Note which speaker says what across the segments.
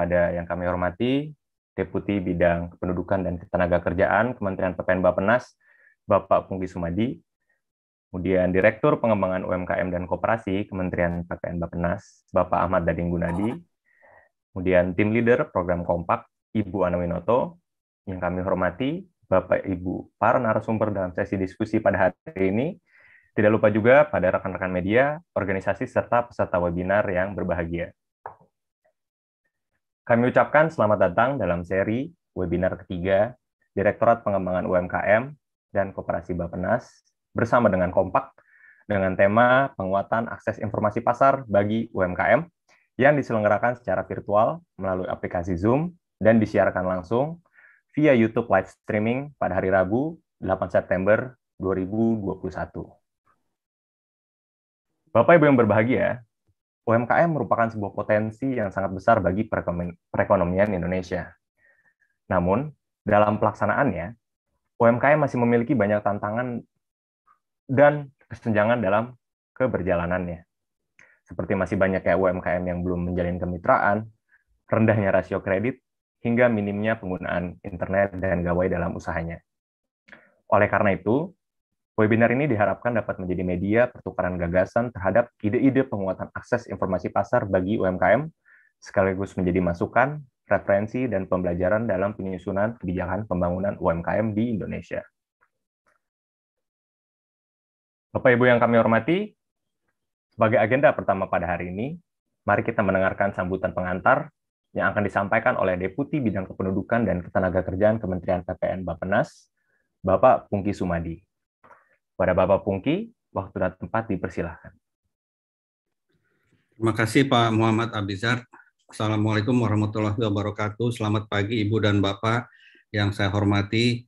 Speaker 1: kepada yang kami hormati Deputi Bidang Kependudukan dan Ketenagakerjaan Kementerian PPN Bapenas, Bapak Pungki Sumadi, kemudian Direktur Pengembangan UMKM dan Koperasi Kementerian PPN Bapenas, Bapak Ahmad Dading Gunadi, kemudian Tim Leader Program Kompak, Ibu Ana Winoto, yang kami hormati, Bapak Ibu para narasumber dalam sesi diskusi pada hari ini, tidak lupa juga pada rekan-rekan media, organisasi, serta peserta webinar yang berbahagia. Kami ucapkan selamat datang dalam seri webinar ketiga Direktorat Pengembangan UMKM dan Koperasi Bapenas bersama dengan Kompak dengan tema penguatan akses informasi pasar bagi UMKM yang diselenggarakan secara virtual melalui aplikasi Zoom dan disiarkan langsung via YouTube live streaming pada hari Rabu 8 September 2021. Bapak Ibu yang berbahagia, UMKM merupakan sebuah potensi yang sangat besar bagi perekonomian Indonesia. Namun, dalam pelaksanaannya, UMKM masih memiliki banyak tantangan dan kesenjangan dalam keberjalanannya. Seperti masih banyak ya UMKM yang belum menjalin kemitraan, rendahnya rasio kredit, hingga minimnya penggunaan internet dan gawai dalam usahanya. Oleh karena itu, Webinar ini diharapkan dapat menjadi media pertukaran gagasan terhadap ide-ide penguatan akses informasi pasar bagi UMKM, sekaligus menjadi masukan, referensi, dan pembelajaran dalam penyusunan kebijakan pembangunan UMKM di Indonesia. Bapak Ibu yang kami hormati, sebagai agenda pertama pada hari ini, mari kita mendengarkan sambutan pengantar yang akan disampaikan oleh Deputi Bidang Kependudukan dan Ketenagakerjaan Kementerian PPN Bapenas, Bapak Pungki Sumadi. Pada Bapak Pungki, waktu dan tempat dipersilahkan.
Speaker 2: Terima kasih Pak Muhammad Abizar. Assalamualaikum warahmatullahi wabarakatuh. Selamat pagi Ibu dan Bapak yang saya hormati.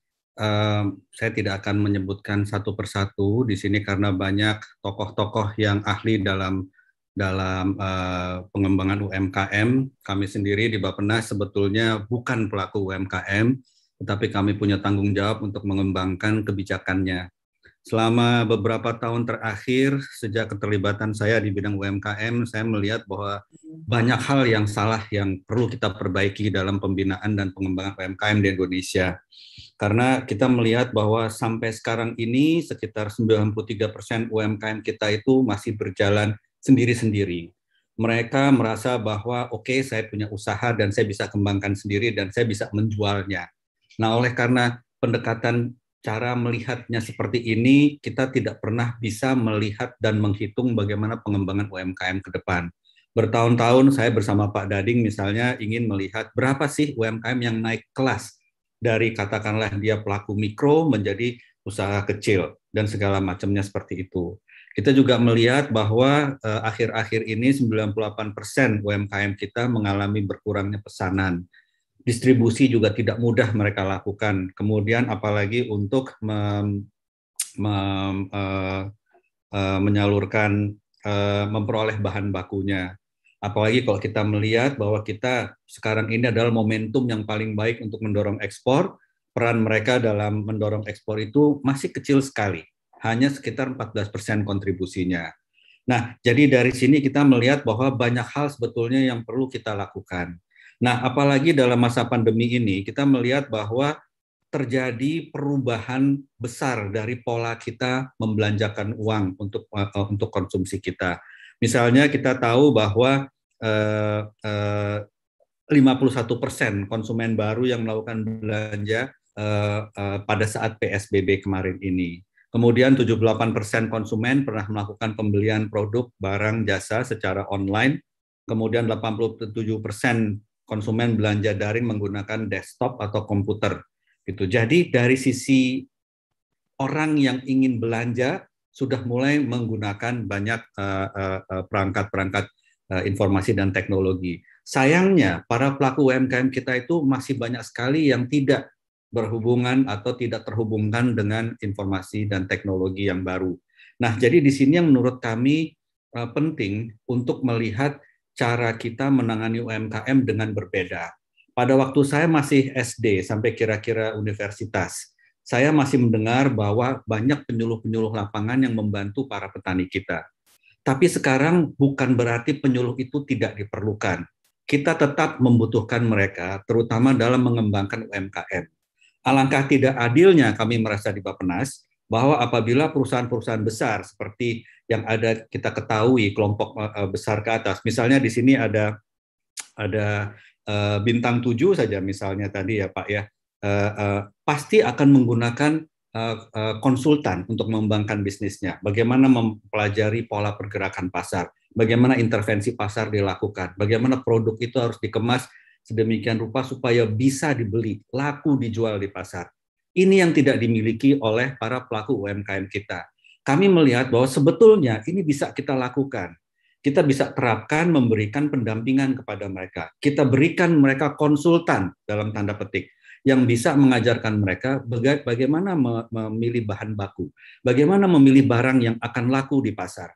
Speaker 2: Saya tidak akan menyebutkan satu persatu di sini karena banyak tokoh-tokoh yang ahli dalam dalam uh, pengembangan UMKM. Kami sendiri di Bapenas sebetulnya bukan pelaku UMKM, tetapi kami punya tanggung jawab untuk mengembangkan kebijakannya. Selama beberapa tahun terakhir, sejak keterlibatan saya di bidang UMKM, saya melihat bahwa banyak hal yang salah yang perlu kita perbaiki dalam pembinaan dan pengembangan UMKM di Indonesia. Karena kita melihat bahwa sampai sekarang ini sekitar 93 persen UMKM kita itu masih berjalan sendiri-sendiri. Mereka merasa bahwa oke okay, saya punya usaha dan saya bisa kembangkan sendiri dan saya bisa menjualnya. Nah oleh karena pendekatan cara melihatnya seperti ini, kita tidak pernah bisa melihat dan menghitung bagaimana pengembangan UMKM ke depan. Bertahun-tahun saya bersama Pak Dading misalnya ingin melihat berapa sih UMKM yang naik kelas dari katakanlah dia pelaku mikro menjadi usaha kecil dan segala macamnya seperti itu. Kita juga melihat bahwa eh, akhir-akhir eh, ini 98% UMKM kita mengalami berkurangnya pesanan distribusi juga tidak mudah mereka lakukan. Kemudian apalagi untuk mem, mem, uh, uh, menyalurkan, uh, memperoleh bahan bakunya. Apalagi kalau kita melihat bahwa kita sekarang ini adalah momentum yang paling baik untuk mendorong ekspor, peran mereka dalam mendorong ekspor itu masih kecil sekali, hanya sekitar 14 persen kontribusinya. Nah, jadi dari sini kita melihat bahwa banyak hal sebetulnya yang perlu kita lakukan. Nah, apalagi dalam masa pandemi ini, kita melihat bahwa terjadi perubahan besar dari pola kita membelanjakan uang untuk uh, untuk konsumsi kita. Misalnya kita tahu bahwa uh, uh, 51 persen konsumen baru yang melakukan belanja uh, uh, pada saat PSBB kemarin ini. Kemudian 78 persen konsumen pernah melakukan pembelian produk, barang, jasa secara online. Kemudian 87 persen konsumen belanja daring menggunakan desktop atau komputer gitu. Jadi dari sisi orang yang ingin belanja sudah mulai menggunakan banyak eh, eh, eh, perangkat-perangkat informasi dan teknologi. Sayangnya para pelaku UMKM kita itu masih banyak sekali yang tidak berhubungan atau tidak terhubungkan dengan informasi dan teknologi yang baru. Nah, jadi di sini yang menurut kami penting untuk melihat cara kita menangani UMKM dengan berbeda. Pada waktu saya masih SD sampai kira-kira universitas, saya masih mendengar bahwa banyak penyuluh-penyuluh lapangan yang membantu para petani kita. Tapi sekarang bukan berarti penyuluh itu tidak diperlukan. kita tetap membutuhkan mereka, terutama dalam mengembangkan UMKM. Alangkah tidak adilnya kami merasa di Bapenas bahwa apabila perusahaan-perusahaan besar seperti yang ada kita ketahui kelompok eh, besar ke atas, misalnya di sini ada ada uh, bintang tujuh saja misalnya tadi ya Pak ya, pasti akan menggunakan konsultan untuk mengembangkan bisnisnya. Bagaimana mempelajari pola pergerakan pasar, bagaimana intervensi pasar dilakukan, bagaimana produk itu harus dikemas sedemikian rupa supaya bisa dibeli, laku dijual di pasar. Ini yang tidak dimiliki oleh para pelaku UMKM kita. Kami melihat bahwa sebetulnya ini bisa kita lakukan. Kita bisa terapkan memberikan pendampingan kepada mereka. Kita berikan mereka konsultan dalam tanda petik yang bisa mengajarkan mereka bagaimana memilih bahan baku, bagaimana memilih barang yang akan laku di pasar.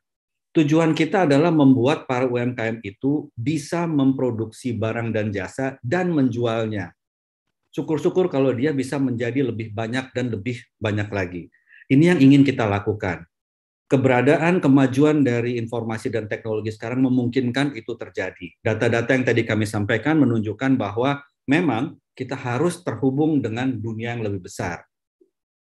Speaker 2: Tujuan kita adalah membuat para UMKM itu bisa memproduksi barang dan jasa dan menjualnya syukur-syukur kalau dia bisa menjadi lebih banyak dan lebih banyak lagi. Ini yang ingin kita lakukan. Keberadaan kemajuan dari informasi dan teknologi sekarang memungkinkan itu terjadi. Data-data yang tadi kami sampaikan menunjukkan bahwa memang kita harus terhubung dengan dunia yang lebih besar.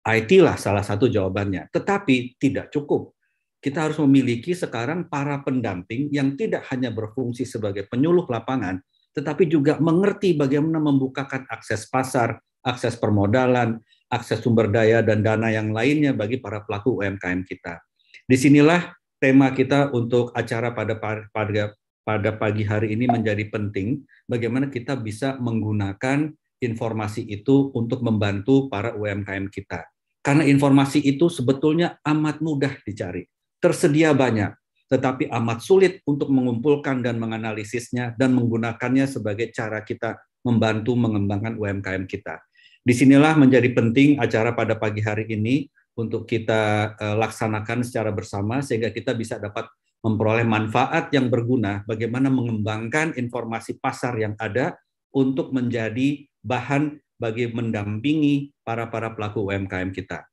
Speaker 2: IT lah salah satu jawabannya, tetapi tidak cukup. Kita harus memiliki sekarang para pendamping yang tidak hanya berfungsi sebagai penyuluh lapangan, tetapi juga mengerti bagaimana membukakan akses pasar, akses permodalan, akses sumber daya dan dana yang lainnya bagi para pelaku UMKM kita. Di sinilah tema kita untuk acara pada pada pada pagi hari ini menjadi penting bagaimana kita bisa menggunakan informasi itu untuk membantu para UMKM kita. Karena informasi itu sebetulnya amat mudah dicari. Tersedia banyak tetapi amat sulit untuk mengumpulkan dan menganalisisnya dan menggunakannya sebagai cara kita membantu mengembangkan UMKM kita. Di sinilah menjadi penting acara pada pagi hari ini untuk kita uh, laksanakan secara bersama sehingga kita bisa dapat memperoleh manfaat yang berguna bagaimana mengembangkan informasi pasar yang ada untuk menjadi bahan bagi mendampingi para para pelaku UMKM kita.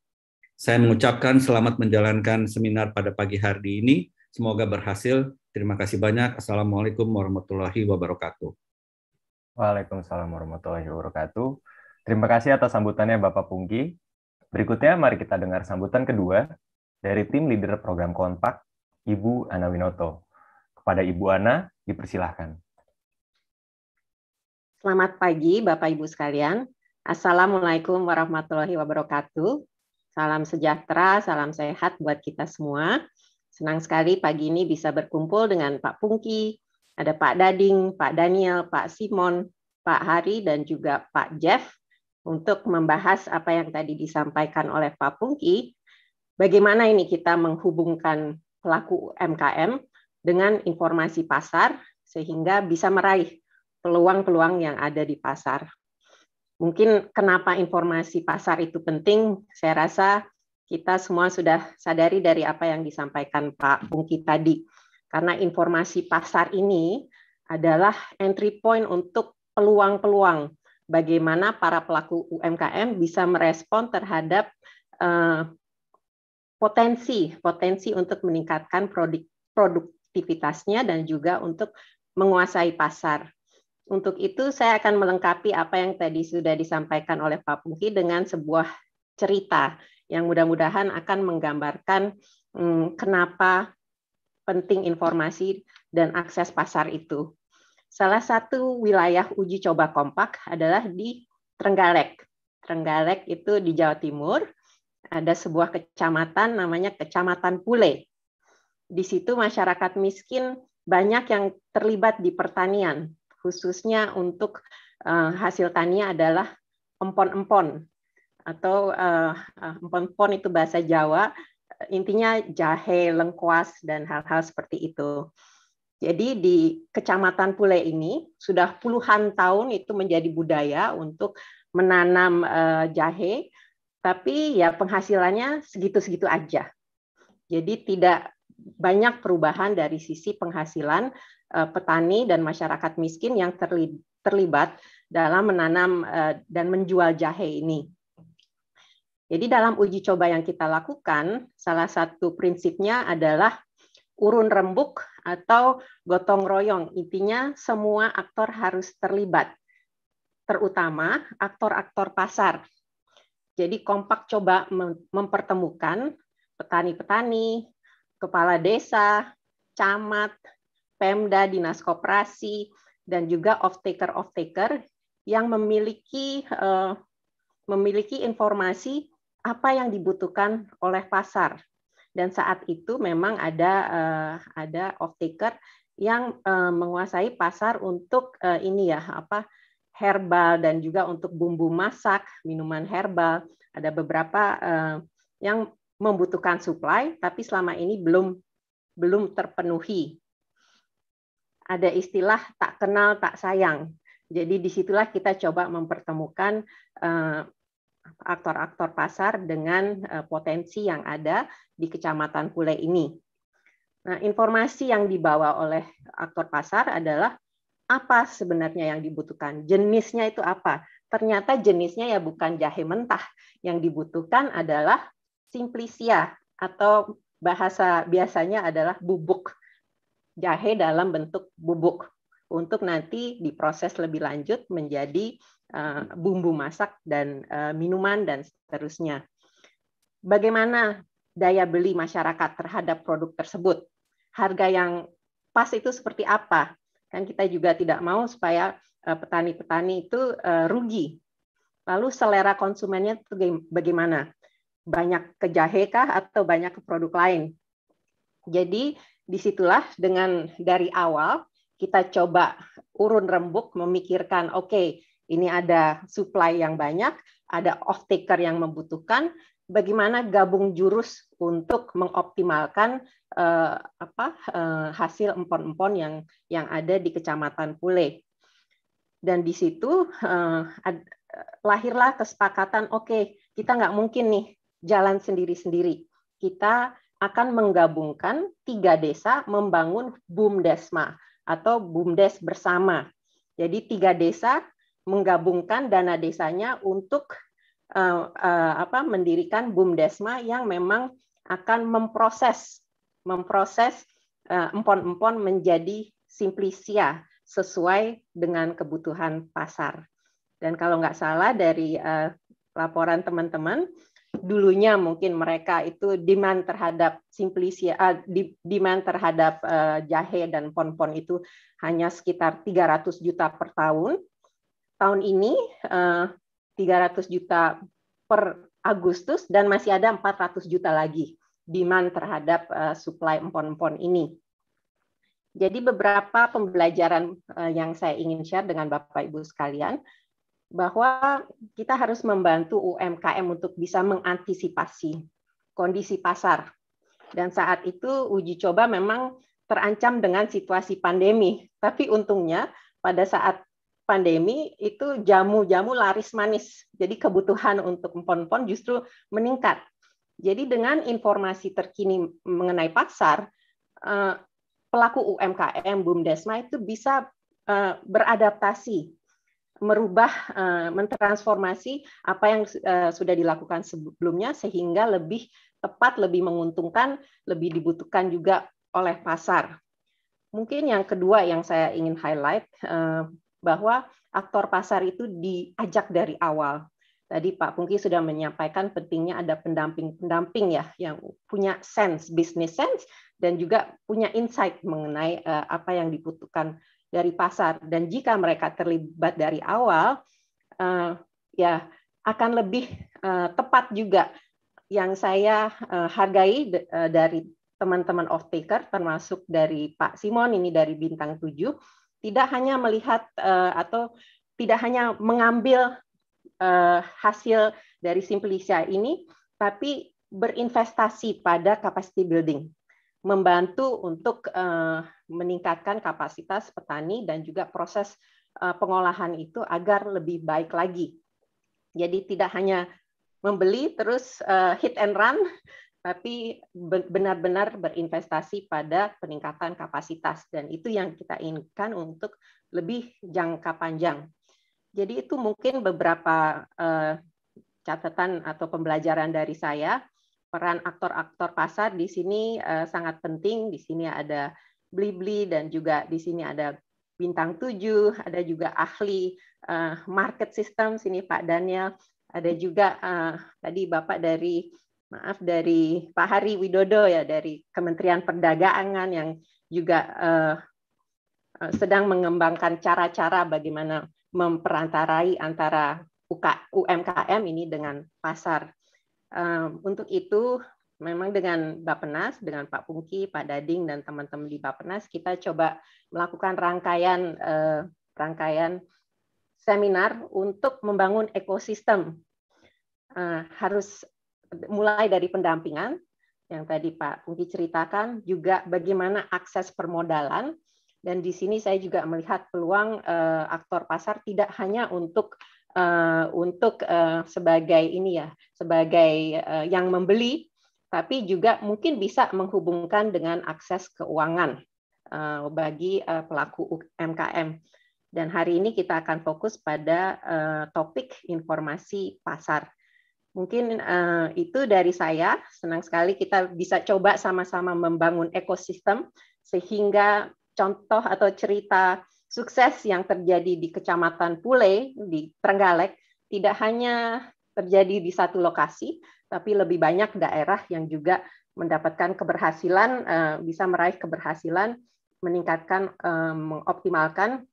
Speaker 2: Saya mengucapkan selamat menjalankan seminar pada pagi hari ini. Semoga berhasil. Terima kasih banyak. Assalamualaikum warahmatullahi wabarakatuh.
Speaker 1: Waalaikumsalam warahmatullahi wabarakatuh. Terima kasih atas sambutannya Bapak Pungki. Berikutnya mari kita dengar sambutan kedua dari tim leader program Kontak, Ibu Ana Winoto. Kepada Ibu Ana, dipersilahkan.
Speaker 3: Selamat pagi Bapak Ibu sekalian. Assalamualaikum warahmatullahi wabarakatuh. Salam sejahtera, salam sehat buat kita semua. Senang sekali pagi ini bisa berkumpul dengan Pak Pungki, ada Pak Dading, Pak Daniel, Pak Simon, Pak Hari, dan juga Pak Jeff untuk membahas apa yang tadi disampaikan oleh Pak Pungki, bagaimana ini kita menghubungkan pelaku MKM dengan informasi pasar sehingga bisa meraih peluang-peluang yang ada di pasar. Mungkin kenapa informasi pasar itu penting, saya rasa kita semua sudah sadari dari apa yang disampaikan Pak Pungki tadi. Karena informasi pasar ini adalah entry point untuk peluang-peluang bagaimana para pelaku UMKM bisa merespon terhadap uh, potensi potensi untuk meningkatkan produk, produktivitasnya dan juga untuk menguasai pasar. Untuk itu saya akan melengkapi apa yang tadi sudah disampaikan oleh Pak Pungki dengan sebuah cerita yang mudah-mudahan akan menggambarkan hmm, kenapa penting informasi dan akses pasar itu. Salah satu wilayah uji coba kompak adalah di Trenggalek. Trenggalek itu di Jawa Timur. Ada sebuah kecamatan namanya Kecamatan Pule. Di situ masyarakat miskin banyak yang terlibat di pertanian, khususnya untuk uh, hasil tani adalah empon-empon atau uh, empon itu bahasa Jawa, intinya jahe, lengkuas, dan hal-hal seperti itu. Jadi di Kecamatan Pule ini sudah puluhan tahun itu menjadi budaya untuk menanam uh, jahe, tapi ya penghasilannya segitu-segitu aja. Jadi tidak banyak perubahan dari sisi penghasilan uh, petani dan masyarakat miskin yang terlibat dalam menanam uh, dan menjual jahe ini. Jadi dalam uji coba yang kita lakukan, salah satu prinsipnya adalah urun rembuk atau gotong royong. Intinya semua aktor harus terlibat, terutama aktor-aktor pasar. Jadi kompak coba mempertemukan petani-petani, kepala desa, camat, Pemda, dinas koperasi, dan juga off-taker-off-taker yang memiliki uh, memiliki informasi apa yang dibutuhkan oleh pasar. Dan saat itu memang ada uh, ada off-taker yang uh, menguasai pasar untuk uh, ini ya apa herbal dan juga untuk bumbu masak, minuman herbal. Ada beberapa uh, yang membutuhkan supply, tapi selama ini belum belum terpenuhi. Ada istilah tak kenal tak sayang. Jadi di situlah kita coba mempertemukan uh, aktor-aktor pasar dengan uh, potensi yang ada di Kecamatan Pule ini. Nah, informasi yang dibawa oleh aktor pasar adalah apa sebenarnya yang dibutuhkan, jenisnya itu apa. Ternyata jenisnya ya bukan jahe mentah, yang dibutuhkan adalah simplicia atau bahasa biasanya adalah bubuk jahe dalam bentuk bubuk untuk nanti diproses lebih lanjut menjadi eh, bumbu masak dan eh, minuman dan seterusnya. Bagaimana daya beli masyarakat terhadap produk tersebut? Harga yang pas itu seperti apa? Kan kita juga tidak mau supaya eh, petani-petani itu eh, rugi. Lalu selera konsumennya itu bagaimana? Banyak ke jahe kah atau banyak ke produk lain? Jadi di situlah dengan dari awal kita coba urun rembuk memikirkan, oke, okay, ini ada supply yang banyak, ada off taker yang membutuhkan, bagaimana gabung jurus untuk mengoptimalkan uh, apa uh, hasil empon-empon yang yang ada di Kecamatan Pule. Dan di situ uh, ad, lahirlah kesepakatan, oke, okay, kita nggak mungkin nih jalan sendiri-sendiri. Kita akan menggabungkan tiga desa membangun BUMDesma atau BUMDes bersama. Jadi tiga desa menggabungkan dana desanya untuk uh, uh, apa mendirikan bumdesma yang memang akan memproses memproses uh, empon-empon menjadi simplisia sesuai dengan kebutuhan pasar. Dan kalau nggak salah dari uh, laporan teman-teman, dulunya mungkin mereka itu demand terhadap simplisia, uh, demand terhadap uh, jahe dan pon-pon itu hanya sekitar 300 juta per tahun. Tahun ini uh, 300 juta per Agustus dan masih ada 400 juta lagi demand terhadap uh, supply empon-empon ini. Jadi beberapa pembelajaran uh, yang saya ingin share dengan Bapak Ibu sekalian bahwa kita harus membantu UMKM untuk bisa mengantisipasi kondisi pasar. Dan saat itu uji coba memang terancam dengan situasi pandemi. Tapi untungnya pada saat pandemi itu jamu-jamu laris manis. Jadi kebutuhan untuk empon-empon justru meningkat. Jadi dengan informasi terkini mengenai pasar, eh, pelaku UMKM Bumdesma itu bisa eh, beradaptasi, merubah, eh, mentransformasi apa yang sudah dilakukan sebelumnya sehingga lebih tepat, lebih menguntungkan, lebih dibutuhkan juga oleh pasar. Mungkin yang kedua yang saya ingin highlight bahwa aktor pasar itu diajak dari awal. Tadi Pak Pungki sudah menyampaikan pentingnya ada pendamping-pendamping ya yang punya sense, business sense dan juga punya insight mengenai uh, apa yang dibutuhkan dari pasar. Dan jika mereka terlibat dari awal, uh, ya akan lebih uh, tepat juga. Yang saya hargai dari teman-teman off taker termasuk dari Pak Simon ini dari bintang 7 tidak hanya melihat uh, atau tidak hanya mengambil uh, hasil dari Simplicia ini, tapi berinvestasi pada capacity building, membantu untuk uh, meningkatkan kapasitas petani dan juga proses uh, pengolahan itu agar lebih baik lagi. Jadi tidak hanya membeli terus uh, hit and run, tapi benar-benar berinvestasi pada peningkatan kapasitas dan itu yang kita inginkan untuk lebih jangka panjang. Jadi itu mungkin beberapa uh, catatan atau pembelajaran dari saya peran aktor-aktor pasar di sini uh, sangat penting. Di sini ada Blibli dan juga di sini ada bintang 7, ada juga ahli uh, market system sini Pak Daniel, ada juga tadi Bapak dari maaf dari Pak Hari Widodo ya dari Kementerian Perdagangan yang juga uh, sedang mengembangkan cara-cara bagaimana memperantarai antara UMKM ini dengan pasar. Untuk itu, memang dengan Bapenas, dengan Pak Pungki, Pak Dading, dan teman-teman di Bapenas, kita coba melakukan rangkaian eh, rangkaian seminar untuk membangun ekosistem. Eh, harus mulai dari pendampingan, yang tadi Pak Pungki ceritakan, juga bagaimana akses permodalan, dan di sini saya juga melihat peluang uh, aktor pasar tidak hanya untuk uh, untuk uh, sebagai ini ya, sebagai uh, yang membeli, tapi juga mungkin bisa menghubungkan dengan akses keuangan uh, bagi uh, pelaku UMKM. Dan hari ini kita akan fokus pada uh, topik informasi pasar. Mungkin uh, itu dari saya. Senang sekali kita bisa coba sama-sama membangun ekosistem sehingga contoh atau cerita sukses yang terjadi di Kecamatan Pule di Trenggalek tidak hanya terjadi di satu lokasi, tapi lebih banyak daerah yang juga mendapatkan keberhasilan, eh, bisa meraih keberhasilan, meningkatkan, eh, mengoptimalkan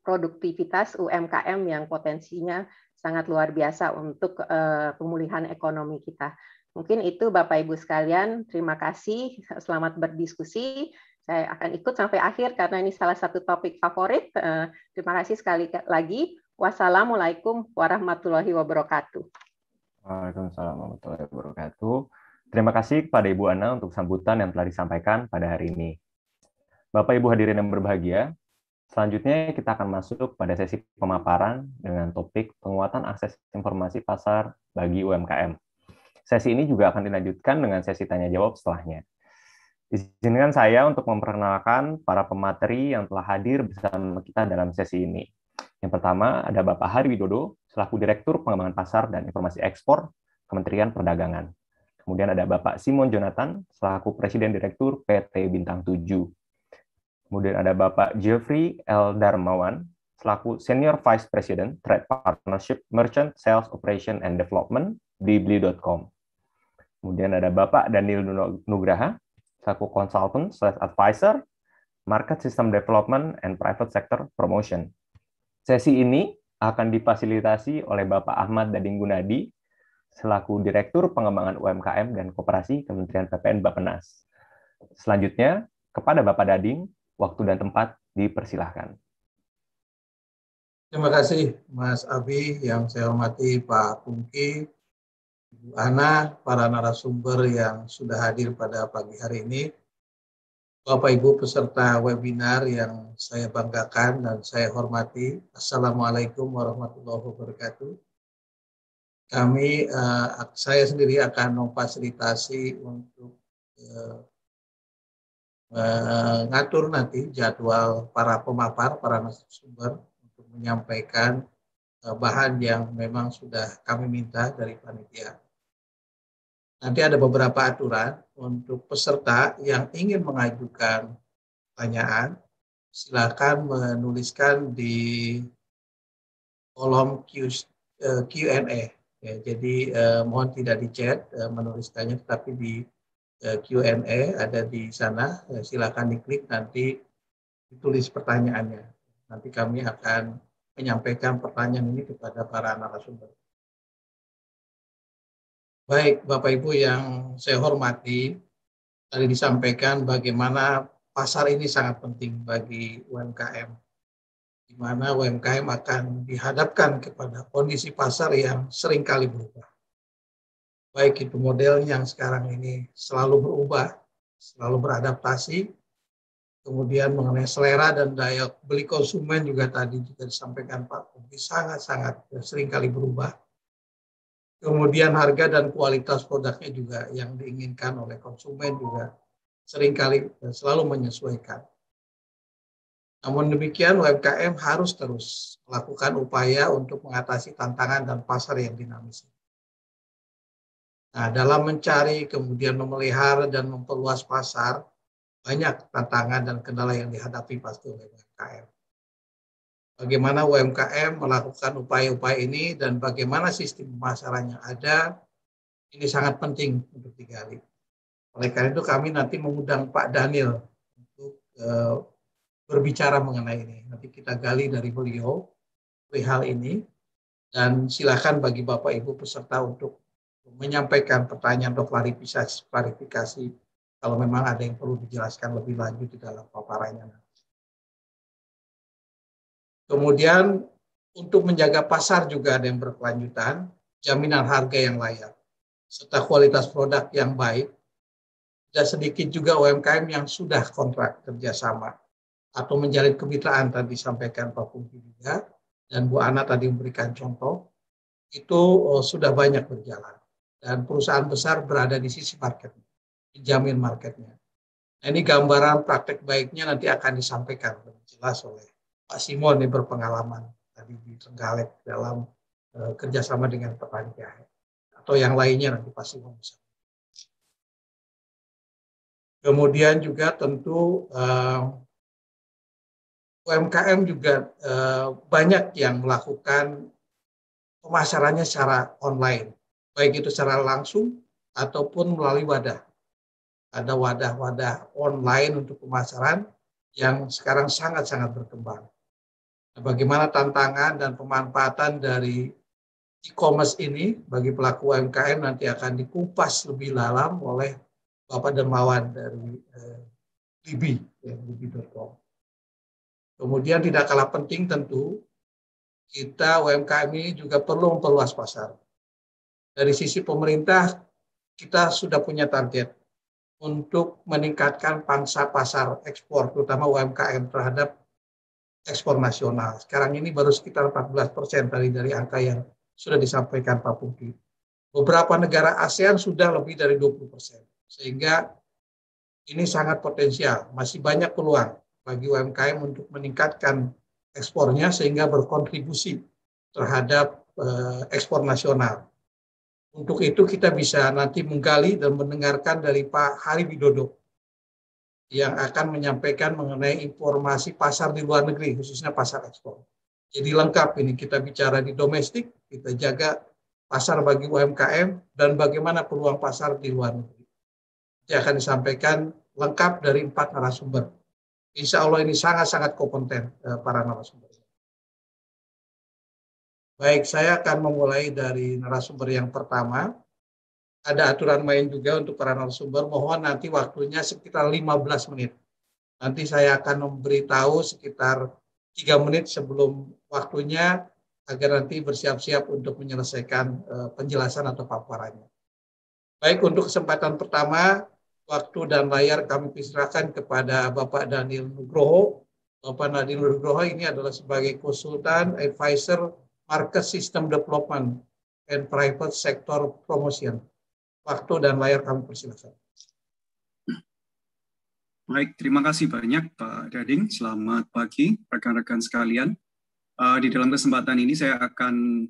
Speaker 3: produktivitas UMKM yang potensinya sangat luar biasa untuk eh, pemulihan ekonomi kita. Mungkin itu Bapak Ibu sekalian, terima kasih, selamat berdiskusi. Saya akan ikut sampai akhir karena ini salah satu topik favorit. Eh, terima kasih sekali lagi. Wassalamualaikum warahmatullahi wabarakatuh.
Speaker 1: Waalaikumsalam warahmatullahi wabarakatuh. Terima kasih kepada Ibu Ana untuk sambutan yang telah disampaikan pada hari ini. Bapak Ibu hadirin yang berbahagia, selanjutnya kita akan masuk pada sesi pemaparan dengan topik penguatan akses informasi pasar bagi UMKM. Sesi ini juga akan dilanjutkan dengan sesi tanya jawab setelahnya. Izinkan saya untuk memperkenalkan para pemateri yang telah hadir bersama kita dalam sesi ini. Yang pertama ada Bapak Hari Widodo, selaku Direktur Pengembangan Pasar dan Informasi Ekspor, Kementerian Perdagangan. Kemudian ada Bapak Simon Jonathan, selaku Presiden Direktur PT Bintang 7. Kemudian ada Bapak Jeffrey L. Darmawan, selaku Senior Vice President Trade Partnership Merchant Sales Operation and Development di. Kemudian ada Bapak Daniel Nugraha, selaku consultant slash advisor, market system development and private sector promotion. Sesi ini akan difasilitasi oleh Bapak Ahmad Dading Gunadi, selaku Direktur Pengembangan UMKM dan Koperasi Kementerian PPN Bapenas. Selanjutnya, kepada Bapak Dading, waktu dan tempat dipersilahkan.
Speaker 4: Terima kasih Mas Abi, yang saya hormati Pak Pungki, Ibu Ana, para narasumber yang sudah hadir pada pagi hari ini, Bapak Ibu peserta webinar yang saya banggakan dan saya hormati. Assalamualaikum warahmatullahi wabarakatuh. Kami, uh, saya sendiri akan memfasilitasi untuk uh, mengatur nanti jadwal para pemapar, para narasumber untuk menyampaikan Eh, bahan yang memang sudah kami minta dari panitia. Nanti ada beberapa aturan untuk peserta yang ingin mengajukan pertanyaan, silakan menuliskan di kolom Q&A. Eh, ya, jadi eh, mohon tidak di chat menuliskannya, tetapi di Q&A ada di sana. silakan diklik nanti ditulis pertanyaannya. Nanti kami akan menyampaikan pertanyaan ini kepada para narasumber. Baik, Bapak Ibu yang saya hormati, tadi disampaikan bagaimana pasar ini sangat penting bagi UMKM, di mana UMKM akan dihadapkan kepada kondisi pasar yang sering kali berubah. Baik itu model yang sekarang ini selalu berubah, selalu beradaptasi, Kemudian mengenai selera dan daya beli konsumen juga tadi juga disampaikan Pak Kubi sangat-sangat sering kali berubah. Kemudian harga dan kualitas produknya juga yang diinginkan oleh konsumen juga sering kali selalu menyesuaikan. Namun demikian UMKM harus terus melakukan upaya untuk mengatasi tantangan dan pasar yang dinamis. Nah, dalam mencari, kemudian memelihara dan memperluas pasar, banyak tantangan dan kendala yang dihadapi pasti oleh UMKM. Bagaimana UMKM melakukan upaya-upaya ini dan bagaimana sistem pemasaran yang ada, ini sangat penting untuk digali. Oleh karena itu kami nanti mengundang Pak Daniel untuk uh, berbicara mengenai ini. Nanti kita gali dari beliau perihal ini dan silakan bagi Bapak Ibu peserta untuk menyampaikan pertanyaan atau klarifikasi, klarifikasi kalau memang ada yang perlu dijelaskan lebih lanjut di dalam paparannya. Kemudian untuk menjaga pasar juga ada yang berkelanjutan, jaminan harga yang layak, serta kualitas produk yang baik. Dan sedikit juga UMKM yang sudah kontrak kerjasama atau menjalin kemitraan tadi disampaikan Pak Pungki juga, dan Bu Ana tadi memberikan contoh, itu oh, sudah banyak berjalan. Dan perusahaan besar berada di sisi marketnya dijamin marketnya. Nah, ini gambaran praktek baiknya nanti akan disampaikan lebih jelas oleh Pak Simon yang berpengalaman tadi di Trenggalek dalam uh, kerjasama dengan petani jahe atau yang lainnya nanti Pak Simon bisa. Kemudian juga tentu uh, eh, UMKM juga uh, banyak yang melakukan pemasarannya secara online, baik itu secara langsung ataupun melalui wadah ada wadah-wadah online untuk pemasaran yang sekarang sangat-sangat berkembang. Nah, bagaimana tantangan dan pemanfaatan dari e-commerce ini bagi pelaku UMKM nanti akan dikupas lebih dalam oleh Bapak Dermawan dari eh, Libi, ya, Libi.com. Kemudian tidak kalah penting tentu kita UMKM ini juga perlu memperluas pasar. Dari sisi pemerintah kita sudah punya target untuk meningkatkan pangsa pasar ekspor, terutama UMKM terhadap ekspor nasional. Sekarang ini baru sekitar 14 persen dari dari angka yang sudah disampaikan Pak Pungki. Beberapa negara ASEAN sudah lebih dari 20 persen, sehingga ini sangat potensial. Masih banyak peluang bagi UMKM untuk meningkatkan ekspornya sehingga berkontribusi terhadap eh, ekspor nasional. Untuk itu kita bisa nanti menggali dan mendengarkan dari Pak Hari Widodo yang akan menyampaikan mengenai informasi pasar di luar negeri, khususnya pasar ekspor. Jadi lengkap ini kita bicara di domestik, kita jaga pasar bagi UMKM dan bagaimana peluang pasar di luar negeri. Ini akan disampaikan lengkap dari empat narasumber. Insya Allah ini sangat-sangat kompeten eh, para narasumber. Baik, saya akan memulai dari narasumber yang pertama. Ada aturan main juga untuk para narasumber. Mohon nanti waktunya sekitar 15 menit. Nanti saya akan memberitahu sekitar 3 menit sebelum waktunya agar nanti bersiap-siap untuk menyelesaikan uh, penjelasan atau paparannya. Baik, untuk kesempatan pertama, waktu dan layar kami persilakan kepada Bapak Daniel Nugroho. Bapak Daniel Nugroho ini adalah sebagai konsultan, advisor, Market System Development and Private Sector Promotion. Waktu dan layar kami persilakan.
Speaker 5: Baik, terima kasih banyak Pak Dading. Selamat pagi rekan-rekan sekalian. Uh, di dalam kesempatan ini saya akan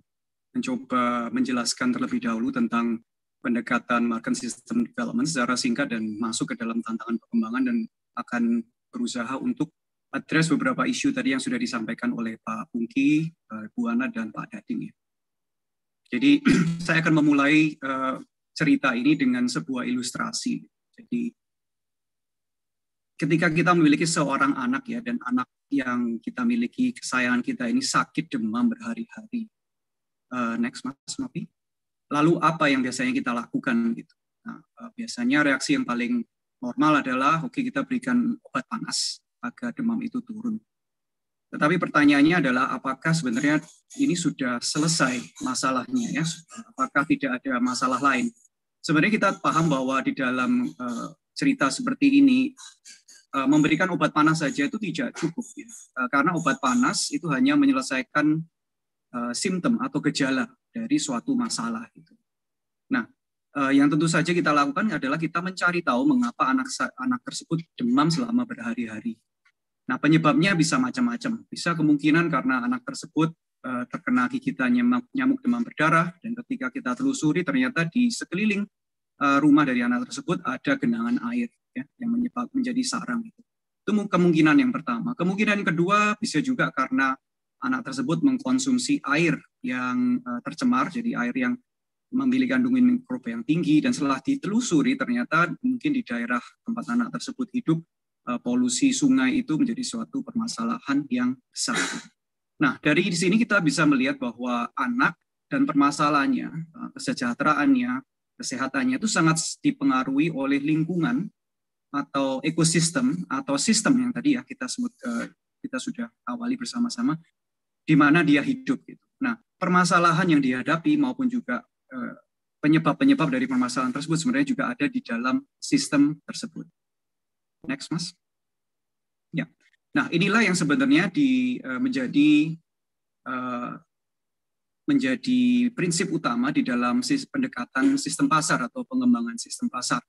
Speaker 5: mencoba menjelaskan terlebih dahulu tentang pendekatan market system development secara singkat dan masuk ke dalam tantangan perkembangan dan akan berusaha untuk address beberapa isu tadi yang sudah disampaikan oleh Pak Pungki, Bu Ana, dan Pak Dading. Ya. Jadi saya akan memulai uh, cerita ini dengan sebuah ilustrasi. Jadi ketika kita memiliki seorang anak ya dan anak yang kita miliki kesayangan kita ini sakit demam berhari-hari. Uh, next Mas Nopi. Lalu apa yang biasanya kita lakukan gitu? Nah, uh, biasanya reaksi yang paling normal adalah oke okay, kita berikan obat panas agar demam itu turun. Tetapi pertanyaannya adalah apakah sebenarnya ini sudah selesai masalahnya ya? Apakah tidak ada masalah lain? Sebenarnya kita paham bahwa di dalam uh, cerita seperti ini uh, memberikan obat panas saja itu tidak cukup ya. Uh, karena obat panas itu hanya menyelesaikan simptom atau gejala dari suatu masalah gitu. Nah, yang tentu saja kita lakukan adalah kita mencari tahu mengapa anak anak tersebut demam selama berhari-hari. Nah, penyebabnya bisa macam-macam. Bisa kemungkinan karena anak tersebut uh, terkena gigitan nyamuk, nyamuk demam berdarah dan ketika kita telusuri ternyata di sekeliling uh, rumah dari anak tersebut ada genangan air ya, yang menyebab menjadi sarang itu. Kemungkinan yang pertama. Kemungkinan kedua bisa juga karena anak tersebut mengkonsumsi air yang uh, tercemar, jadi air yang memiliki kandungan mikroba yang tinggi dan setelah ditelusuri ternyata mungkin di daerah tempat anak tersebut hidup polusi sungai itu menjadi suatu permasalahan yang besar. Nah, dari di sini kita bisa melihat bahwa anak dan permasalahannya, uh, kesejahteraannya, kesehatannya itu sangat dipengaruhi oleh lingkungan atau ekosistem atau sistem yang tadi ya kita sebut uh, kita sudah awali bersama-sama di mana dia hidup gitu. Nah, permasalahan yang dihadapi maupun juga Eh, penyebab-penyebab dari permasalahan tersebut sebenarnya juga ada di dalam sistem tersebut. Next, Mas. Ya. Nah, inilah yang sebenarnya di eh, menjadi eh, menjadi prinsip utama di dalam pendekatan sistem pasar atau pengembangan sistem pasar.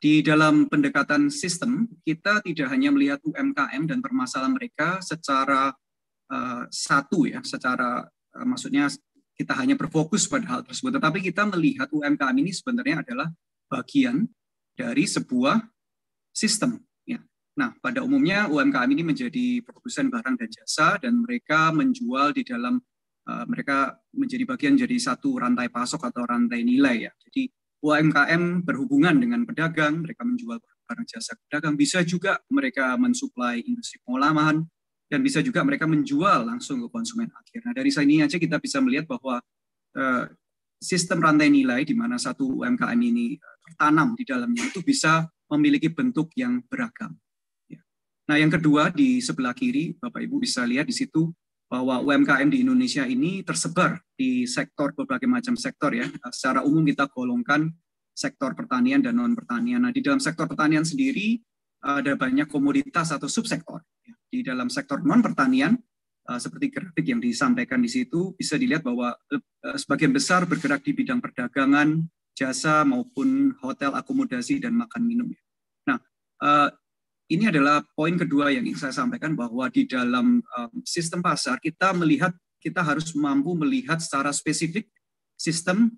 Speaker 5: Di dalam pendekatan sistem, kita tidak hanya melihat UMKM dan permasalahan mereka secara uh, satu ya, secara maksudnya kita hanya berfokus pada hal tersebut, tetapi kita melihat UMKM ini sebenarnya adalah bagian dari sebuah sistem. Ya. Nah, pada umumnya UMKM ini menjadi produsen barang dan jasa dan mereka menjual di dalam uh, mereka menjadi bagian dari satu rantai pasok atau rantai nilai ya. Jadi UMKM berhubungan dengan pedagang, mereka menjual barang jasa pedagang, bisa juga mereka mensuplai industri pengolahan, dan bisa juga mereka menjual langsung ke konsumen akhir. Nah dari sini aja kita bisa melihat bahwa uh, sistem rantai nilai di mana satu UMKM ini eh, tertanam di dalamnya itu bisa memiliki bentuk yang beragam. Ya. Nah yang kedua di sebelah kiri Bapak Ibu bisa lihat di situ bahwa UMKM di Indonesia ini tersebar di sektor berbagai macam sektor ya. Secara umum kita golongkan sektor pertanian dan non pertanian. Nah di dalam sektor pertanian sendiri ada banyak komoditas atau subsektor di dalam sektor non pertanian uh, seperti grafik yang disampaikan di situ bisa dilihat bahwa uh, sebagian besar bergerak di bidang perdagangan, jasa maupun hotel, akomodasi dan makan minum. Nah, uh, ini adalah poin kedua yang ingin saya sampaikan bahwa di dalam um, sistem pasar kita melihat kita harus mampu melihat secara spesifik sistem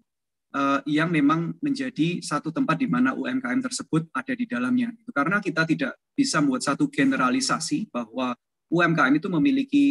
Speaker 5: uh, yang memang menjadi satu tempat di mana UMKM tersebut ada di dalamnya. Karena kita tidak bisa membuat satu generalisasi bahwa UMKM itu memiliki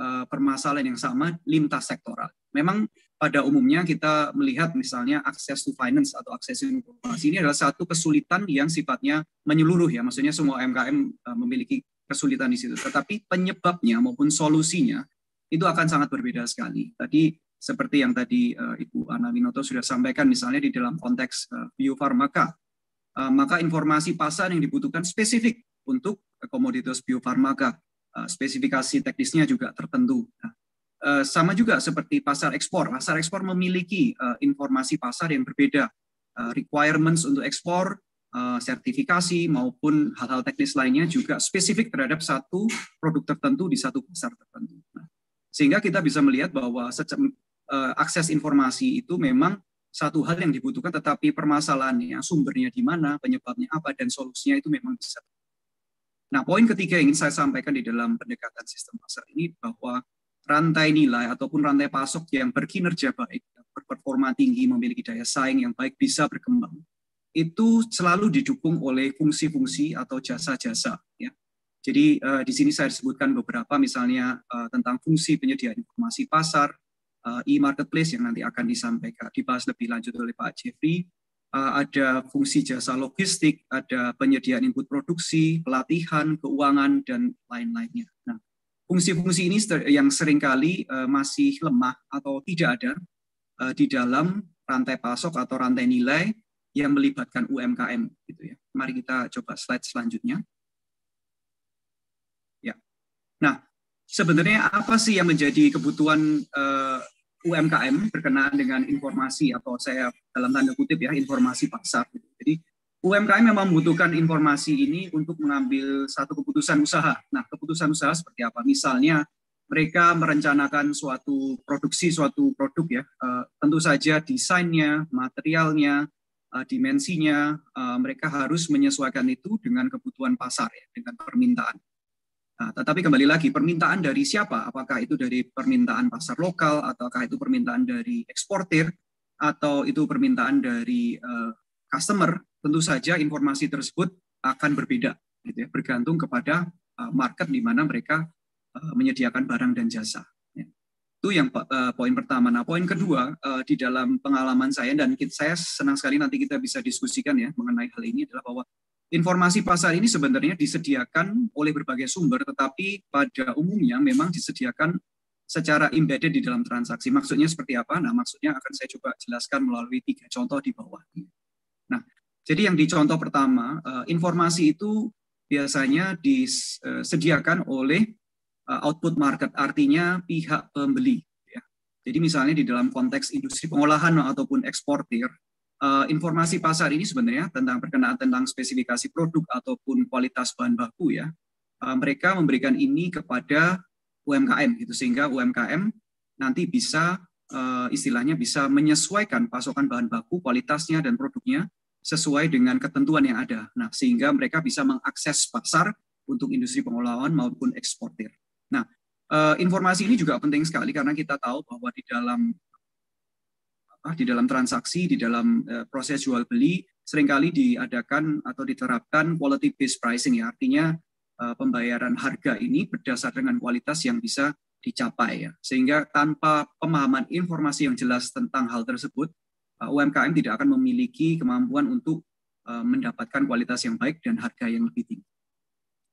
Speaker 5: permasalahan yang sama lintas sektoral. Memang pada umumnya kita melihat misalnya akses to finance atau akses informasi ini adalah satu kesulitan yang sifatnya menyeluruh ya, maksudnya semua UMKM uh, memiliki kesulitan di situ. Tetapi penyebabnya maupun solusinya itu akan sangat berbeda sekali. Tadi seperti yang tadi uh, Ibu Ana Winoto sudah sampaikan misalnya di dalam konteks uh, biofarmaka, maka informasi pasar yang dibutuhkan spesifik untuk komoditas biofarmaka, uh, spesifikasi teknisnya juga tertentu. Nah, sama juga seperti pasar ekspor, pasar ekspor memiliki uh, informasi pasar yang berbeda, uh, requirements untuk ekspor, sertifikasi maupun hal-hal teknis lainnya juga spesifik terhadap satu produk tertentu di satu pasar tertentu. Nah, sehingga kita bisa melihat bahwa akses informasi itu memang satu hal yang dibutuhkan, tetapi permasalahannya, sumbernya di mana, penyebabnya apa, dan solusinya itu memang bisa. Nah, poin ketiga yang ingin saya sampaikan di dalam pendekatan sistem pasar ini bahwa rantai nilai ataupun rantai pasok yang berkinerja baik, berperforma tinggi, memiliki daya saing yang baik, bisa berkembang. Itu selalu didukung oleh fungsi-fungsi atau jasa-jasa. Ya. Jadi uh, di sini saya sebutkan beberapa misalnya uh, tentang fungsi penyediaan informasi pasar, uh, e-marketplace yang nanti akan disampaikan dibahas lebih lanjut oleh Pak Jeffrey. Uh, ada fungsi jasa logistik, ada penyediaan input produksi, pelatihan, keuangan dan lain-lainnya. Nah, fungsi-fungsi ini yang sering kali uh, masih lemah atau tidak ada uh, di dalam rantai pasok atau rantai nilai yang melibatkan UMKM gitu ya. Mari kita coba slide selanjutnya. Ya. Nah, sebenarnya apa sih yang menjadi kebutuhan uh, eh, UMKM berkenaan dengan informasi atau saya dalam tanda kutip ya informasi pasar. Jadi UMKM memang membutuhkan informasi ini untuk mengambil satu keputusan usaha. Nah, keputusan usaha seperti apa? Misalnya mereka merencanakan suatu produksi suatu produk ya, uh, tentu saja desainnya, materialnya, uh, dimensinya, uh, mereka harus menyesuaikan itu dengan kebutuhan pasar ya, dengan permintaan. Nah, tetapi kembali lagi permintaan dari siapa? Apakah itu dari permintaan pasar lokal, ataukah itu permintaan dari eksportir, atau itu permintaan dari customer, tentu saja informasi tersebut akan berbeda, gitu ya, bergantung kepada uh, market di mana mereka uh, menyediakan barang dan jasa. Ya. Itu yang uh, poin pertama. Nah, poin kedua di dalam pengalaman saya dan saya senang sekali nanti kita bisa diskusikan ya mengenai hal ini adalah bahwa informasi pasar ini sebenarnya disediakan oleh berbagai sumber, tetapi pada umumnya memang disediakan secara embedded di dalam transaksi. Maksudnya seperti apa? Nah, maksudnya akan saya coba jelaskan melalui tiga contoh di bawah. Nah, jadi yang di contoh pertama, eh, informasi itu biasanya disediakan oleh eh, output market, artinya pihak pembeli. Ya. Jadi misalnya di dalam konteks industri pengolahan ataupun eksportir, eh, informasi pasar ini sebenarnya tentang perkenaan tentang spesifikasi produk ataupun kualitas bahan baku ya, mereka memberikan ini kepada UMKM gitu sehingga UMKM nanti bisa istilahnya bisa menyesuaikan pasokan bahan baku kualitasnya dan produknya sesuai dengan ketentuan yang ada. Nah, sehingga mereka bisa mengakses pasar untuk industri pengolahan maupun eksportir. Nah, uh, informasi ini juga penting sekali karena kita tahu bahwa di dalam di dalam transaksi, di dalam uh, proses jual beli sering kali diadakan atau diterapkan quality based pricing ya, artinya Eh, pembayaran harga ini berdasar dengan kualitas yang bisa dicapai ya. Sehingga tanpa pemahaman informasi yang jelas tentang hal tersebut, eh, UMKM tidak akan memiliki kemampuan untuk eh, mendapatkan kualitas yang baik dan harga yang lebih tinggi.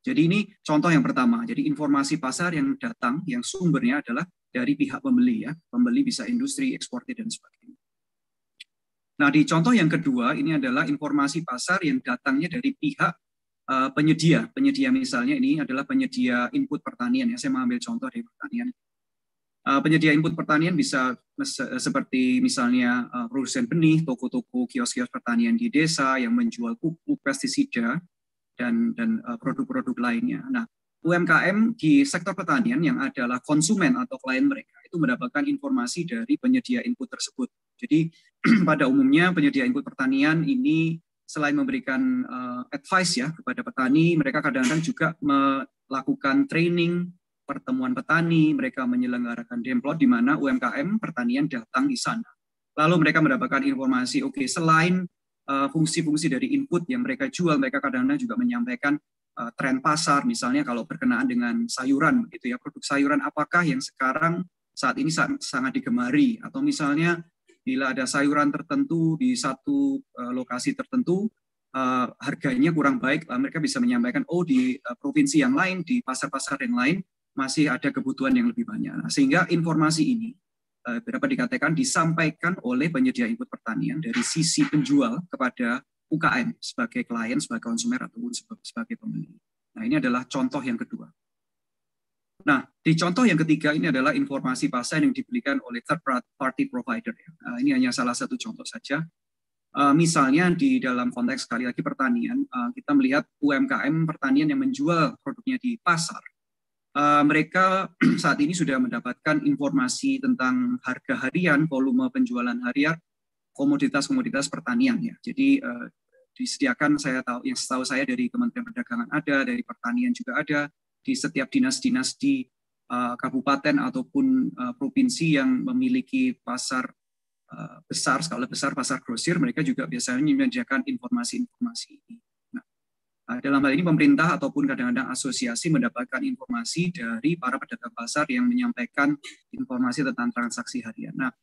Speaker 5: Jadi ini contoh yang pertama. Jadi informasi pasar yang datang, yang sumbernya adalah dari pihak pembeli ya. Pembeli bisa industri, eksportir dan sebagainya. Nah, di contoh yang kedua ini adalah informasi pasar yang datangnya dari pihak uh, penyedia. Penyedia misalnya ini adalah penyedia input pertanian ya. Saya mengambil contoh dari pertanian. Uh, penyedia input pertanian bisa seperti misalnya uh, produsen benih, toko-toko, kios-kios pertanian di desa yang menjual pupuk, pestisida dan dan produk-produk lainnya. Nah, UMKM di sektor pertanian yang adalah konsumen atau klien mereka itu mendapatkan informasi dari penyedia input tersebut. Jadi pada umumnya penyedia input pertanian ini selain memberikan uh, advice ya kepada petani, mereka kadang-kadang juga melakukan training pertemuan petani, mereka menyelenggarakan demplot di mana UMKM pertanian datang di sana. Lalu mereka mendapatkan informasi, oke okay, selain uh, fungsi-fungsi dari input yang mereka jual, mereka kadang-kadang juga menyampaikan uh, tren pasar, misalnya kalau berkenaan dengan sayuran, gitu ya produk sayuran apakah yang sekarang saat ini sangat digemari, atau misalnya bila ada sayuran tertentu di satu uh, lokasi tertentu uh, harganya kurang baik, uh, mereka bisa menyampaikan oh di uh, provinsi yang lain, di pasar-pasar yang lain masih ada kebutuhan yang lebih banyak. Nah, sehingga informasi ini uh, dapat dikatakan disampaikan oleh penyedia input pertanian dari sisi penjual kepada UKM sebagai klien, sebagai konsumen ataupun sebagai pembeli. Nah, ini adalah contoh yang kedua. Nah, di contoh yang ketiga ini adalah informasi pasar yang diberikan oleh third party provider. Uh, ini hanya salah satu contoh saja. Uh, misalnya di dalam konteks sekali lagi pertanian, uh, kita melihat UMKM pertanian yang menjual produknya di pasar. Uh, mereka saat ini sudah mendapatkan informasi tentang harga harian, volume penjualan harian, komoditas-komoditas pertanian ya. Jadi uh, disediakan saya tahu yang setahu saya dari Kementerian Perdagangan ada, dari pertanian juga ada, di setiap dinas-dinas di uh, kabupaten ataupun provinsi yang memiliki pasar besar, skala besar pasar grosir, mereka juga biasanya menyediakan informasi-informasi ini. Uh, dalam hal ini pemerintah ataupun kadang-kadang asosiasi mendapatkan informasi dari para pedagang pasar yang menyampaikan informasi tentang transaksi harian. Nah,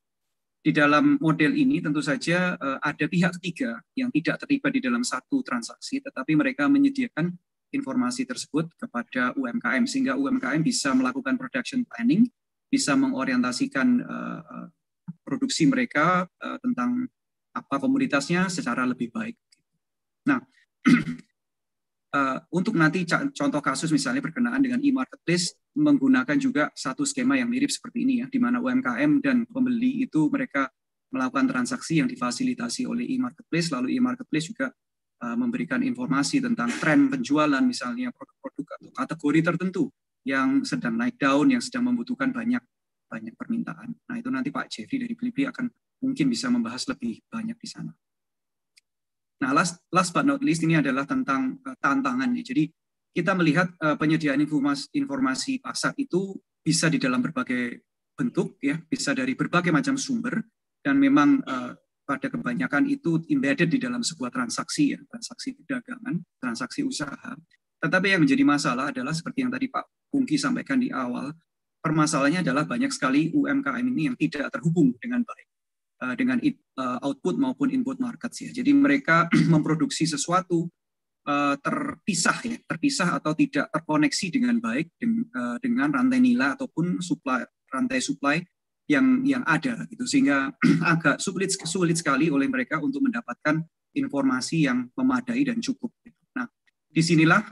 Speaker 5: di dalam model ini tentu saja ada pihak ketiga yang tidak terlibat di dalam satu transaksi, tetapi mereka menyediakan informasi tersebut kepada UMKM sehingga UMKM bisa melakukan production planning, bisa mengorientasikan uh, produksi mereka tentang apa komoditasnya secara lebih baik. Nah, uh, untuk nanti contoh kasus misalnya berkenaan dengan e-marketplace menggunakan juga satu skema yang mirip seperti ini ya, di mana UMKM dan pembeli itu mereka melakukan transaksi yang difasilitasi oleh e-marketplace, lalu e-marketplace juga Eh, memberikan informasi tentang tren penjualan misalnya produk-produk atau kategori tertentu yang sedang naik daun, yang sedang membutuhkan banyak banyak permintaan. Nah itu nanti Pak Jeffrey dari Blibli akan mungkin bisa membahas lebih banyak di sana. Nah last, last but not least ini adalah tentang uh, tantangannya. Jadi kita melihat uh, penyediaan informasi, informasi pasar itu bisa di dalam berbagai bentuk, ya, bisa dari berbagai macam sumber, dan memang uh, pada kebanyakan itu embedded di dalam sebuah transaksi ya, transaksi perdagangan, transaksi usaha. Tetapi yang menjadi masalah adalah seperti yang tadi Pak Pungki sampaikan di awal, permasalahannya adalah banyak sekali UMKM ini yang tidak terhubung dengan baik dengan uh, output maupun input markets ya. Jadi mereka memproduksi sesuatu uh, terpisah ya, terpisah atau tidak terkoneksi dengan baik dengan, rantai nilai ataupun supply rantai supply yang yang ada gitu sehingga agak sulit sulit sekali oleh mereka untuk mendapatkan informasi yang memadai dan cukup. Nah, di sinilah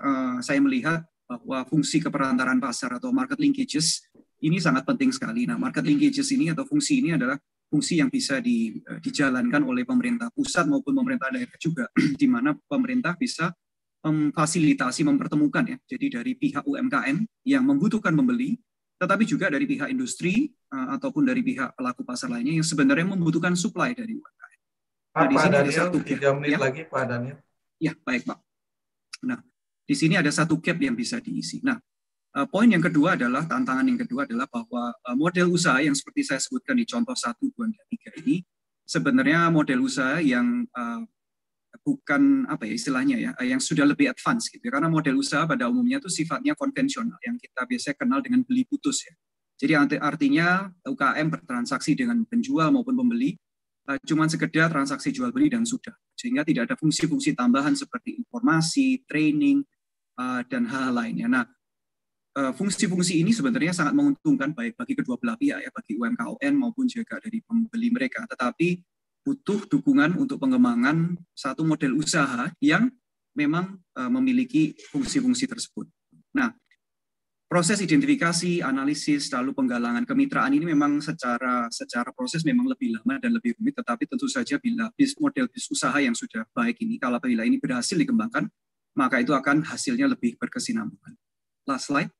Speaker 5: saya melihat bahwa fungsi keperantaran pasar atau market linkages ini sangat penting sekali. Nah, market linkages ini atau fungsi ini adalah fungsi yang bisa di, uh, dijalankan oleh pemerintah pusat maupun pemerintah daerah juga, di mana pemerintah bisa memfasilitasi, mempertemukan ya. Jadi dari pihak UMKM yang membutuhkan membeli tetapi juga dari pihak industri uh, ataupun dari pihak pelaku pasar lainnya yang sebenarnya membutuhkan supply dari UMKM.
Speaker 4: Nah, di sini Daniel, ada satu tiga menit ya. lagi Pak Daniel.
Speaker 5: Ya, baik Pak. Nah, di sini ada satu gap yang bisa diisi. Nah, poin yang kedua adalah tantangan yang kedua adalah bahwa uh, model usaha yang seperti saya sebutkan di contoh satu dua tiga ini sebenarnya model usaha yang uh, bukan apa ya istilahnya ya yang sudah lebih advance gitu ya. karena model usaha pada umumnya itu sifatnya konvensional yang kita biasanya kenal dengan beli putus ya. Jadi artinya UKM bertransaksi dengan penjual maupun pembeli cuman sekedar transaksi jual beli dan sudah. Sehingga tidak ada fungsi-fungsi tambahan seperti informasi training dan hal, -hal lainnya. Nah eh, fungsi-fungsi ini sebenarnya sangat menguntungkan baik bagi kedua belah pihak ya bagi UMKM maupun juga dari pembeli mereka tetapi butuh dukungan untuk pengembangan satu model usaha yang memang uh, memiliki fungsi-fungsi tersebut. Nah, proses identifikasi, analisis, lalu penggalangan kemitraan ini memang secara secara proses memang lebih lama dan lebih rumit, tetapi tentu saja bila bis, model bis usaha yang sudah baik ini, kalau bila ini berhasil dikembangkan, maka itu akan hasilnya lebih berkesinambungan. Last slide.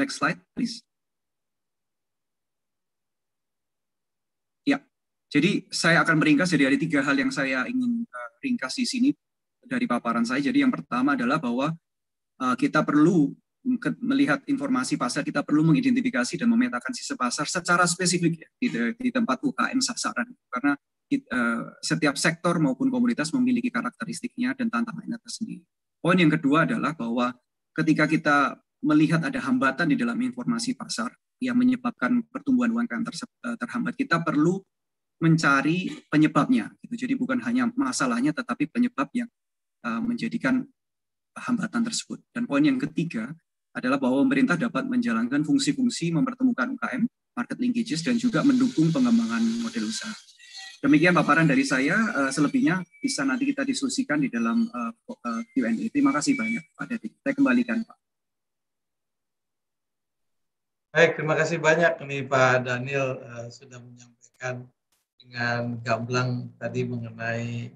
Speaker 5: Next slide, please. Jadi saya akan meringkas ada tiga hal yang saya ingin uh, ringkas di sini dari paparan saya. Jadi yang pertama adalah bahwa uh, kita perlu melihat informasi pasar, kita perlu mengidentifikasi dan memetakan sisa pasar secara spesifik ya, di, tempat UKM sasaran. Karena uh, setiap sektor maupun komunitas memiliki karakteristiknya dan tantangannya tersendiri. Poin yang kedua adalah bahwa ketika kita melihat ada hambatan di dalam informasi pasar yang menyebabkan pertumbuhan UMKM terhambat, kita perlu mencari penyebabnya. Gitu. Jadi bukan hanya masalahnya, tetapi penyebab yang uh, menjadikan hambatan tersebut. Dan poin yang ketiga adalah bahwa pemerintah dapat menjalankan fungsi-fungsi mempertemukan UKM, market linkages, dan juga mendukung pengembangan model usaha. Demikian paparan dari saya. Uh, selebihnya bisa nanti kita diskusikan di dalam Q&A. Terima kasih banyak, Pak Detik. Saya kembalikan, Pak.
Speaker 4: Baik, terima kasih banyak nih Pak Daniel uh, sudah menyampaikan dengan gamblang tadi mengenai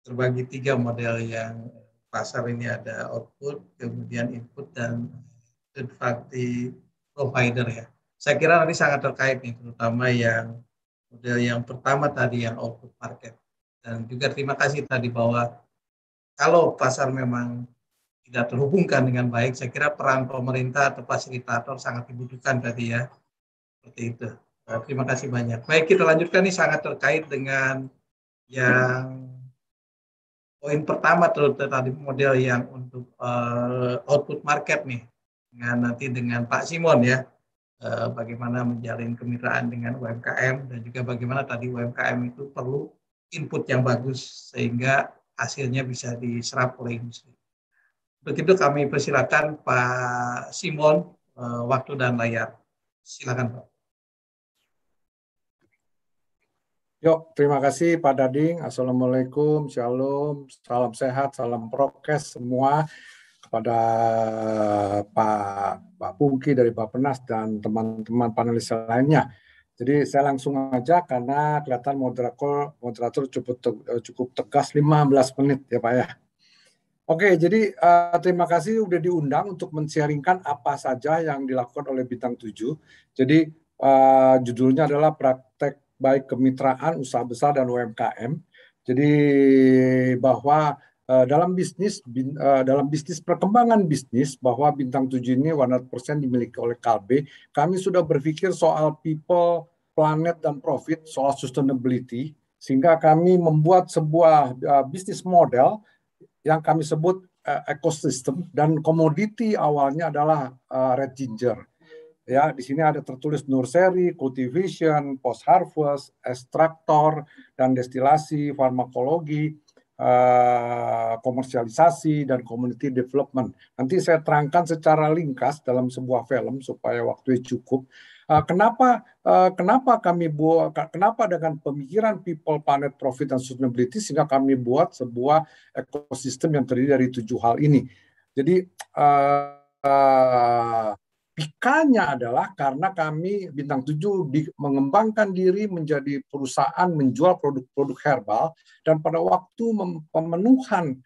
Speaker 4: terbagi tiga model yang pasar ini ada output, kemudian input dan third party provider ya. Saya kira nanti sangat terkait nih, terutama yang model yang pertama tadi yang output market. Dan juga terima kasih tadi bahwa kalau pasar memang tidak terhubungkan dengan baik, saya kira peran pemerintah atau fasilitator sangat dibutuhkan tadi ya. Seperti itu. Terima kasih banyak. Baik, kita lanjutkan nih sangat terkait dengan yang poin pertama terus tadi model yang untuk uh, output market nih dengan nanti dengan Pak Simon ya uh, bagaimana menjalin kemitraan dengan UMKM dan juga bagaimana tadi UMKM itu perlu input yang bagus sehingga hasilnya bisa diserap oleh industri. Untuk itu kami persilakan Pak Simon uh, waktu dan layar. Silakan Pak.
Speaker 6: Yuk, terima kasih Pak Dading. Assalamualaikum, shalom, salam sehat, salam prokes semua kepada Pak Pak Pungki dari Pak Penas dan teman-teman panelis lainnya. Jadi saya langsung aja karena kelihatan moderator moderator cukup cukup tegas 15 menit ya Pak ya. Oke, jadi uh, terima kasih sudah diundang untuk men-sharingkan apa saja yang dilakukan oleh Bintang 7. Jadi uh, judulnya adalah praktek baik kemitraan usaha besar dan UMKM. Jadi bahwa uh, dalam bisnis uh, dalam bisnis perkembangan bisnis bahwa bintang 7 ini 100% dimiliki oleh Kalbe, kami sudah berpikir soal people, planet dan profit, soal sustainability sehingga kami membuat sebuah uh, bisnis model yang kami sebut uh, ekosistem dan komoditi awalnya adalah uh, red ginger. Ya, di sini ada tertulis nursery, cultivation, post harvest, ekstraktor dan destilasi, farmakologi, uh, komersialisasi dan community development. Nanti saya terangkan secara ringkas dalam sebuah film supaya waktunya cukup. Uh, kenapa uh, kenapa kami buat kenapa dengan pemikiran people, planet, profit dan sustainability sehingga kami buat sebuah ekosistem yang terdiri dari tujuh hal ini. Jadi uh, uh, Pikanya adalah karena kami Bintang 7 di, mengembangkan diri menjadi perusahaan menjual produk-produk herbal dan pada waktu pemenuhan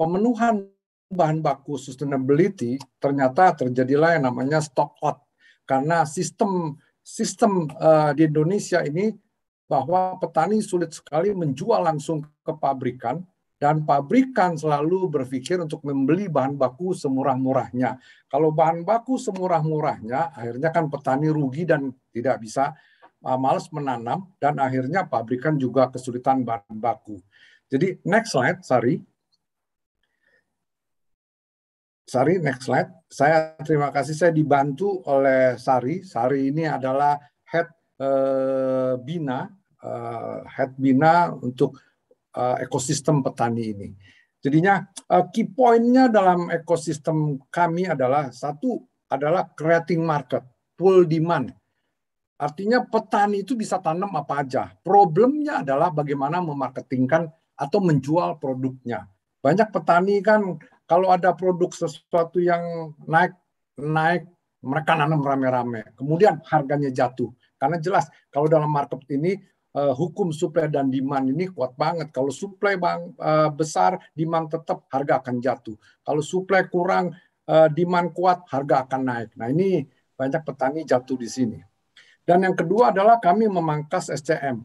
Speaker 6: pemenuhan bahan baku sustainability ternyata terjadilah yang namanya stock out karena sistem sistem uh, di Indonesia ini bahwa petani sulit sekali menjual langsung ke pabrikan dan pabrikan selalu berpikir untuk membeli bahan baku semurah-murahnya. Kalau bahan baku semurah-murahnya, akhirnya kan petani rugi dan tidak bisa uh, malas menanam dan akhirnya pabrikan juga kesulitan bahan baku. Jadi next slide, Sari. Sari, next slide. Saya terima kasih saya dibantu oleh Sari. Sari ini adalah head uh, bina, uh, head bina untuk uh, ekosistem petani ini. Jadinya uh, key pointnya dalam ekosistem kami adalah satu adalah creating market, pull demand. Artinya petani itu bisa tanam apa aja. Problemnya adalah bagaimana memarketingkan atau menjual produknya. Banyak petani kan kalau ada produk sesuatu yang naik naik mereka nanam rame-rame. Kemudian harganya jatuh. Karena jelas kalau dalam market ini uh, hukum supply dan demand ini kuat banget. Kalau supply bang, uh, besar, demand tetap harga akan jatuh. Kalau supply kurang, uh, demand kuat, harga akan naik. Nah ini banyak petani jatuh di sini. Dan yang kedua adalah kami memangkas SCM.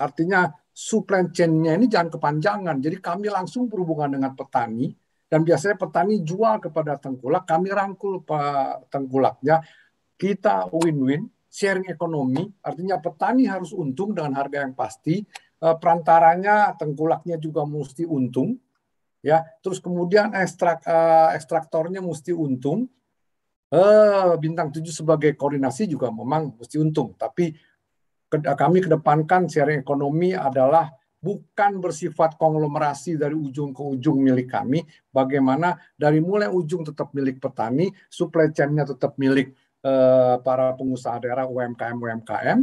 Speaker 6: Artinya supply chain-nya ini jangan kepanjangan. Jadi kami langsung berhubungan dengan petani, dan biasanya petani jual kepada tengkulak, kami rangkul Pak tengkulaknya, kita win-win, sharing ekonomi, artinya petani harus untung dengan harga yang pasti, eh, perantaranya tengkulaknya juga mesti untung, ya. Terus kemudian ekstrak eh, ekstraktornya mesti untung. Eh, bintang 7 sebagai koordinasi juga memang mesti untung, tapi kami kedepankan sharing ekonomi adalah bukan bersifat konglomerasi dari ujung ke ujung milik kami, bagaimana dari mulai ujung tetap milik petani, supply chain-nya tetap milik Eh, para pengusaha daerah UMKM UMKM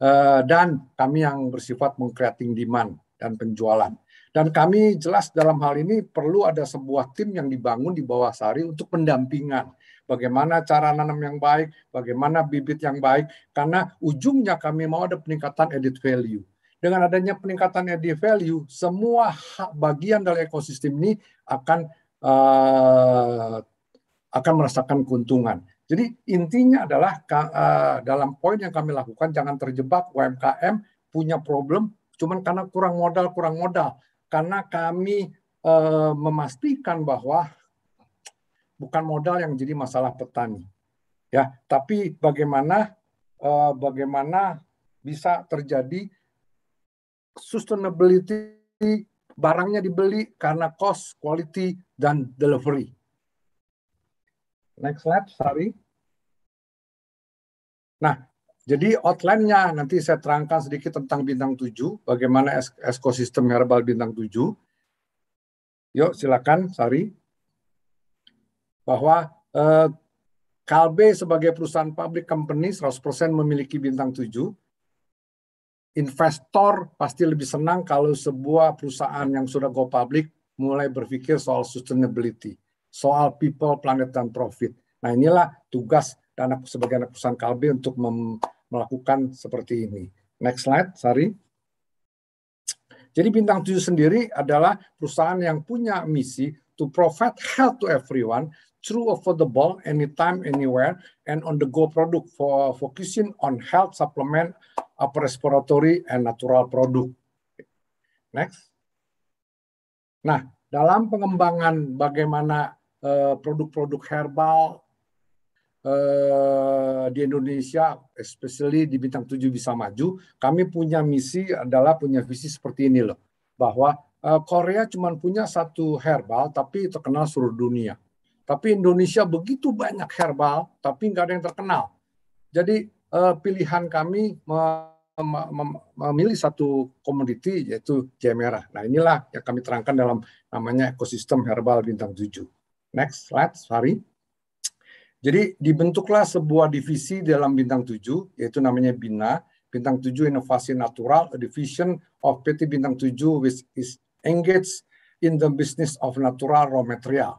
Speaker 6: eh, dan kami yang bersifat mengcreating demand dan penjualan. Dan kami jelas dalam hal ini perlu ada sebuah tim yang dibangun di bawah Sari untuk pendampingan. Bagaimana cara nanam yang baik, bagaimana bibit yang baik, karena ujungnya kami mau ada peningkatan edit value. Dengan adanya peningkatan edit value, semua bagian dari ekosistem ini akan uh, akan merasakan keuntungan. Jadi intinya adalah uh, dalam poin yang kami lakukan jangan terjebak UMKM punya problem cuman karena kurang modal kurang modal karena kami uh, memastikan bahwa bukan modal yang jadi masalah petani ya tapi bagaimana uh, bagaimana bisa terjadi sustainability barangnya dibeli karena cost, quality, dan delivery. Next slide, sorry. Nah, jadi outline-nya nanti saya terangkan sedikit tentang bintang 7, bagaimana ekosistem herbal bintang 7. Yuk, silakan Sari. Bahwa eh, Kalbe sebagai perusahaan public company 100% memiliki bintang 7. Investor pasti lebih senang kalau sebuah perusahaan yang sudah go public mulai berpikir soal sustainability, soal people, planet, dan profit. Nah inilah tugas dan aku sebagai anak perusahaan Kalbe untuk melakukan seperti ini. Next slide, Sari. Jadi Bintang 7 sendiri adalah perusahaan yang punya misi to provide health to everyone through affordable, anytime, anywhere, and on-the-go product for focusing on health supplement, upper respiratory, and natural product. Next. Nah, dalam pengembangan bagaimana eh, produk-produk herbal eh, di Indonesia, especially di bintang 7 bisa maju, kami punya misi adalah punya visi seperti ini loh, bahwa eh, Korea cuma punya satu herbal tapi terkenal seluruh dunia. Tapi Indonesia begitu banyak herbal, tapi nggak ada yang terkenal. Jadi pilihan kami memilih satu komoditi yaitu jahe merah. Nah inilah yang kami terangkan dalam namanya ekosistem herbal bintang 7. Next slide, sorry. Jadi dibentuklah sebuah divisi dalam bintang 7 yaitu namanya BINA, Bintang 7 Inovasi Natural, a division of PT Bintang 7 which is engaged in the business of natural raw material.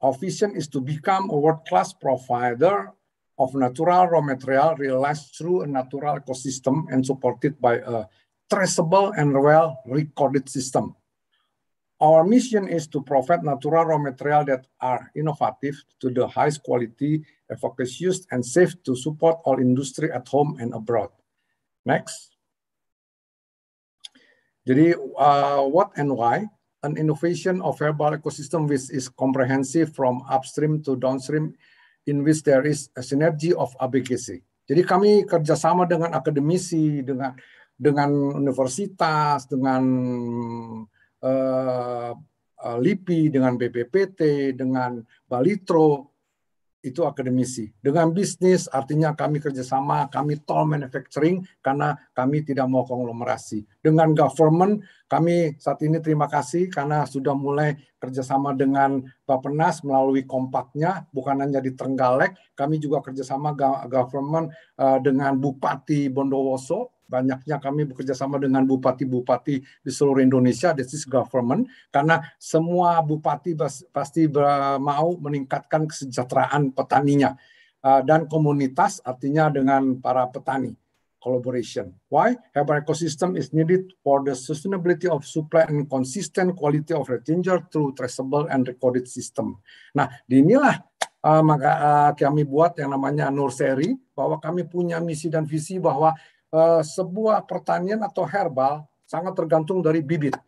Speaker 6: Our vision is to become a world-class provider of natural raw material realized through a natural ecosystem and supported by a traceable and well-recorded system. Our mission is to provide natural raw material that are innovative to the highest quality, efficacious, and safe to support all industry at home and abroad. Next. Jadi, uh, what and why? An innovation of herbal ecosystem which is comprehensive from upstream to downstream in which there is a synergy of ABGC. Jadi kami kerjasama dengan akademisi, dengan dengan universitas, dengan uh, uh, LIPI, dengan BPPT, dengan Balitro, itu akademisi. Dengan bisnis artinya kami kerjasama, kami toll manufacturing karena kami tidak mau konglomerasi. Dengan government kami saat ini terima kasih karena sudah mulai kerjasama dengan Bapenas melalui kompaknya, bukan hanya di Trenggalek, kami juga kerjasama government uh, dengan Bupati Bondowoso, banyaknya kami bekerja sama dengan bupati-bupati di seluruh Indonesia, this is government, karena semua bupati pasti mau meningkatkan kesejahteraan petaninya uh, dan komunitas, artinya dengan para petani collaboration. Why? Herbal ecosystem is needed for the sustainability of supply and consistent quality of reginger through traceable and recorded system. Nah, di inilah uh, maka uh, kami buat yang namanya Nurseri, bahwa kami punya misi dan visi bahwa uh, sebuah pertanian atau herbal sangat tergantung dari bibit.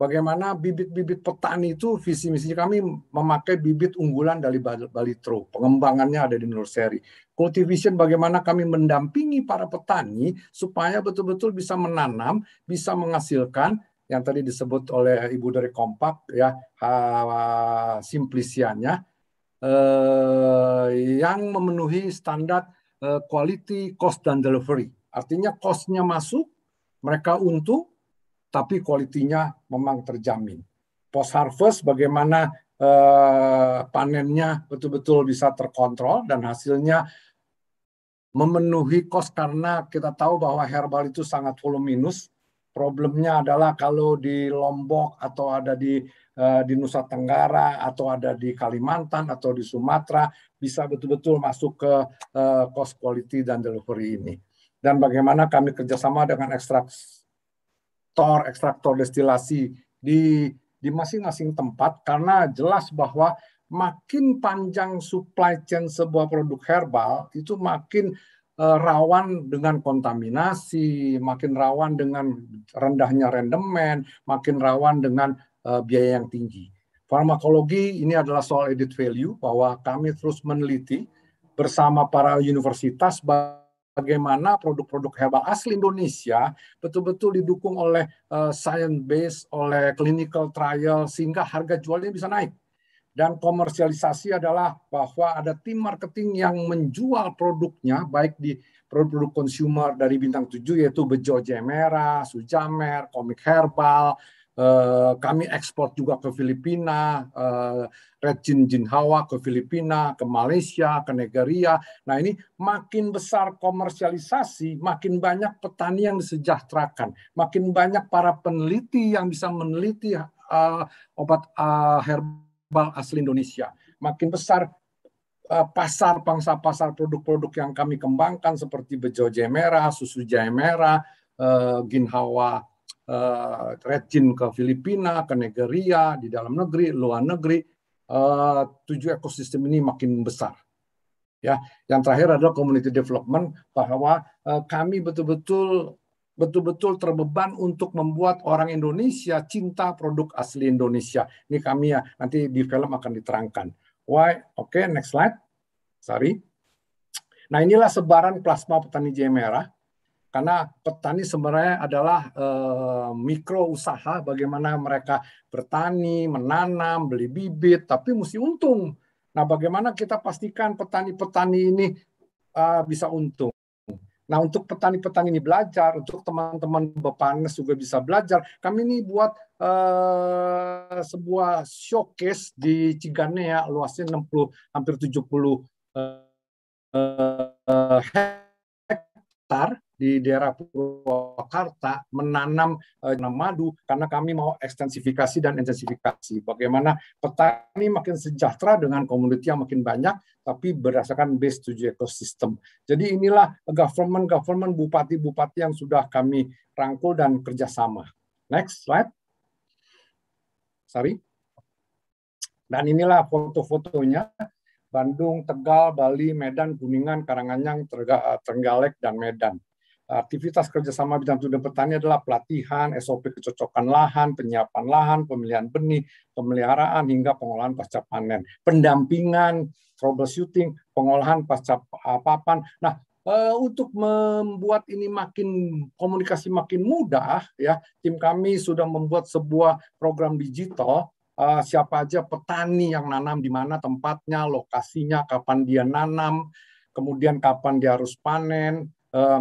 Speaker 6: Bagaimana bibit-bibit petani itu visi misi kami memakai bibit unggulan dari Balitro. Pengembangannya ada di nursery. Cultivation bagaimana kami mendampingi para petani supaya betul-betul bisa menanam, bisa menghasilkan yang tadi disebut oleh Ibu dari Kompak ya simplisiannya eh, yang memenuhi standar eh, quality, cost dan delivery. Artinya cost-nya masuk, mereka untung, tapi kualitinya memang terjamin. Post harvest bagaimana eh, panennya betul-betul bisa terkontrol dan hasilnya memenuhi cost karena kita tahu bahwa herbal itu sangat voluminus. Problemnya adalah kalau di Lombok atau ada di uh, di Nusa Tenggara atau ada di Kalimantan atau di Sumatera bisa betul-betul masuk ke uh, cost quality dan delivery ini dan bagaimana kami kerjasama dengan ekstraktor ekstraktor destilasi di di masing-masing tempat karena jelas bahwa makin panjang supply chain sebuah produk herbal itu makin uh, rawan dengan kontaminasi, makin rawan dengan rendahnya rendemen, makin rawan dengan uh, biaya yang tinggi. Farmakologi ini adalah soal edit value bahwa kami terus meneliti bersama para universitas bagaimana produk-produk herbal asli Indonesia betul-betul didukung oleh uh, science base, oleh clinical trial sehingga harga jualnya bisa naik. Dan komersialisasi adalah bahwa ada tim marketing yang menjual produknya baik di produk-produk consumer dari bintang 7 yaitu Bejo Jemera, Sujamer, Komik Herbal, Eh, kami ekspor juga ke Filipina, uh, Red Jin Jinhawa ke Filipina, ke Malaysia, ke Nigeria. Nah ini makin besar komersialisasi, makin banyak petani yang disejahterakan, makin banyak para peneliti yang bisa meneliti uh, obat herbal asli Indonesia, makin besar pasar pangsa pasar produk-produk yang kami kembangkan seperti bejo jahe merah, susu jahe merah, ginhawa uh, ke Filipina, ke Nigeria, di dalam negeri, luar negeri, uh, tujuh ekosistem ini makin besar. Ya, yang terakhir adalah community development bahwa uh, kami betul-betul betul-betul terbeban untuk membuat orang Indonesia cinta produk asli Indonesia. Ini kami ya nanti di film akan diterangkan. Why? Oke, okay, next slide. Sorry. Nah inilah sebaran plasma petani jahe merah. Karena petani sebenarnya adalah eh, mikro usaha, bagaimana mereka bertani, menanam, beli bibit, tapi mesti untung. Nah, bagaimana kita pastikan petani-petani ini uh, bisa untung? Nah, untuk petani-petani ini belajar, untuk teman-teman Bapanes juga bisa belajar. Kami ini buat uh, sebuah showcase di Ciganea, luasnya 60 hampir 70 uh, uh, hektar di daerah Purwakarta menanam uh, madu karena kami mau ekstensifikasi dan intensifikasi. Bagaimana petani makin sejahtera dengan komoditi yang makin banyak, tapi berdasarkan base to ecosystem. Jadi inilah government-government bupati-bupati yang sudah kami rangkul dan kerjasama. Next slide. Sorry. Dan inilah foto-fotonya. Bandung, Tegal, Bali, Medan, Kuningan, Karanganyar, Trenggalek, dan Medan. Aktivitas kerjasama bidang studi petani adalah pelatihan, SOP kecocokan lahan, penyiapan lahan, pemilihan benih, pemeliharaan, hingga pengolahan pasca panen. Pendampingan, troubleshooting, pengolahan pasca papan. Nah, eh, untuk membuat ini makin komunikasi makin mudah, ya tim kami sudah membuat sebuah program digital eh, siapa aja petani yang nanam di mana tempatnya, lokasinya, kapan dia nanam, kemudian kapan dia harus panen,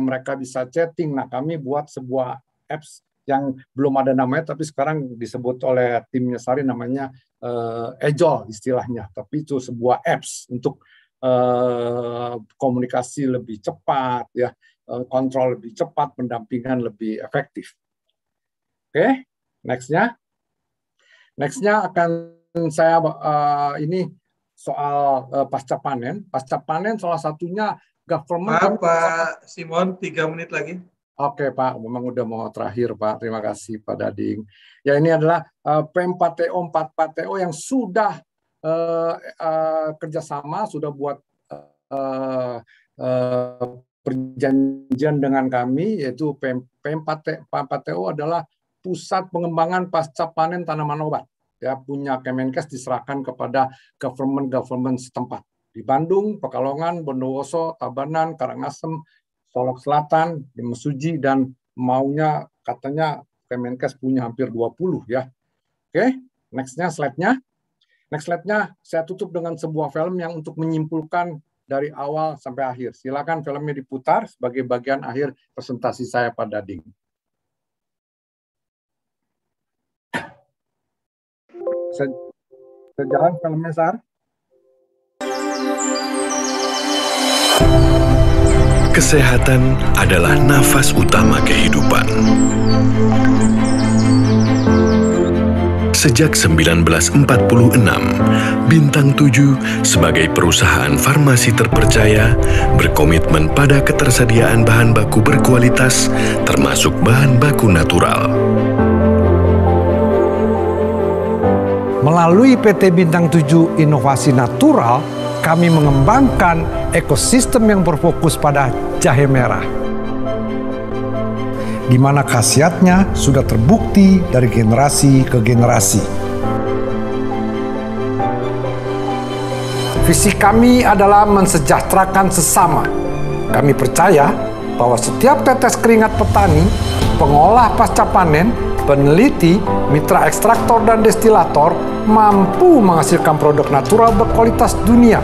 Speaker 6: mereka bisa chatting. Nah, kami buat sebuah apps yang belum ada namanya, tapi sekarang disebut oleh timnya Sari namanya uh, Ejol istilahnya. Tapi itu sebuah apps untuk uh, komunikasi lebih cepat, ya, uh, kontrol lebih cepat, pendampingan lebih efektif. Oke, okay, nextnya, nextnya akan saya uh, ini soal uh, pasca panen. Pasca panen salah satunya
Speaker 4: government. Maaf Pak Simon, tiga menit lagi.
Speaker 6: Oke Pak, memang udah mau terakhir Pak. Terima kasih Pak Dading. Ya ini adalah uh, P4TO 44TO yang sudah uh, uh, kerjasama, sudah buat uh, uh, perjanjian dengan kami, yaitu P4TO adalah pusat pengembangan pasca panen tanaman obat. Ya punya Kemenkes diserahkan kepada government-government setempat di Bandung, Pekalongan, Bondowoso, Tabanan, Karangasem, Solok Selatan, di Mesuji, dan maunya katanya Kemenkes punya hampir 20 ya. Oke, nextnya slide-nya. Next slide-nya saya tutup dengan sebuah film yang untuk menyimpulkan dari awal sampai akhir. Silakan filmnya diputar sebagai bagian akhir presentasi saya pada Ding. Sejalan filmnya, Sar?
Speaker 7: Kesehatan adalah nafas utama kehidupan. Sejak 1946, Bintang 7 sebagai perusahaan farmasi terpercaya berkomitmen pada ketersediaan bahan baku berkualitas termasuk bahan baku natural.
Speaker 6: Melalui PT Bintang 7 Inovasi Natural, kami mengembangkan ekosistem yang berfokus pada jahe merah. Di mana khasiatnya sudah terbukti dari generasi ke generasi. Visi kami adalah mensejahterakan sesama. Kami percaya bahwa setiap tetes keringat petani, pengolah pasca panen, peneliti, mitra ekstraktor dan destilator mampu menghasilkan produk natural berkualitas dunia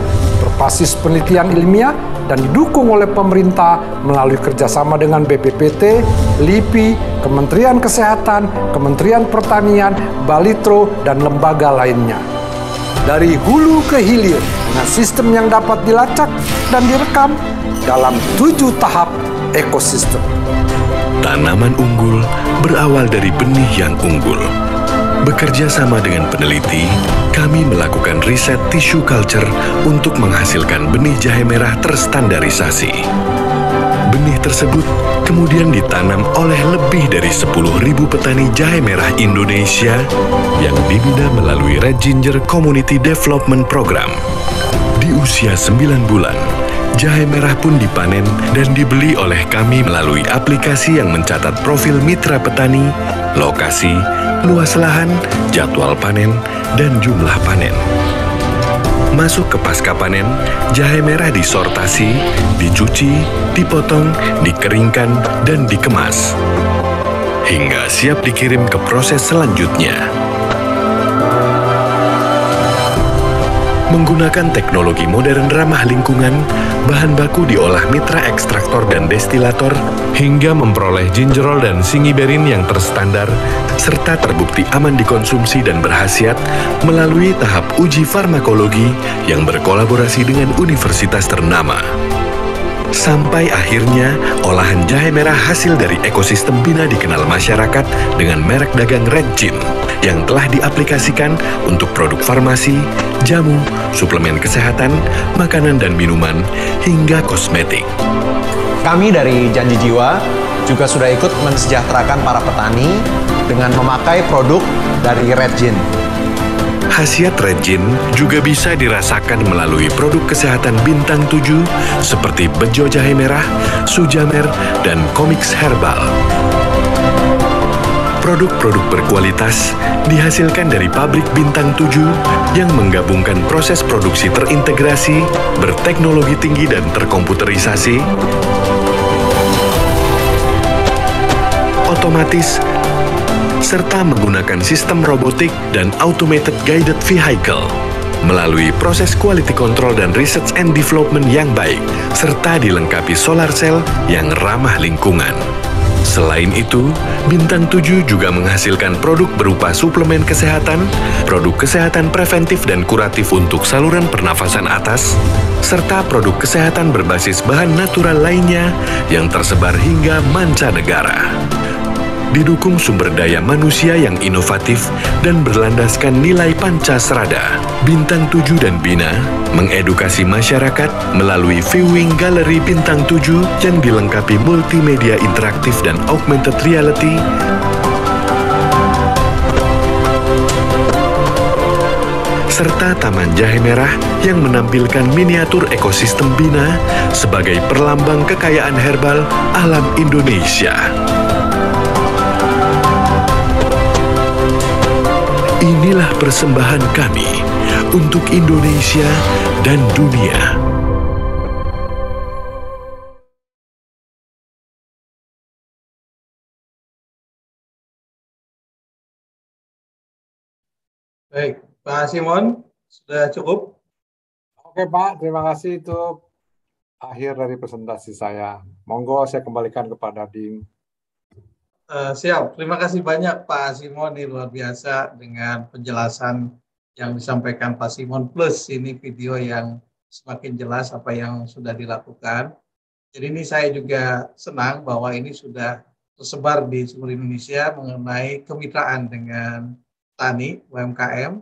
Speaker 6: berbasis penelitian ilmiah dan didukung oleh pemerintah melalui kerjasama dengan BPPT, LIPI, Kementerian Kesehatan, Kementerian Pertanian, Balitro, dan lembaga lainnya. Dari hulu ke hilir dengan sistem yang dapat dilacak dan direkam dalam tujuh tahap ekosistem.
Speaker 7: Tanaman unggul berawal dari benih yang unggul. Bekerja sama dengan peneliti, kami melakukan riset tissue culture untuk menghasilkan benih jahe merah terstandarisasi. Benih tersebut kemudian ditanam oleh lebih dari 10.000 petani jahe merah Indonesia yang dibina melalui Red Ginger Community Development Program. Di usia 9 bulan, jahe merah pun dipanen dan dibeli oleh kami melalui aplikasi yang mencatat profil mitra petani, lokasi, luas lahan, jadwal panen, dan jumlah panen. Masuk ke pasca panen, jahe merah disortasi, dicuci, dipotong, dikeringkan, dan dikemas. Hingga siap dikirim ke proses selanjutnya. Menggunakan teknologi modern ramah lingkungan, bahan baku diolah mitra ekstraktor dan destilator hingga memperoleh gingerol dan singiberin yang terstandar serta terbukti aman dikonsumsi dan berhasiat melalui tahap uji farmakologi yang berkolaborasi dengan universitas ternama. Sampai akhirnya, olahan jahe merah hasil dari ekosistem Bina dikenal masyarakat dengan merek dagang Red Gin yang telah diaplikasikan untuk produk farmasi, jamu, suplemen kesehatan, makanan dan minuman, hingga kosmetik.
Speaker 8: Kami dari Janji Jiwa juga sudah ikut mensejahterakan para petani dengan memakai produk dari Red Gin.
Speaker 7: Khasiat Red Gin juga bisa dirasakan melalui produk kesehatan bintang 7 seperti bejo jahe merah, sujamer, dan komix herbal. Produk-produk berkualitas dihasilkan dari pabrik bintang 7 yang menggabungkan proses produksi terintegrasi, berteknologi tinggi dan terkomputerisasi, otomatis, serta menggunakan sistem robotik dan automated guided vehicle melalui proses quality control dan research and development yang baik, serta dilengkapi solar cell yang ramah lingkungan. Selain itu, Bintang 7 juga menghasilkan produk berupa suplemen kesehatan, produk kesehatan preventif dan kuratif untuk saluran pernafasan atas, serta produk kesehatan berbasis bahan natural lainnya yang tersebar hingga mancanegara didukung sumber daya manusia yang inovatif dan berlandaskan nilai Pancasrada. Bintang 7 dan Bina mengedukasi masyarakat melalui viewing galeri Bintang 7 yang dilengkapi multimedia interaktif dan augmented reality serta Taman Jahe Merah yang menampilkan miniatur ekosistem Bina sebagai perlambang kekayaan herbal alam Indonesia. Inilah persembahan kami untuk Indonesia dan dunia.
Speaker 4: Baik, Pak Simon, sudah cukup?
Speaker 6: Oke Pak, terima kasih itu akhir dari presentasi saya. Monggo saya kembalikan kepada Ding.
Speaker 4: Uh, siap, terima kasih banyak Pak Simon, ini luar biasa dengan penjelasan yang disampaikan Pak Simon, plus ini video yang semakin jelas apa yang sudah dilakukan. Jadi ini saya juga senang bahwa ini sudah tersebar di seluruh Indonesia mengenai kemitraan dengan tani UMKM.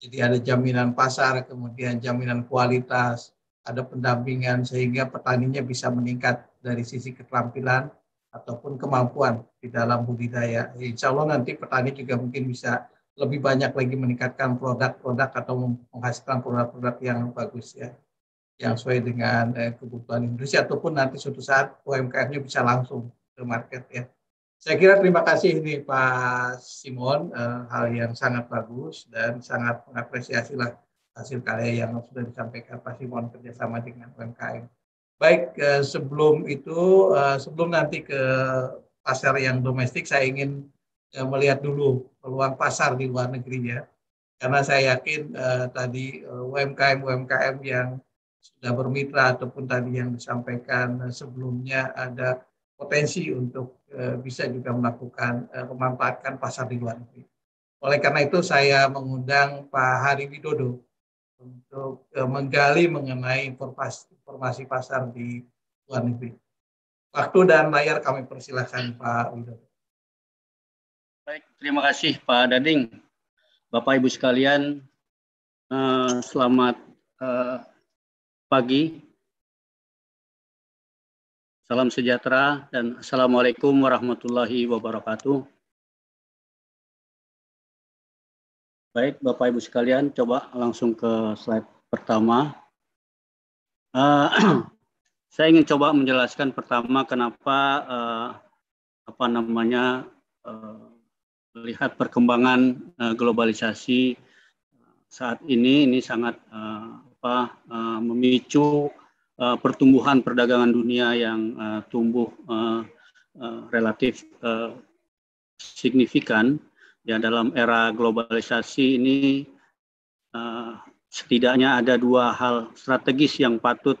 Speaker 4: Jadi ada jaminan pasar, kemudian jaminan kualitas, ada pendampingan sehingga petaninya bisa meningkat dari sisi keterampilan ataupun kemampuan di dalam budidaya. Insya Allah nanti petani juga mungkin bisa lebih banyak lagi meningkatkan produk-produk atau menghasilkan produk-produk yang bagus ya, yang sesuai dengan eh, kebutuhan Indonesia ataupun nanti suatu saat UMKM-nya bisa langsung ke market ya. Saya kira terima kasih ini Pak Simon, eh, hal yang sangat bagus dan sangat mengapresiasi lah hasil karya yang sudah disampaikan Pak Simon kerjasama dengan UMKM. Baik, eh, sebelum itu, eh, sebelum nanti ke pasar yang domestik, saya ingin eh, melihat dulu peluang pasar di luar negeri ya. Karena saya yakin tadi UMKM-UMKM yang sudah bermitra ataupun tadi yang disampaikan sebelumnya ada potensi untuk bisa juga melakukan memanfaatkan pasar di luar negeri. Oleh karena itu saya mengundang Pak Hari Widodo untuk menggali mengenai informasi informasi pasar di luar negeri. Waktu dan layar kami persilahkan Pak Widodo.
Speaker 9: Baik, terima kasih Pak Dading. Bapak Ibu sekalian, eh, selamat eh, pagi. Salam sejahtera dan Assalamualaikum warahmatullahi wabarakatuh. Baik, Bapak Ibu sekalian, coba langsung ke slide pertama. Uh, saya ingin coba menjelaskan pertama kenapa uh, apa namanya uh, melihat perkembangan uh, globalisasi saat ini. Ini sangat uh, apa uh, memicu uh, pertumbuhan perdagangan dunia yang uh, tumbuh uh, uh, relatif uh, signifikan. Ya dalam era globalisasi ini uh, setidaknya ada dua hal strategis yang patut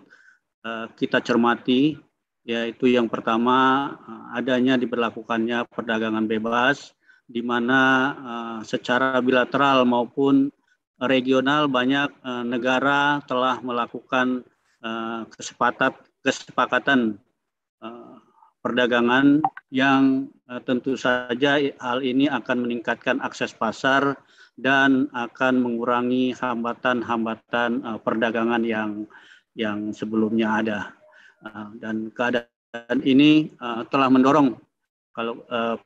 Speaker 9: Eh, kita cermati yaitu yang pertama eh, adanya diberlakukannya perdagangan bebas di mana eh, secara bilateral maupun regional banyak negara telah melakukan kesepakatan kesepakatan perdagangan yang tentu saja hal ini akan meningkatkan akses pasar dan akan mengurangi hambatan-hambatan perdagangan yang yang sebelumnya ada. Uh, dan keadaan ini uh, telah mendorong kalau uh,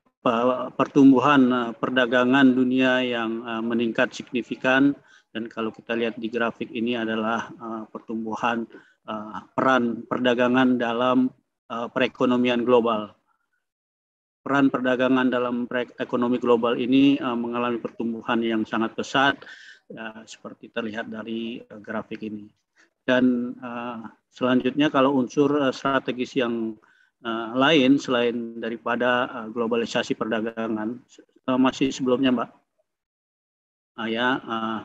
Speaker 9: pertumbuhan perdagangan dunia yang meningkat signifikan dan kalau kita lihat di grafik ini adalah pertumbuhan peran perdagangan dalam perekonomian global. Peran perdagangan dalam ekonomi global ini mengalami pertumbuhan yang sangat pesat seperti terlihat dari grafik ini. Dan uh, selanjutnya kalau unsur uh, strategis yang uh, lain selain daripada uh, globalisasi perdagangan uh, masih sebelumnya Mbak, uh, ya uh,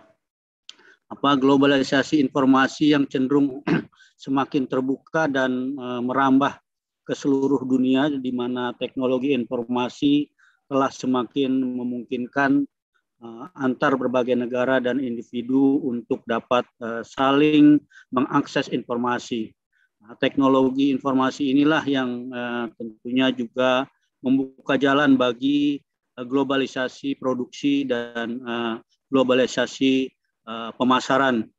Speaker 9: apa globalisasi informasi yang cenderung semakin terbuka dan uh, merambah ke seluruh dunia di mana teknologi informasi telah semakin memungkinkan uh, antar berbagai negara dan individu untuk dapat uh, saling mengakses informasi. Nah, teknologi informasi inilah yang uh, tentunya juga membuka jalan bagi globalisasi produksi dan globalisasi pemasaran.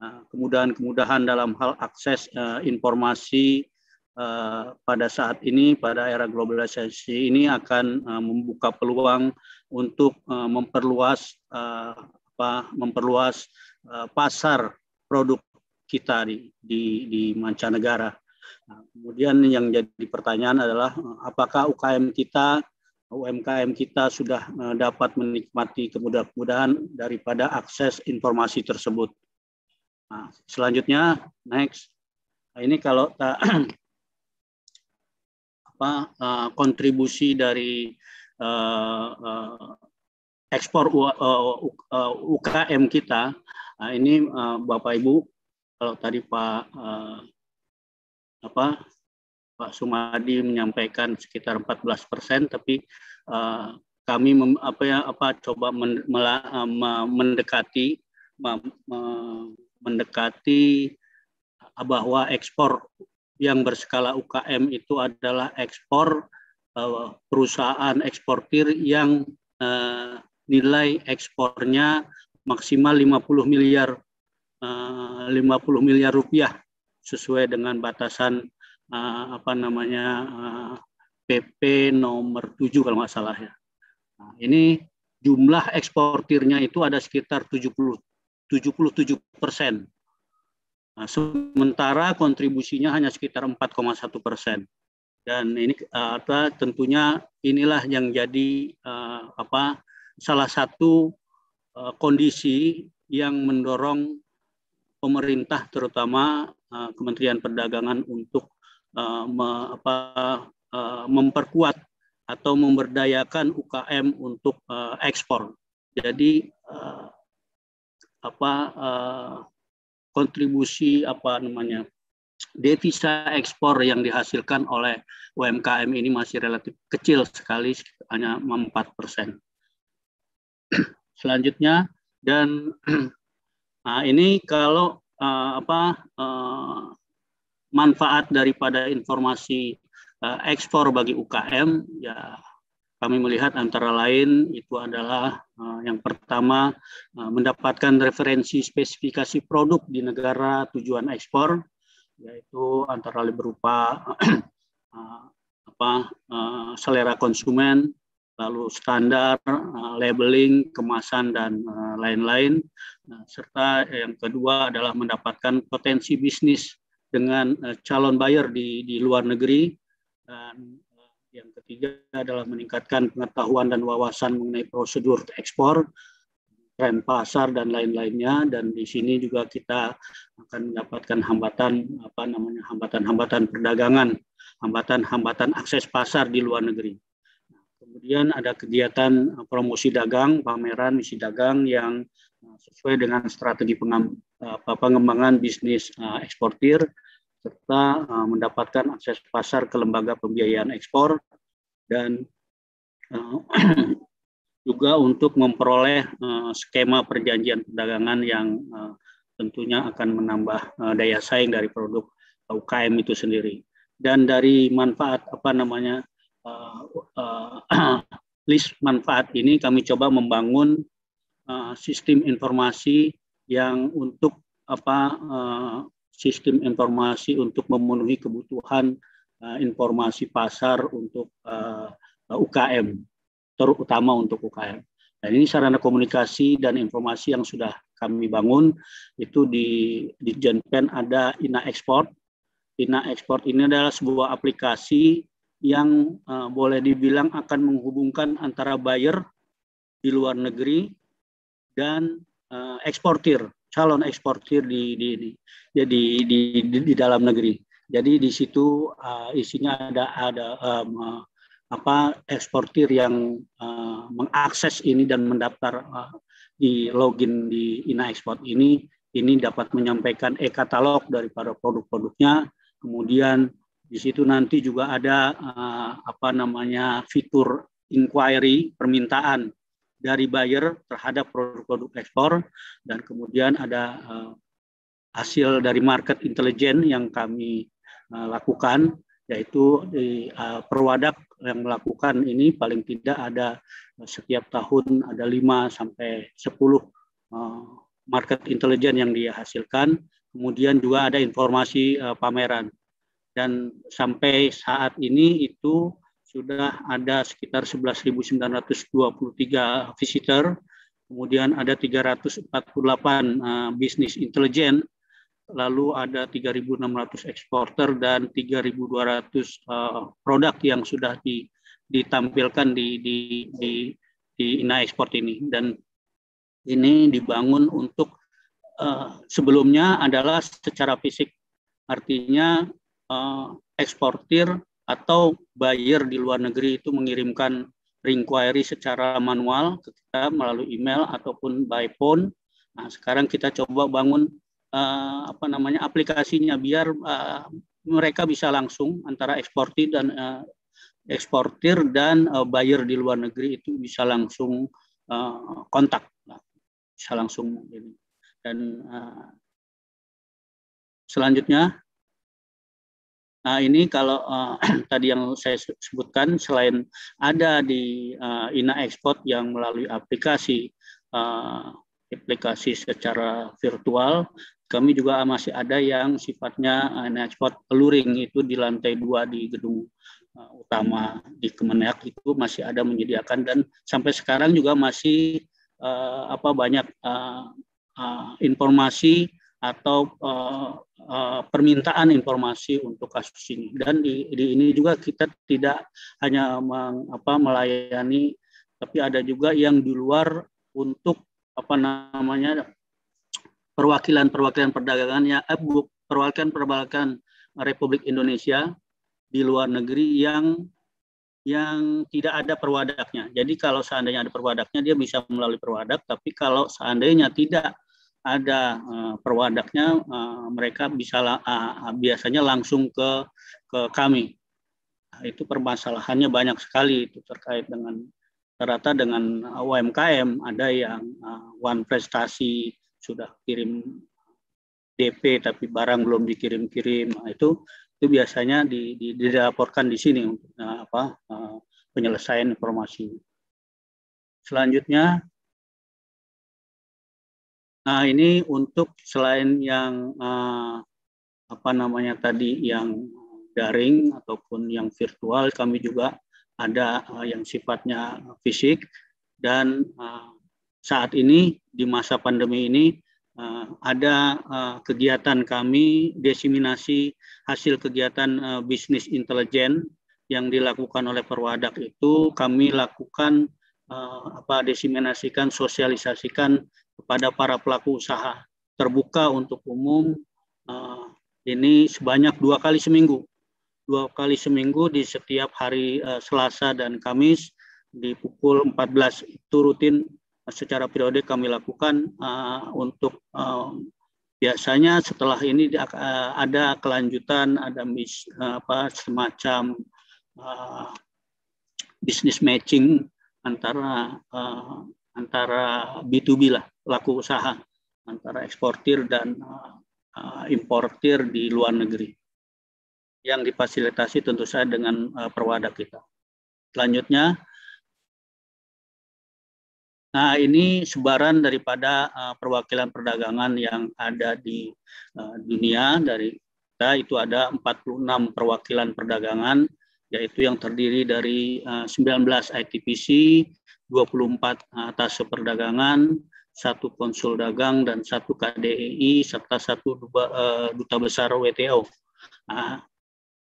Speaker 9: Uh, kemudahan-kemudahan dalam hal akses informasi uh, pada saat ini pada era globalisasi ini akan uh, membuka peluang untuk uh, memperluas uh, apa memperluas uh, pasar produk kita di di, di mancanegara. Nah, kemudian yang jadi pertanyaan adalah apakah UKM kita UMKM kita sudah uh, dapat menikmati kemudahan-kemudahan daripada akses informasi tersebut. Nah, selanjutnya next. Nah, ini kalau apa uh, kontribusi dari uh, uh, ekspor uh, uh, UKM kita. Nah, ini uh, Bapak Ibu, kalau tadi Pak uh, apa Pak Sumadi menyampaikan sekitar 14 persen, tapi uh, kami mem, apa ya apa coba men, mela, uh, mendekati mendekati bahwa ekspor yang berskala UKM itu adalah ekspor Eh, perusahaan eksportir yang uh, nilai ekspornya maksimal 50 miliar uh, eh, 50 miliar rupiah sesuai dengan batasan apa namanya PP nomor 7 kalau nggak salah ya. Nah, ini jumlah eksportirnya itu ada sekitar 70 77 persen. Nah, sementara kontribusinya hanya sekitar 4,1 persen dan ini uh, apa tentunya inilah yang jadi uh, apa salah satu uh, kondisi yang mendorong pemerintah terutama uh, Kementerian Perdagangan untuk uh, me, apa, uh, memperkuat atau memberdayakan UKM untuk uh, ekspor. Jadi uh, apa uh, kontribusi apa namanya devisa ekspor yang dihasilkan oleh UMKM ini masih relatif kecil sekali, hanya 4 persen. Selanjutnya, dan nah ini kalau uh, apa uh, manfaat daripada informasi uh, ekspor bagi UKM, ya kami melihat antara lain itu adalah uh, yang pertama uh, mendapatkan referensi spesifikasi produk di negara tujuan ekspor yaitu antara lain berupa uh, apa selera konsumen, lalu standar, labeling, kemasan dan lain-lain. Uh, serta yang kedua adalah mendapatkan potensi bisnis dengan calon buyer di di luar negeri dan ketiga adalah meningkatkan pengetahuan dan wawasan mengenai prosedur ekspor, tren pasar dan lain-lainnya. Dan di sini juga kita akan mendapatkan hambatan apa namanya hambatan-hambatan perdagangan, hambatan-hambatan akses pasar di luar negeri. Kemudian ada kegiatan promosi dagang, pameran misi dagang yang sesuai dengan strategi pengembangan bisnis eh, eksportir serta uh, mendapatkan akses pasar ke lembaga pembiayaan ekspor dan uh, juga untuk memperoleh uh, skema perjanjian perdagangan yang uh, tentunya akan menambah uh, daya saing dari produk UKM itu sendiri. Dan dari manfaat apa namanya uh, uh, list manfaat ini kami coba membangun uh, sistem informasi yang untuk apa uh, sistem informasi untuk memenuhi kebutuhan uh, informasi pasar untuk uh, eh, UKM, terutama untuk UKM. Dan ini sarana komunikasi dan informasi yang sudah kami bangun itu di di Genpen ada Ina Export. Ina Export ini adalah sebuah aplikasi yang uh, boleh dibilang akan menghubungkan antara buyer di luar negeri dan uh, eksportir calon eksportir di di di, di, di, di, di dalam negeri. Jadi di situ uh, isinya ada ada um, apa eksportir yang uh, mengakses ini dan mendaftar uh, di login di Ina Export ini ini dapat menyampaikan e-katalog daripada produk-produknya. Kemudian di situ nanti juga ada uh, apa namanya fitur inquiry permintaan dari buyer terhadap produk-produk ekspor dan kemudian ada uh, hasil dari market intelligence yang kami lakukan yaitu di uh, perwadak yang melakukan ini paling tidak ada setiap tahun ada 5 sampai 10 uh, market intelligence yang dia hasilkan. Kemudian juga ada informasi pameran. Dan sampai saat ini itu sudah ada sekitar 11.923 visitor, kemudian ada 348 uh, bisnis intelijen, lalu ada 3.600 eksporter dan 3.200 uh, produk yang sudah di, ditampilkan di, di, di, di Ina Export ini. Dan ini dibangun untuk uh, sebelumnya adalah secara fisik, artinya uh, eksportir atau buyer di luar negeri itu mengirimkan inquiry secara manual ke kita melalui email ataupun by phone. Nah, sekarang kita coba bangun uh, apa namanya aplikasinya biar uh, mereka bisa langsung antara eksportir dan uh, eksportir dan uh, buyer di luar negeri itu bisa langsung uh, kontak, bisa langsung dan uh, selanjutnya Nah, ini kalau uh, tadi yang saya sebutkan selain ada di uh, Ina Export yang melalui aplikasi uh, aplikasi secara virtual, kami juga masih ada yang sifatnya Ina Export luring itu di lantai dua di gedung uh, utama di Kemenyak itu masih ada menyediakan dan sampai sekarang juga masih uh, apa banyak uh, uh, informasi atau uh, uh, permintaan informasi untuk kasus ini. Dan di, di ini juga kita tidak hanya meng, apa, melayani tapi ada juga yang di luar untuk apa namanya perwakilan-perwakilan perdagangan ya eh, perwakilan-perwakilan Republik Indonesia di luar negeri yang yang tidak ada perwadaknya. Jadi kalau seandainya ada perwadaknya dia bisa melalui perwadak, tapi kalau seandainya tidak ada uh, perwadaknya uh, mereka bisa uh, biasanya langsung ke ke kami nah, itu permasalahannya banyak sekali itu terkait dengan rata dengan UMKM ada yang uh, one prestasi sudah kirim DP tapi barang belum dikirim-kirim. Nah, itu itu biasanya di, di, dilaporkan di sini untuk uh, apa uh, penyelesaian informasi. Selanjutnya Nah, ini untuk selain yang uh, apa namanya tadi yang daring ataupun yang virtual, kami juga ada uh, yang sifatnya fisik dan uh, saat ini di masa pandemi ini ada kegiatan kami desiminasi hasil kegiatan bisnis intelijen yang dilakukan oleh Perwadak itu kami lakukan apa desiminasikan sosialisasikan kepada para pelaku usaha terbuka untuk umum ini sebanyak dua kali seminggu. Dua kali seminggu di setiap hari Selasa dan Kamis di pukul 14 itu rutin secara periodik kami lakukan uh, untuk uh, biasanya setelah ini uh, ada kelanjutan ada mis, uh, apa semacam uh, bisnis matching antara uh, antara B2B lah laku usaha antara eksportir dan uh, importir di luar negeri yang difasilitasi tentu saja dengan uh, perwadah kita. Selanjutnya Nah, ini sebaran daripada uh, perwakilan perdagangan yang ada di uh, dunia dari kita itu ada 46 perwakilan perdagangan yaitu yang terdiri dari uh, 19 ITPC, 24 atas perdagangan, satu konsul dagang dan satu KDI serta satu uh, duta besar WTO. Nah,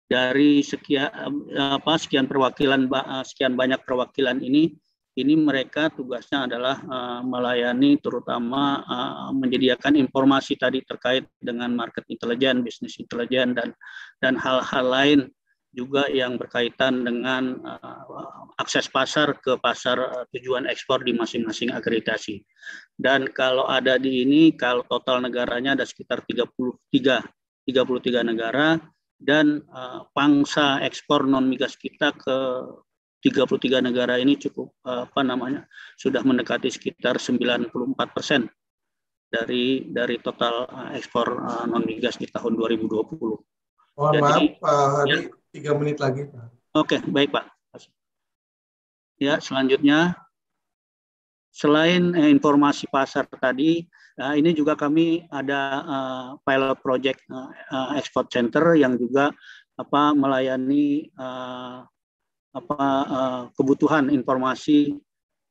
Speaker 9: dari sekian apa sekian perwakilan sekian banyak perwakilan ini ini mereka tugasnya adalah uh, melayani terutama uh, menyediakan informasi tadi terkait dengan market intelijen, bisnis intelijen dan dan hal-hal lain juga yang berkaitan dengan uh, akses pasar ke pasar uh, tujuan ekspor di masing-masing akreditasi. Dan kalau ada di ini kalau total negaranya ada sekitar 33 33 negara dan uh, pangsa ekspor non migas kita ke 33 negara ini cukup apa namanya sudah mendekati sekitar 94 persen dari dari total eh, ekspor uh, non migas di tahun 2020.
Speaker 4: Mohon Jadi, maaf Pak Hadi, ya. tiga menit lagi Pak.
Speaker 9: Oke, baik Pak. Ya, selanjutnya selain eh, informasi pasar tadi, ini juga kami ada pilot project uh, export center yang juga apa melayani apa uh, kebutuhan informasi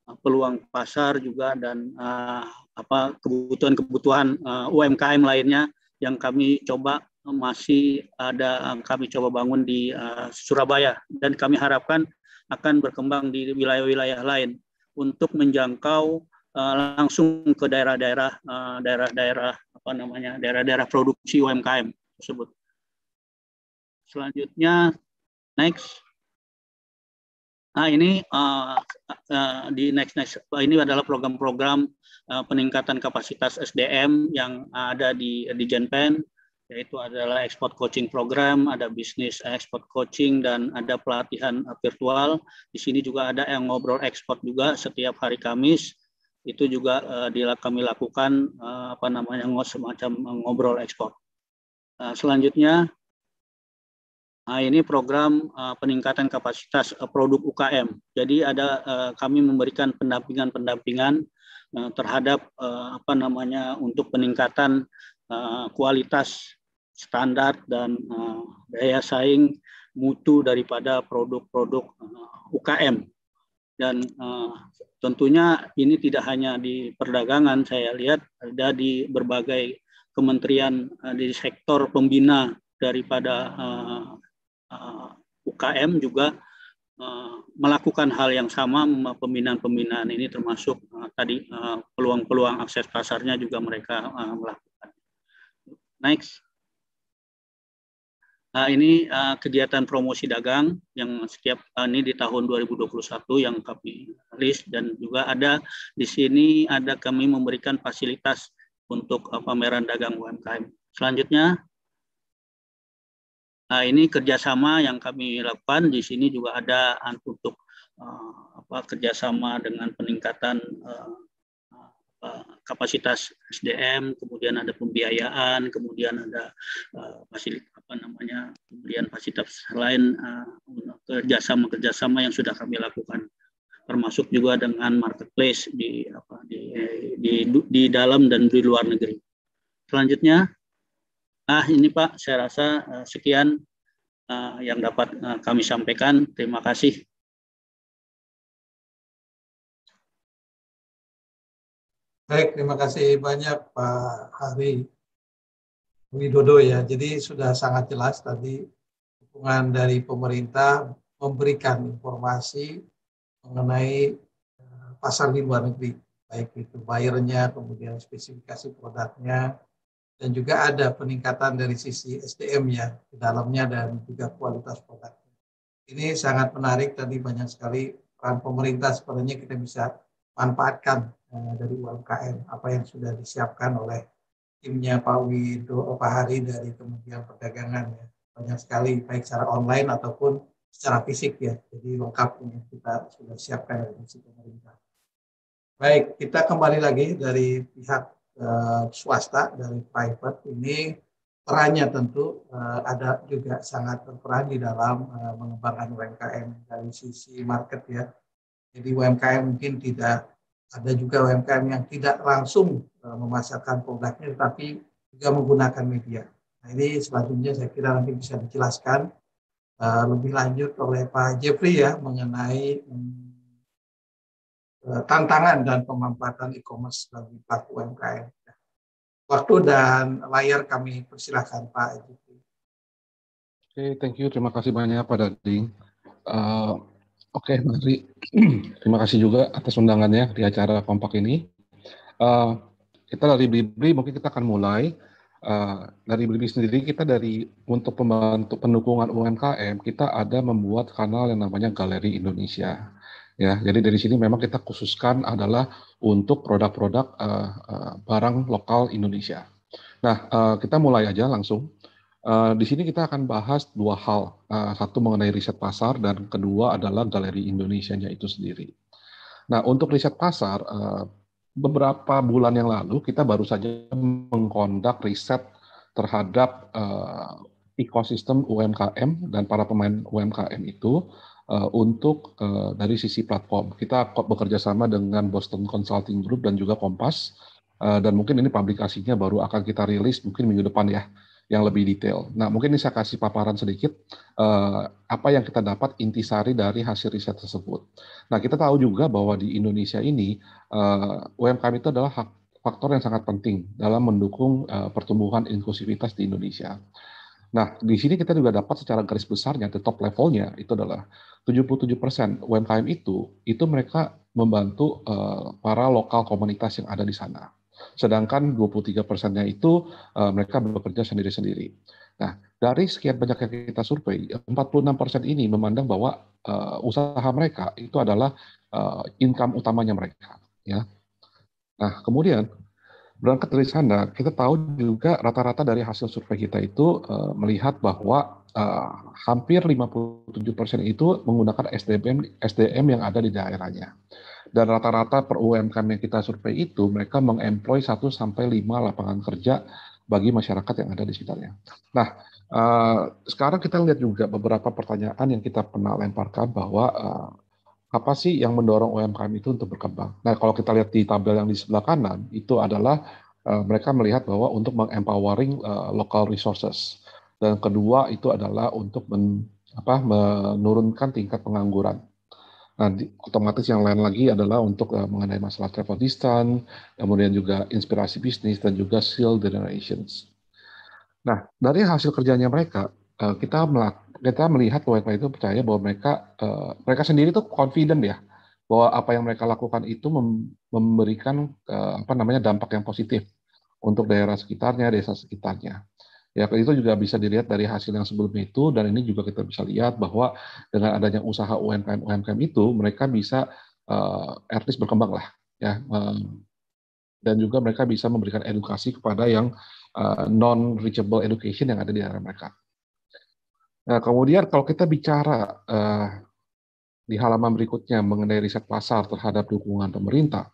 Speaker 9: uh, peluang pasar juga dan uh, apa kebutuhan-kebutuhan uh, UMKM lainnya yang kami coba masih ada kami coba bangun di uh, Surabaya dan kami harapkan akan berkembang di wilayah-wilayah lain untuk menjangkau uh, langsung ke daerah-daerah daerah-daerah apa namanya daerah-daerah produksi UMKM tersebut. Selanjutnya next Nah ini uh, uh, di next next ini adalah program-program uh, peningkatan kapasitas SDM yang ada di di Genpen yaitu adalah export coaching program, ada bisnis export coaching dan ada pelatihan virtual. Di sini juga ada yang ngobrol ekspor juga setiap hari Kamis. Itu juga uh, kami lakukan uh, apa namanya semacam ngobrol ekspor. Uh, selanjutnya Nah, ini program uh, peningkatan kapasitas uh, produk UKM. Jadi ada uh, kami memberikan pendampingan-pendampingan uh, terhadap uh, apa namanya untuk peningkatan uh, kualitas standar dan uh, daya saing mutu daripada produk-produk uh, UKM. Dan uh, tentunya ini tidak hanya di perdagangan, saya lihat ada di berbagai kementerian uh, di sektor pembina daripada uh, eh, UKM juga uh, melakukan hal yang sama pembinaan-pembinaan ini termasuk uh, tadi peluang-peluang akses pasarnya juga mereka uh, melakukan. Next. Nah, ini kegiatan promosi dagang yang setiap ini di tahun 2021 yang kami list dan juga ada di sini ada kami memberikan fasilitas untuk pameran dagang UMKM. Selanjutnya Nah, ini kerjasama yang kami lakukan di sini juga ada untuk uh, apa, kerjasama dengan peningkatan uh, kapasitas SDM, kemudian ada pembiayaan, kemudian ada uh, fasilitas apa namanya, kemudian fasilitas lain uh, kerjasama kerjasama yang sudah kami lakukan, termasuk juga dengan marketplace di apa di di, di dalam dan di luar negeri. Selanjutnya Nah, ini Pak, saya rasa uh, sekian uh, yang dapat uh, kami sampaikan. Terima kasih.
Speaker 4: Baik, terima kasih banyak Pak Hari Widodo ya. Jadi sudah sangat jelas tadi dukungan dari pemerintah memberikan informasi mengenai eh, pasar di luar negeri, baik itu bayarnya, kemudian spesifikasi produknya, dan juga ada peningkatan dari sisi SDM ya di dalamnya dan juga kualitas produknya. Ini sangat menarik tadi banyak sekali peran pemerintah sebenarnya kita bisa manfaatkan Eh, dari UMKM apa yang sudah disiapkan oleh timnya Pak Wido Pak Hari dari Kementerian Perdagangan ya banyak sekali baik secara online ataupun secara fisik ya jadi lengkap ini kita sudah siapkan dari sisi pemerintah baik kita kembali lagi dari pihak uh, swasta dari private ini perannya tentu uh, ada juga sangat berperan di dalam uh, mengembangkan UMKM dari sisi market ya jadi UMKM mungkin tidak ada juga UMKM yang tidak langsung uh, memasarkan produknya, tetapi juga menggunakan media. Nah ini selanjutnya saya kira nanti bisa dijelaskan uh, lebih lanjut oleh Pak Jeffrey ya mengenai um, tantangan dan pemanfaatan e-commerce bagi pelaku UMKM. Waktu dan layar kami persilahkan Pak Jeffrey.
Speaker 10: Oke, okay, thank you. Terima kasih banyak Pak Dading. Uh, Oke, Mari. Terima kasih juga atas undangannya di acara kompak ini. Uh, kita dari Blibli mungkin kita akan mulai. Uh, dari Blibli sendiri kita dari untuk pembantu pendukungan UMKM kita ada membuat kanal yang namanya Galeri Indonesia. Ya, jadi dari sini memang kita khususkan adalah untuk produk-produk uh, uh, barang lokal Indonesia. Nah, uh, kita mulai aja langsung. Uh, di sini kita akan bahas dua hal, uh, satu mengenai riset pasar dan kedua adalah galeri Indonesia-nya itu sendiri. Nah, untuk riset pasar, uh, beberapa bulan yang lalu kita baru saja mengkondak riset terhadap uh, ekosistem UMKM dan para pemain UMKM itu untuk uh, dari sisi platform. Kita bekerja sama dengan Boston Consulting Group dan juga Kompas, uh, dan mungkin ini publikasinya baru akan kita rilis mungkin minggu depan ya yang lebih detail. Nah, mungkin ini saya kasih paparan sedikit apa yang kita dapat intisari dari hasil riset tersebut. Nah, kita tahu juga bahwa di Indonesia ini eh, UMKM itu adalah faktor yang sangat penting dalam mendukung uh, pertumbuhan inklusivitas di Indonesia. Nah, di sini kita juga dapat secara garis besarnya, the top levelnya itu adalah 77% UMKM itu, itu mereka membantu uh, para lokal komunitas yang ada di sana sedangkan 23 persennya itu uh, mereka bekerja sendiri-sendiri. Nah, dari sekian banyak yang kita survei, 46 persen ini memandang bahwa uh, usaha mereka itu adalah uh, income utamanya mereka. Ya. Nah, kemudian berangkat dari sana, kita tahu juga rata-rata dari hasil survei kita itu uh, melihat bahwa uh, hampir 57 persen itu menggunakan SDM SDM yang ada di daerahnya dan rata-rata per UMKM yang kita survei itu mereka mengemploy 1 sampai 5 lapangan kerja bagi masyarakat yang ada di sekitarnya. Nah, uh, sekarang kita lihat juga beberapa pertanyaan yang kita pernah lemparkan bahwa uh, apa sih yang mendorong UMKM itu untuk berkembang? Nah, kalau kita lihat di tabel yang di sebelah kanan itu adalah uh, mereka melihat bahwa untuk mengempowering uh, local resources dan kedua itu adalah untuk men, apa, menurunkan tingkat pengangguran. Nah, di, otomatis yang lain lagi adalah untuk uh, mengenai masalah travel distance, kemudian juga inspirasi bisnis dan juga skill generations. Nah, dari hasil kerjanya mereka, uh, kita melak kita melihat bahwa mereka itu percaya bahwa mereka uh, mereka sendiri itu confident ya bahwa apa yang mereka lakukan itu mem memberikan uh, apa namanya dampak yang positif untuk daerah sekitarnya, desa sekitarnya. Ya, itu juga bisa dilihat dari hasil yang sebelum itu dan ini juga kita bisa lihat bahwa dengan adanya usaha UMKM UMKM itu mereka bisa uh, at berkembang lah ya um, dan juga mereka bisa memberikan edukasi kepada yang uh, eh, non reachable education yang ada di daerah mereka. Nah, kemudian kalau kita bicara uh, di halaman berikutnya mengenai riset pasar terhadap dukungan pemerintah,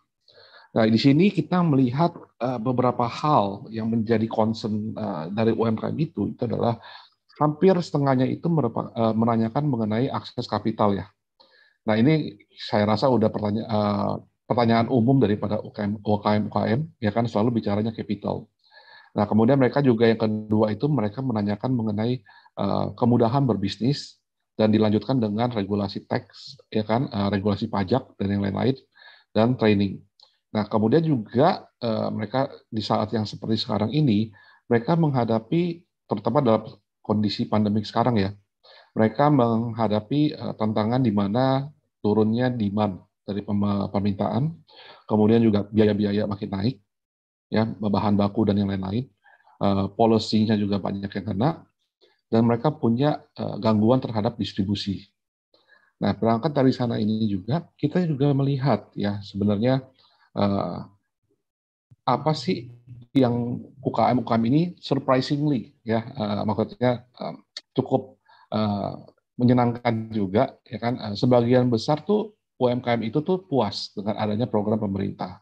Speaker 10: Nah, di sini kita melihat uh, beberapa hal yang menjadi concern uh, dari UMKM itu, itu adalah hampir setengahnya itu merupakan, uh, menanyakan mengenai akses kapital ya. Nah, ini saya rasa udah pertanya, uh, pertanyaan umum daripada UKM, UKM, UKM, ya kan selalu bicaranya capital. Nah, kemudian mereka juga yang kedua itu mereka menanyakan mengenai uh, kemudahan berbisnis dan dilanjutkan dengan regulasi tax, ya kan, uh, regulasi pajak dan yang lain-lain dan training. Nah, kemudian juga uh, mereka di saat yang seperti sekarang ini, mereka menghadapi terutama dalam kondisi pandemik sekarang ya, mereka menghadapi uh, tantangan di mana turunnya demand dari permintaan, kemudian juga biaya-biaya makin naik, ya bahan baku dan yang lain-lain, uh, policy-nya juga banyak yang kena, dan mereka punya uh, gangguan terhadap distribusi. Nah, berangkat dari sana ini juga kita juga melihat ya sebenarnya uh, apa sih yang UKM UKM ini surprisingly ya uh, maksudnya uh, cukup uh, menyenangkan juga ya kan uh, sebagian besar tuh UMKM itu tuh puas dengan adanya program pemerintah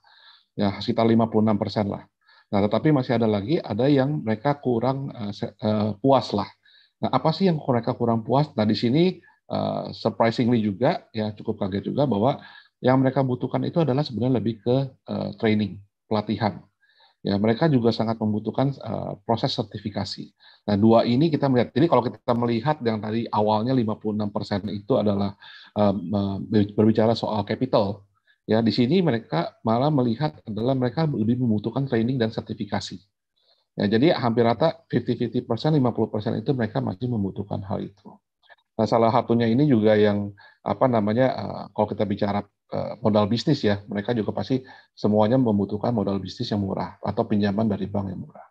Speaker 10: ya sekitar 56 persen lah. Nah tetapi masih ada lagi ada yang mereka kurang uh, uh, puas lah. Nah apa sih yang mereka kurang puas? Nah di sini uh, surprisingly juga ya cukup kaget juga bahwa yang mereka butuhkan itu adalah sebenarnya lebih ke uh, training, pelatihan. Ya, mereka juga sangat membutuhkan uh, proses sertifikasi. Nah, dua ini kita melihat. Jadi kalau kita melihat yang tadi awalnya 56% itu adalah uh, berbicara soal capital, ya di sini mereka malah melihat adalah mereka lebih membutuhkan training dan sertifikasi. Ya, jadi hampir rata 50-50%, 50% itu mereka masih membutuhkan hal itu. Nah, salah satunya ini juga yang apa namanya uh, kalau kita bicara Eh, modal bisnis ya, mereka juga pasti semuanya membutuhkan modal bisnis yang murah atau pinjaman dari bank yang murah.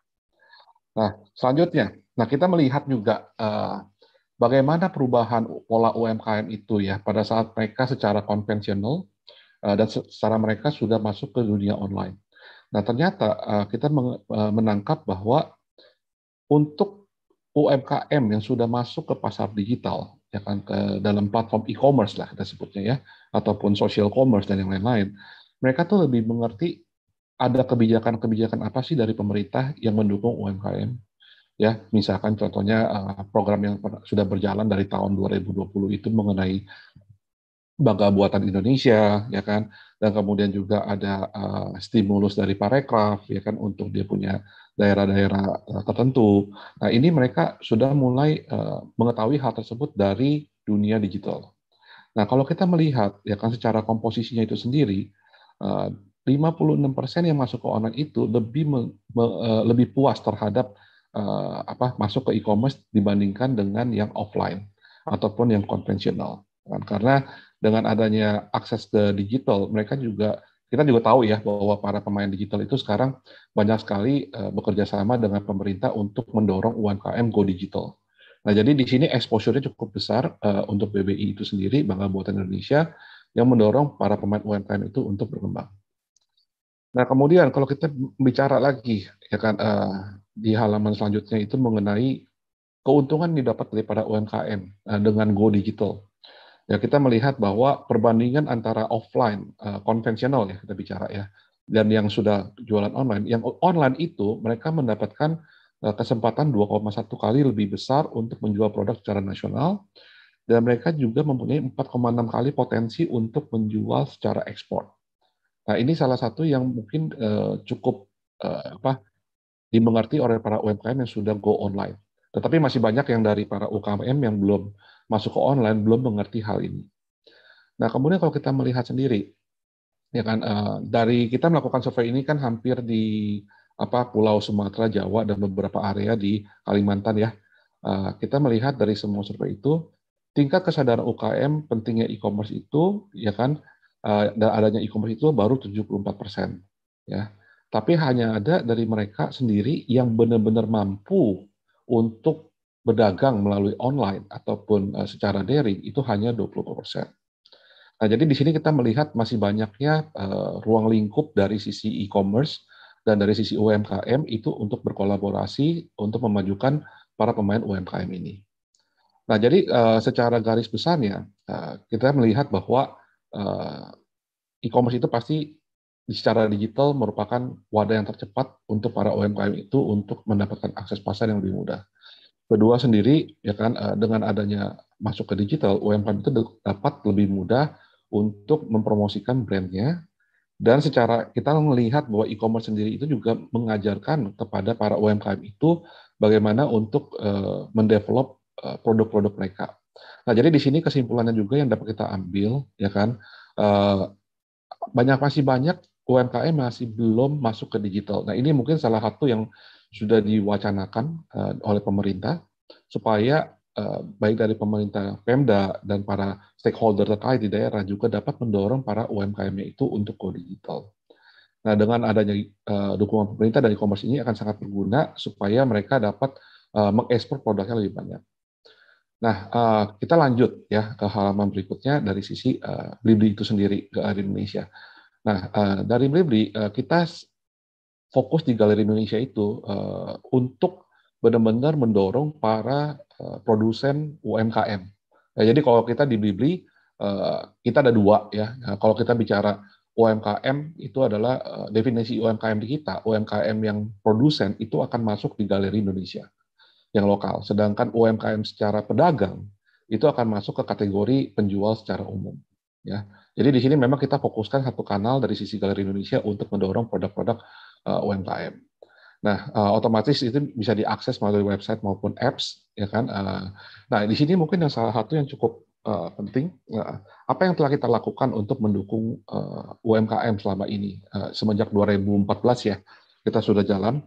Speaker 10: Nah, selanjutnya, nah kita melihat juga uh, bagaimana perubahan pola UMKM itu ya pada saat mereka secara konvensional uh, dan secara mereka sudah masuk ke dunia online. Nah, ternyata kita menangkap bahwa untuk UMKM yang sudah masuk ke pasar digital, ya kan ke dalam platform e-commerce lah kita sebutnya ya ataupun social commerce dan yang lain-lain mereka tuh lebih mengerti ada kebijakan-kebijakan apa sih dari pemerintah yang mendukung UMKM ya misalkan contohnya eh, program yang sudah berjalan dari tahun 2020 itu mengenai bangga buatan Indonesia ya kan dan kemudian juga ada uh, stimulus dari Parekraf ya kan untuk dia punya daerah-daerah uh, tertentu. Nah, ini mereka sudah mulai mengetahui hal tersebut dari dunia digital. Nah, kalau kita melihat ya kan secara komposisinya itu sendiri uh, 56% yang masuk ke online itu lebih me, me, uh, lebih puas terhadap uh, apa masuk ke e-commerce dibandingkan dengan yang offline ataupun yang konvensional. Kan? Karena dengan adanya akses ke digital, mereka juga kita juga tahu ya bahwa para pemain digital itu sekarang banyak sekali uh, bekerja sama dengan pemerintah untuk mendorong UMKM go digital. Nah, jadi di sini exposure-nya cukup besar uh, untuk BBI itu sendiri, Bangga Buatan Indonesia, yang mendorong para pemain UMKM itu untuk berkembang. Nah, kemudian kalau kita bicara lagi, ya kan uh, di halaman selanjutnya itu mengenai keuntungan yang didapat daripada UMKM uh, dengan go digital ya kita melihat bahwa perbandingan antara offline uh, konvensional ya kita bicara ya dan yang sudah jualan online, yang online itu mereka mendapatkan kesempatan 2,1 kali lebih besar untuk menjual produk secara nasional dan mereka juga mempunyai 4,6 kali potensi untuk menjual secara ekspor. Nah ini salah satu yang mungkin uh, cukup uh, apa dimengerti oleh para UMKM yang sudah go online. Tetapi masih banyak yang dari para UKM yang belum masuk ke online belum mengerti hal ini. Nah, kemudian kalau kita melihat sendiri, ya kan uh, dari kita melakukan survei ini kan hampir di apa Pulau Sumatera, Jawa dan beberapa area di Kalimantan ya. Uh, kita melihat dari semua survei itu tingkat kesadaran UKM pentingnya e-commerce itu ya kan uh, dan adanya e-commerce itu baru 74 persen ya. Tapi hanya ada dari mereka sendiri yang benar-benar mampu untuk berdagang melalui online ataupun uh, secara daring itu hanya 20%. Nah, jadi di sini kita melihat masih banyaknya uh, ruang lingkup dari sisi e-commerce dan dari sisi UMKM itu untuk berkolaborasi untuk memajukan para pemain UMKM ini. Nah, jadi uh, secara garis besarnya uh, kita melihat bahwa uh, e-commerce itu pasti secara digital merupakan wadah yang tercepat untuk para UMKM itu untuk mendapatkan akses pasar yang lebih mudah. Kedua sendiri ya kan eh, dengan adanya masuk ke digital UMKM itu dapat lebih mudah untuk mempromosikan brandnya dan secara kita melihat bahwa e-commerce sendiri itu juga mengajarkan kepada para UMKM itu bagaimana untuk uh, mendevelop uh, produk-produk mereka. Nah, jadi di sini kesimpulannya juga yang dapat kita ambil ya kan uh, banyak masih banyak UMKM masih belum masuk ke digital. Nah ini mungkin salah satu yang sudah diwacanakan uh, oleh pemerintah supaya baik dari pemerintah Pemda dan para stakeholder terkait di daerah juga dapat mendorong para UMKM itu untuk go digital. Nah dengan adanya uh, dukungan pemerintah dari e-commerce ini akan sangat berguna supaya mereka dapat uh, mengekspor produknya lebih banyak. Nah, uh, kita lanjut ya ke halaman berikutnya dari sisi uh, Blibli itu sendiri ke Indonesia. Nah, uh, dari Blibli uh, kita fokus di Galeri Indonesia itu uh, untuk benar-benar mendorong para produsen UMKM. Nah, jadi kalau kita di Blibli uh, kita ada dua ya. Nah, kalau kita bicara UMKM itu adalah uh, definisi UMKM di kita, UMKM yang produsen itu akan masuk di Galeri Indonesia yang lokal. Sedangkan UMKM secara pedagang itu akan masuk ke kategori penjual secara umum. Ya, jadi di sini memang kita fokuskan satu kanal dari sisi Galeri Indonesia untuk mendorong produk-produk UMKM. Nah, otomatis itu bisa diakses melalui website maupun apps, ya kan. Uh, nah, di sini mungkin yang salah satu yang cukup uh, penting, uh, apa yang telah kita lakukan untuk mendukung uh, UMKM selama ini semenjak 2014 ya, kita sudah jalan.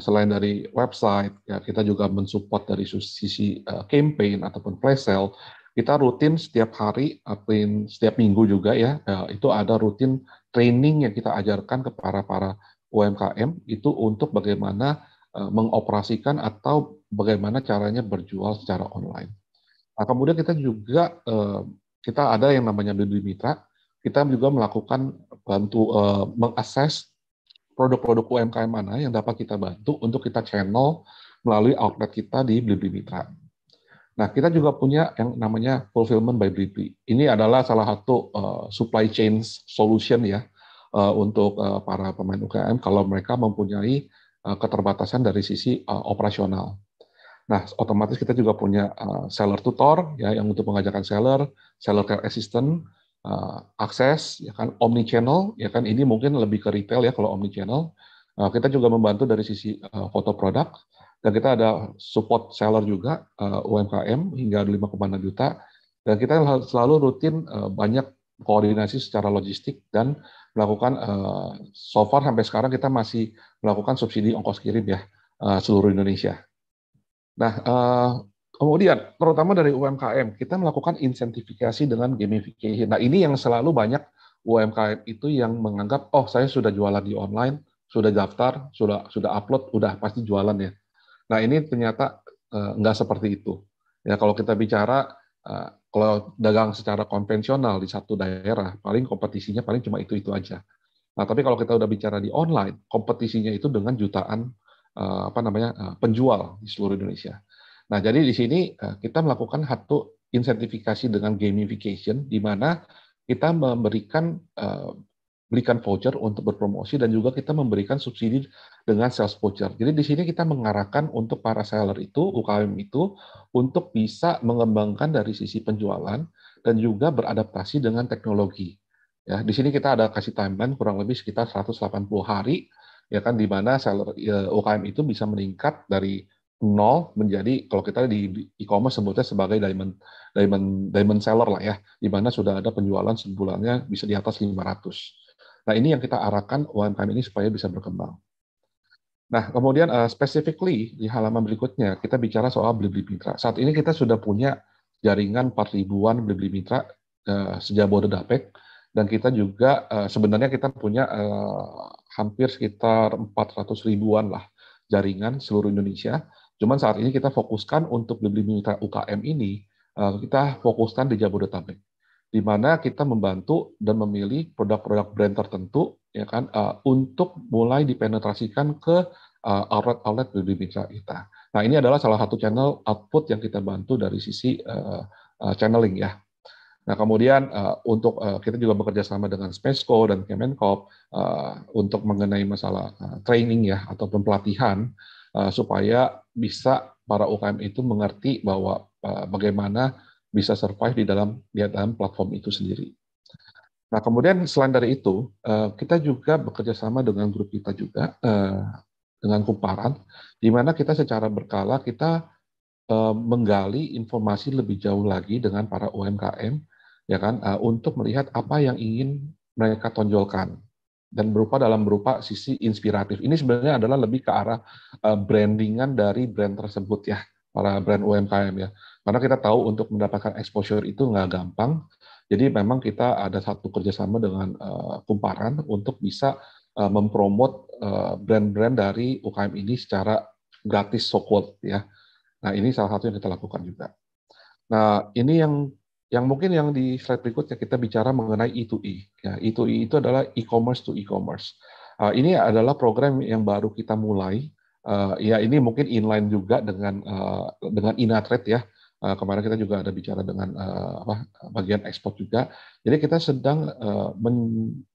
Speaker 10: Selain dari website, ya kita juga mensupport dari sisi campaign ataupun flash sale. Kita rutin setiap hari, upin setiap minggu juga ya, itu ada rutin training yang kita ajarkan kepada para UMKM itu untuk bagaimana mengoperasikan atau bagaimana caranya berjual secara online. Nah, kemudian kita juga uh, kita ada yang namanya Bibli Mitra. Kita juga melakukan bantu uh, mengakses produk-produk UMKM mana yang dapat kita bantu untuk kita channel melalui outlet kita di Blibli Mitra. Nah, kita juga punya yang namanya fulfillment by Blibli. Ini adalah salah satu supply chain solution ya untuk para pemain UMKM kalau mereka mempunyai keterbatasan dari sisi uh, operasional. Nah, otomatis kita juga punya uh, seller tutor ya yang untuk mengajarkan seller, seller care assistant, akses ya kan omni channel ya kan. Ini mungkin lebih ke retail ya kalau omni channel kita juga membantu dari sisi foto produk. Dan kita ada support seller juga UMKM hingga 5,6 juta. Dan kita selalu rutin banyak koordinasi secara logistik dan melakukan uh, so far sampai sekarang kita masih melakukan subsidi ongkos kirim ya uh, seluruh Indonesia. Nah, uh, Kemudian, terutama dari UMKM, kita melakukan insentifikasi dengan gamification. Nah, ini yang selalu banyak UMKM itu yang menganggap, oh saya sudah jualan di online, sudah daftar, sudah sudah upload, udah pasti jualan ya. Nah, ini ternyata uh, nggak seperti itu. Ya, kalau kita bicara, kalau dagang secara konvensional di satu daerah, paling kompetisinya paling cuma itu-itu aja. Nah, tapi kalau kita udah bicara di online, kompetisinya itu dengan jutaan uh, apa namanya uh, penjual di seluruh Indonesia. Nah, jadi di sini eh, kita melakukan satu insentifikasi dengan gamification, di mana kita memberikan berikan voucher untuk berpromosi dan juga kita memberikan subsidi dengan sales voucher. Jadi di sini kita mengarahkan untuk para seller itu, UKM itu, untuk bisa mengembangkan dari sisi penjualan dan juga beradaptasi dengan teknologi. Ya, di sini kita ada kasih timeline kurang lebih sekitar 180 hari, ya kan, di mana seller ya, UKM itu bisa meningkat dari nol menjadi kalau kita di e-commerce sebutnya sebagai diamond diamond diamond seller lah ya, di mana sudah ada penjualan sebulannya bisa di atas 500. Nah, ini yang kita arahkan UMKM ini supaya bisa berkembang. Nah, kemudian uh, specifically di halaman berikutnya kita bicara soal Blibli Mitra. Saat ini kita sudah punya jaringan 4 ribuan Blibli Mitra uh, sejak Bodebek dan kita juga uh, sebenarnya kita punya uh, hampir sekitar 400 ribuan lah jaringan seluruh Indonesia Cuman saat ini kita fokuskan untuk beli mitra UKM ini, eh, kita fokuskan di Jabodetabek, di mana kita membantu dan memilih produk-produk brand tertentu, ya kan, eh, untuk mulai dipenetrasikan ke eh, outlet-outlet beli mitra kita. Nah, ini adalah salah satu channel output yang kita bantu dari sisi channeling ya. Nah, kemudian untuk kita juga bekerja sama dengan Spesco dan Kemenkop untuk mengenai masalah training ya ataupun pelatihan uh, supaya bisa para UKM itu mengerti bahwa uh, bagaimana bisa survive di dalam di dalam platform itu sendiri. Nah, kemudian selain dari itu, uh, kita juga bekerja sama dengan grup kita juga uh, dengan Kumparan, di mana kita secara berkala kita uh, menggali informasi lebih jauh lagi dengan para UMKM, ya kan, untuk melihat apa yang ingin mereka tonjolkan, dan berupa dalam berupa sisi inspiratif. Ini sebenarnya adalah lebih ke arah brandingan dari brand tersebut ya, para brand UMKM ya. Karena kita tahu untuk mendapatkan exposure itu nggak gampang. Jadi memang kita ada satu kerjasama dengan uh, Kumparan untuk bisa uh, mempromot uh, brand-brand dari UKM ini secara gratis so called ya. Nah ini salah satu yang kita lakukan juga. Nah ini yang yang mungkin yang di slide berikutnya kita bicara mengenai E2E. Ya, E2E itu adalah e-commerce to e-commerce. Uh, ini adalah program yang baru kita mulai. Uh, ya ini mungkin inline juga dengan uh, dengan Inatrade ya. Uh, kemarin kita juga ada bicara dengan uh, apa, bagian ekspor juga. Jadi kita sedang uh,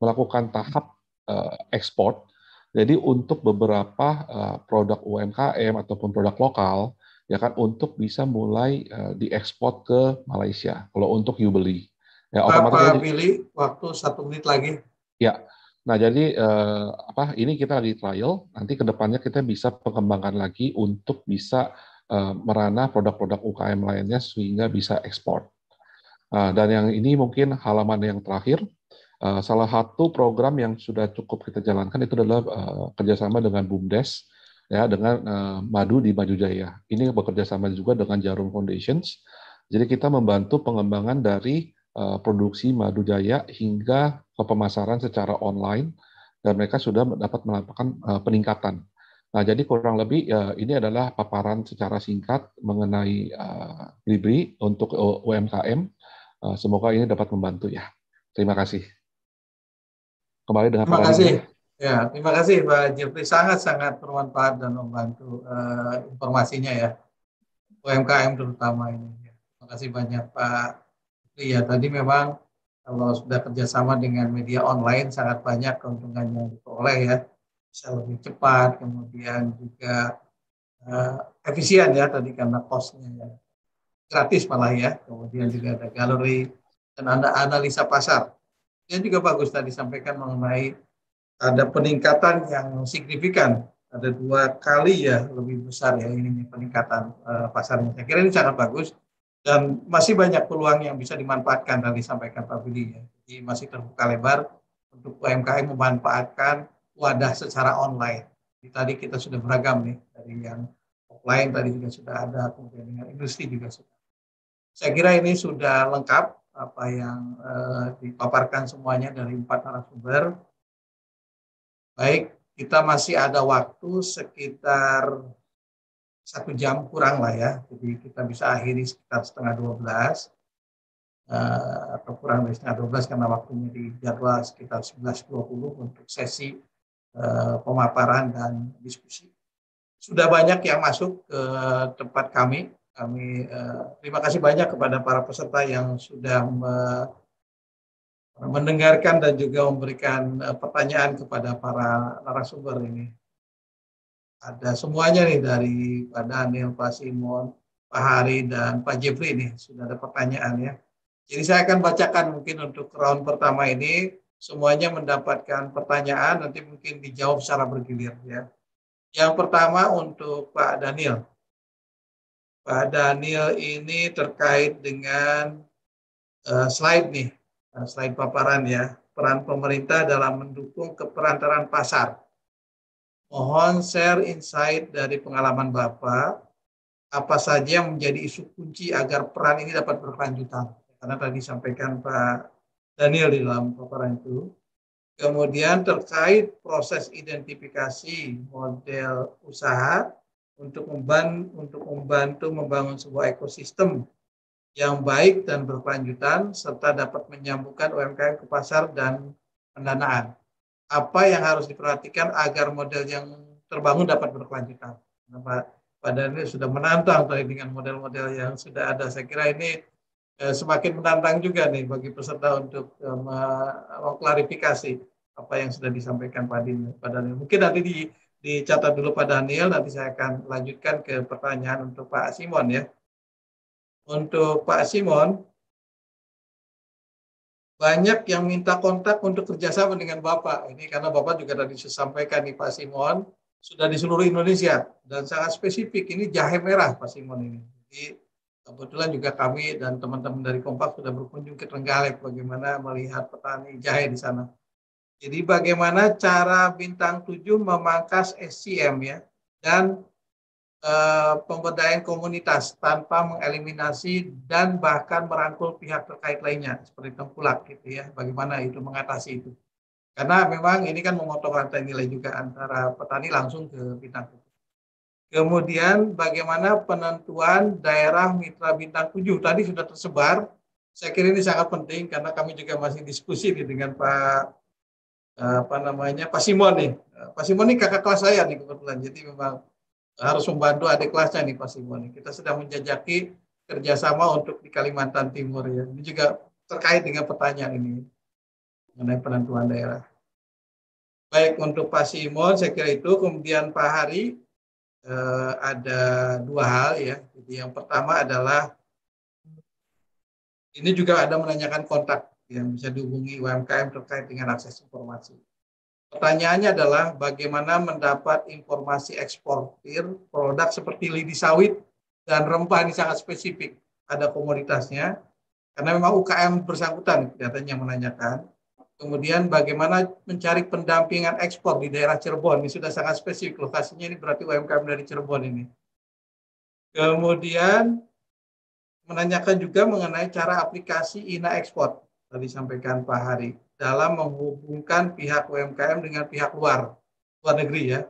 Speaker 10: melakukan tahap uh, ekspor. Jadi untuk beberapa uh, produk UMKM ataupun produk lokal ya kan untuk bisa mulai uh, diekspor ke Malaysia. Kalau untuk you beli,
Speaker 4: ya otomatis. Pak Billy, waktu satu menit lagi.
Speaker 10: Ya, nah jadi uh, apa? Ini kita lagi trial. Nanti ke depannya kita bisa pengembangan lagi untuk bisa uh, merana produk-produk UKM lainnya sehingga bisa ekspor. Uh, dan yang ini mungkin halaman yang terakhir. Uh, salah satu program yang sudah cukup kita jalankan itu adalah kerjasama dengan BUMDes ya dengan madu di Maju Jaya. Ini bekerja sama juga dengan Jarum Foundations. Jadi kita membantu pengembangan dari produksi Madu Jaya hingga ke pemasaran secara online dan mereka sudah dapat melakukan peningkatan. Nah, jadi kurang lebih uh, ini adalah paparan secara singkat mengenai uh, Libri untuk UMKM. Uh, semoga ini dapat membantu ya. Terima kasih.
Speaker 4: Kembali dengan Terima kasih. Ya, terima kasih Pak Jeffrey. Sangat-sangat bermanfaat dan membantu uh, informasinya ya. UMKM terutama ini. Terima kasih banyak Pak. Ya, tadi memang kalau sudah kerjasama dengan media online sangat banyak keuntungan yang diperoleh ya. Bisa lebih cepat, kemudian juga uh, efisien ya tadi karena costnya ya. Gratis malah ya. Kemudian juga ada galeri dan ada analisa pasar. Yang juga bagus tadi sampaikan mengenai ada peningkatan yang signifikan ada dua kali ya lebih besar ya ini peningkatan uh, pasarnya. Saya kira ini sangat bagus dan masih banyak peluang yang bisa dimanfaatkan tadi disampaikan Pak Budi ya. Jadi masih terbuka lebar untuk UMKM memanfaatkan wadah secara online. Jadi, tadi kita sudah beragam nih dari yang offline tadi juga sudah ada kemudian dengan industri juga sudah. Saya kira ini sudah lengkap apa yang uh, dipaparkan semuanya dari empat narasumber Baik, kita masih ada waktu sekitar satu jam kurang lah ya. Jadi kita bisa akhiri sekitar setengah dua belas eh, atau kurang dari setengah dua belas karena waktunya di jadwal sekitar sebelas dua puluh untuk sesi pemaparan dan diskusi. Sudah banyak yang masuk ke tempat kami. Kami uh, terima kasih banyak kepada para peserta yang sudah mendengarkan dan juga memberikan uh, pertanyaan kepada para narasumber ini. Ada semuanya nih dari Pak Daniel, Pak Simon, Pak Hari, dan Pak Jeffrey nih sudah ada pertanyaan ya. Jadi saya akan bacakan mungkin untuk round pertama ini semuanya mendapatkan pertanyaan nanti mungkin dijawab secara bergilir ya. Yang pertama untuk Pak Daniel. Pak Daniel ini terkait dengan uh, slide nih Nah, selain paparan ya, peran pemerintah dalam mendukung keperantaran pasar. Mohon share insight dari pengalaman Bapak, apa saja yang menjadi isu kunci agar peran ini dapat berkelanjutan. Karena tadi disampaikan Pak Daniel di dalam paparan itu. Kemudian terkait proses identifikasi model usaha untuk membantu, untuk membantu membangun sebuah ekosistem yang baik dan berkelanjutan serta dapat menyambungkan UMKM ke pasar dan pendanaan. Apa yang harus diperhatikan agar model yang terbangun dapat berkelanjutan? Pak, Pak Daniel sudah menantang dengan model-model yang sudah ada. Saya kira ini semakin menantang juga nih bagi peserta untuk eh, mengklarifikasi apa yang sudah disampaikan Pak Daniel. Mungkin nanti di, dicatat dulu Pak Daniel, nanti saya akan lanjutkan ke pertanyaan untuk Pak Simon ya untuk Pak Simon, banyak yang minta kontak untuk kerjasama dengan Bapak. Ini karena Bapak juga tadi saya sampaikan nih Pak Simon, sudah di seluruh Indonesia dan sangat spesifik. Ini jahe merah Pak Simon ini. Jadi kebetulan juga kami dan teman-teman dari Kompak sudah berkunjung ke Trenggalek bagaimana melihat petani jahe di sana. Jadi bagaimana cara bintang 7 memangkas SCM ya dan eh, pemberdayaan komunitas tanpa mengeliminasi dan bahkan merangkul pihak terkait lainnya seperti tengkulak gitu ya. Bagaimana itu mengatasi itu? Karena memang ini kan memotong rantai nilai juga antara petani langsung ke bintang 7. Kemudian bagaimana penentuan daerah mitra bintang 7 tadi sudah tersebar. Saya kira ini sangat penting karena kami juga masih diskusi dengan Pak apa namanya Pak Simon nih. Pak Simon ini kakak kelas saya nih kebetulan. Jadi memang harus membantu adik kelasnya nih Pak Simon. Kita sedang menjajaki kerjasama untuk di Kalimantan Timur ya. Ini juga terkait dengan pertanyaan ini mengenai penentuan daerah. Baik untuk Pak Simon, saya kira itu. Kemudian Pak Hari eh, ada dua hal ya. Jadi yang pertama adalah ini juga ada menanyakan kontak yang bisa dihubungi UMKM terkait dengan akses informasi. Pertanyaannya adalah bagaimana mendapat informasi eksportir produk seperti lidi sawit dan rempah ini sangat spesifik. Ada komoditasnya, karena memang UKM bersangkutan kelihatannya menanyakan. Kemudian bagaimana mencari pendampingan ekspor di daerah Cirebon, ini sudah sangat spesifik lokasinya ini berarti UMKM dari Cirebon ini. Kemudian menanyakan juga mengenai cara aplikasi INA ekspor tadi sampaikan Pak Hari dalam menghubungkan pihak UMKM dengan pihak luar luar negeri ya.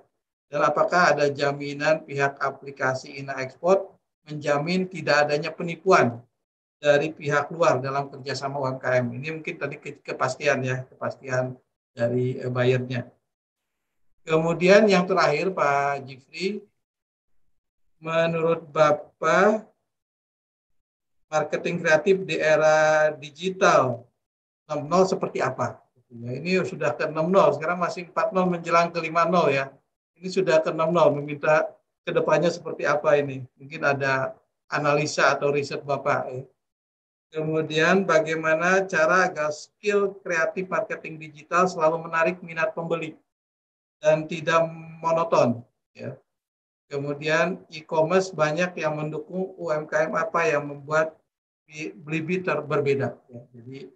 Speaker 4: Dan apakah ada jaminan pihak aplikasi Ina Export menjamin tidak adanya penipuan dari pihak luar dalam kerjasama UMKM ini mungkin tadi kepastian ya kepastian dari eh, bayarnya kemudian yang terakhir Pak Jifri menurut Bapak marketing kreatif di era digital 6-0 seperti apa. Ya, ini sudah ke 6-0, sekarang masih 4-0 menjelang ke 5-0 ya. Ini sudah ke 6-0, meminta ke depannya seperti apa ini. Mungkin ada analisa atau riset Bapak. Ya. Kemudian bagaimana cara agar skill kreatif marketing digital selalu menarik minat pembeli dan tidak monoton. Ya. Kemudian e-commerce banyak yang mendukung UMKM apa yang membuat beli berbeda. Ya. Jadi